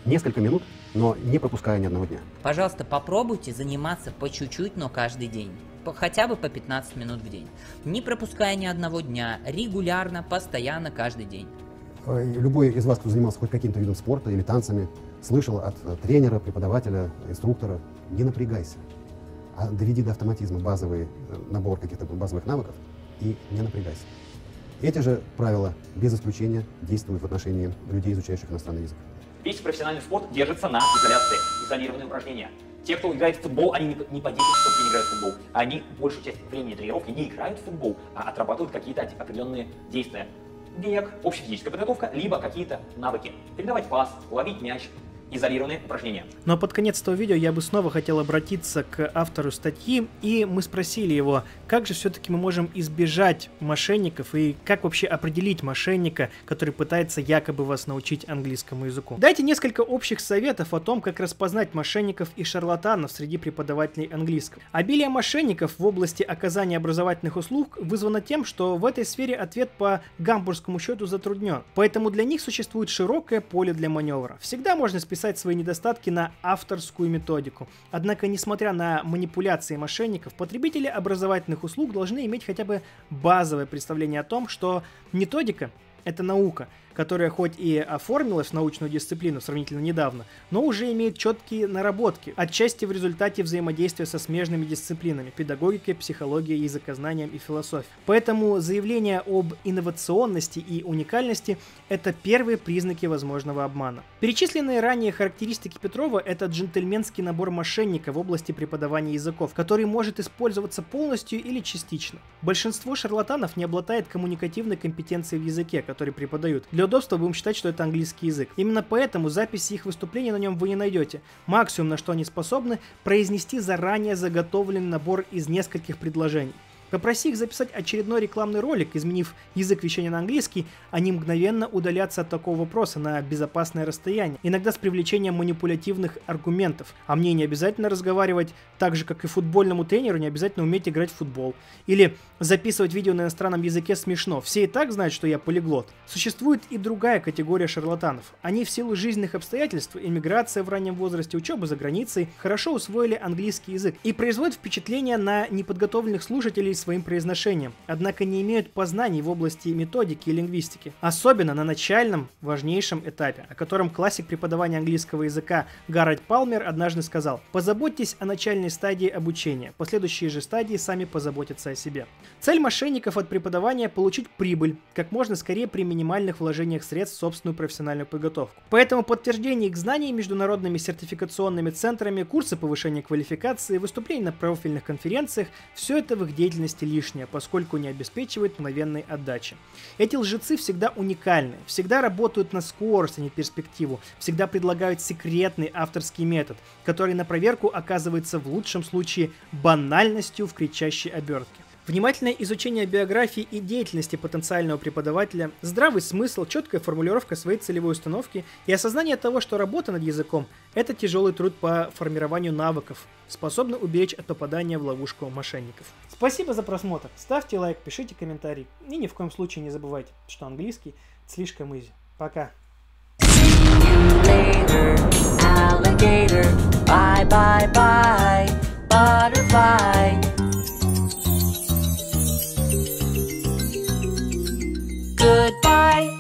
несколько минут, но не пропуская ни одного дня. Пожалуйста, попробуйте заниматься по чуть-чуть, но каждый день. По, хотя бы по 15 минут в день. Не пропуская ни одного дня, регулярно, постоянно, каждый день. Любой из вас, кто занимался хоть каким-то видом спорта или танцами, слышал от тренера, преподавателя, инструктора, не напрягайся, а доведи до автоматизма базовый набор каких-то базовых навыков и не напрягайся. Эти же правила без исключения действуют в отношении людей, изучающих иностранный язык. Весь профессиональный спорт держится на изоляции, изолированные упражнения. Те, кто играет в футбол, они не по 10 часов в играют в футбол. Они большую часть времени тренировки не играют в футбол, а отрабатывают какие-то определенные действия. Бег, общая физическая подготовка, либо какие-то навыки. Передавать пас, ловить мяч, изолированные упражнения. Но под конец этого видео я бы снова хотел обратиться к автору статьи, и мы спросили его, как же все-таки мы можем избежать мошенников и как вообще определить мошенника, который пытается якобы вас научить английскому языку. Дайте несколько общих советов о том, как распознать мошенников и шарлатанов среди преподавателей английского. Обилие мошенников в области оказания образовательных услуг вызвано тем, что в этой сфере ответ по гамбургскому счету затруднен, поэтому для них существует широкое поле для маневра. Всегда можно списать списать свои недостатки на авторскую методику. Однако, несмотря на манипуляции мошенников, потребители образовательных услуг должны иметь хотя бы базовое представление о том, что методика – это наука, которая хоть и оформилась в научную дисциплину сравнительно недавно, но уже имеет четкие наработки, отчасти в результате взаимодействия со смежными дисциплинами – педагогикой, психологией, языкознанием и философией. Поэтому заявление об инновационности и уникальности – это первые признаки возможного обмана. Перечисленные ранее характеристики Петрова – это джентльменский набор мошенника в области преподавания языков, который может использоваться полностью или частично. Большинство шарлатанов не обладает коммуникативной компетенцией в языке, который преподают. Для удобства будем считать, что это английский язык. Именно поэтому записи их выступлений на нем вы не найдете. Максимум, на что они способны, произнести заранее заготовленный набор из нескольких предложений. Попроси их записать очередной рекламный ролик, изменив язык вещания на английский, они мгновенно удалятся от такого вопроса на безопасное расстояние, иногда с привлечением манипулятивных аргументов. А мне не обязательно разговаривать так же, как и футбольному тренеру, не обязательно уметь играть в футбол. Или записывать видео на иностранном языке смешно. Все и так знают, что я полиглот. Существует и другая категория шарлатанов. Они в силу жизненных обстоятельств, иммиграция в раннем возрасте, учеба за границей, хорошо усвоили английский язык и производят впечатление на неподготовленных слушателей своим произношением, однако не имеют познаний в области методики и лингвистики. Особенно на начальном, важнейшем этапе, о котором классик преподавания английского языка Гаррет Палмер однажды сказал «Позаботьтесь о начальной стадии обучения, последующие же стадии сами позаботятся о себе». Цель мошенников от преподавания – получить прибыль, как можно скорее при минимальных вложениях средств в собственную профессиональную подготовку. Поэтому подтверждение их знаний международными сертификационными центрами, курсы повышения квалификации, выступления на профильных конференциях – все это в их деятельности лишнее, поскольку не обеспечивает мгновенной отдачи. Эти лжецы всегда уникальны, всегда работают на скорость, а не перспективу, всегда предлагают секретный авторский метод, который на проверку оказывается в лучшем случае банальностью в кричащей обертке. Внимательное изучение биографии и деятельности потенциального преподавателя, здравый смысл, четкая формулировка своей целевой установки и осознание того, что работа над языком – это тяжелый труд по формированию навыков, способны уберечь от попадания в ловушку мошенников. Спасибо за просмотр. Ставьте лайк, пишите комментарий. И ни в коем случае не забывайте, что английский слишком изи. Пока. alligator. Bye, bye, bye, butterfly. Goodbye.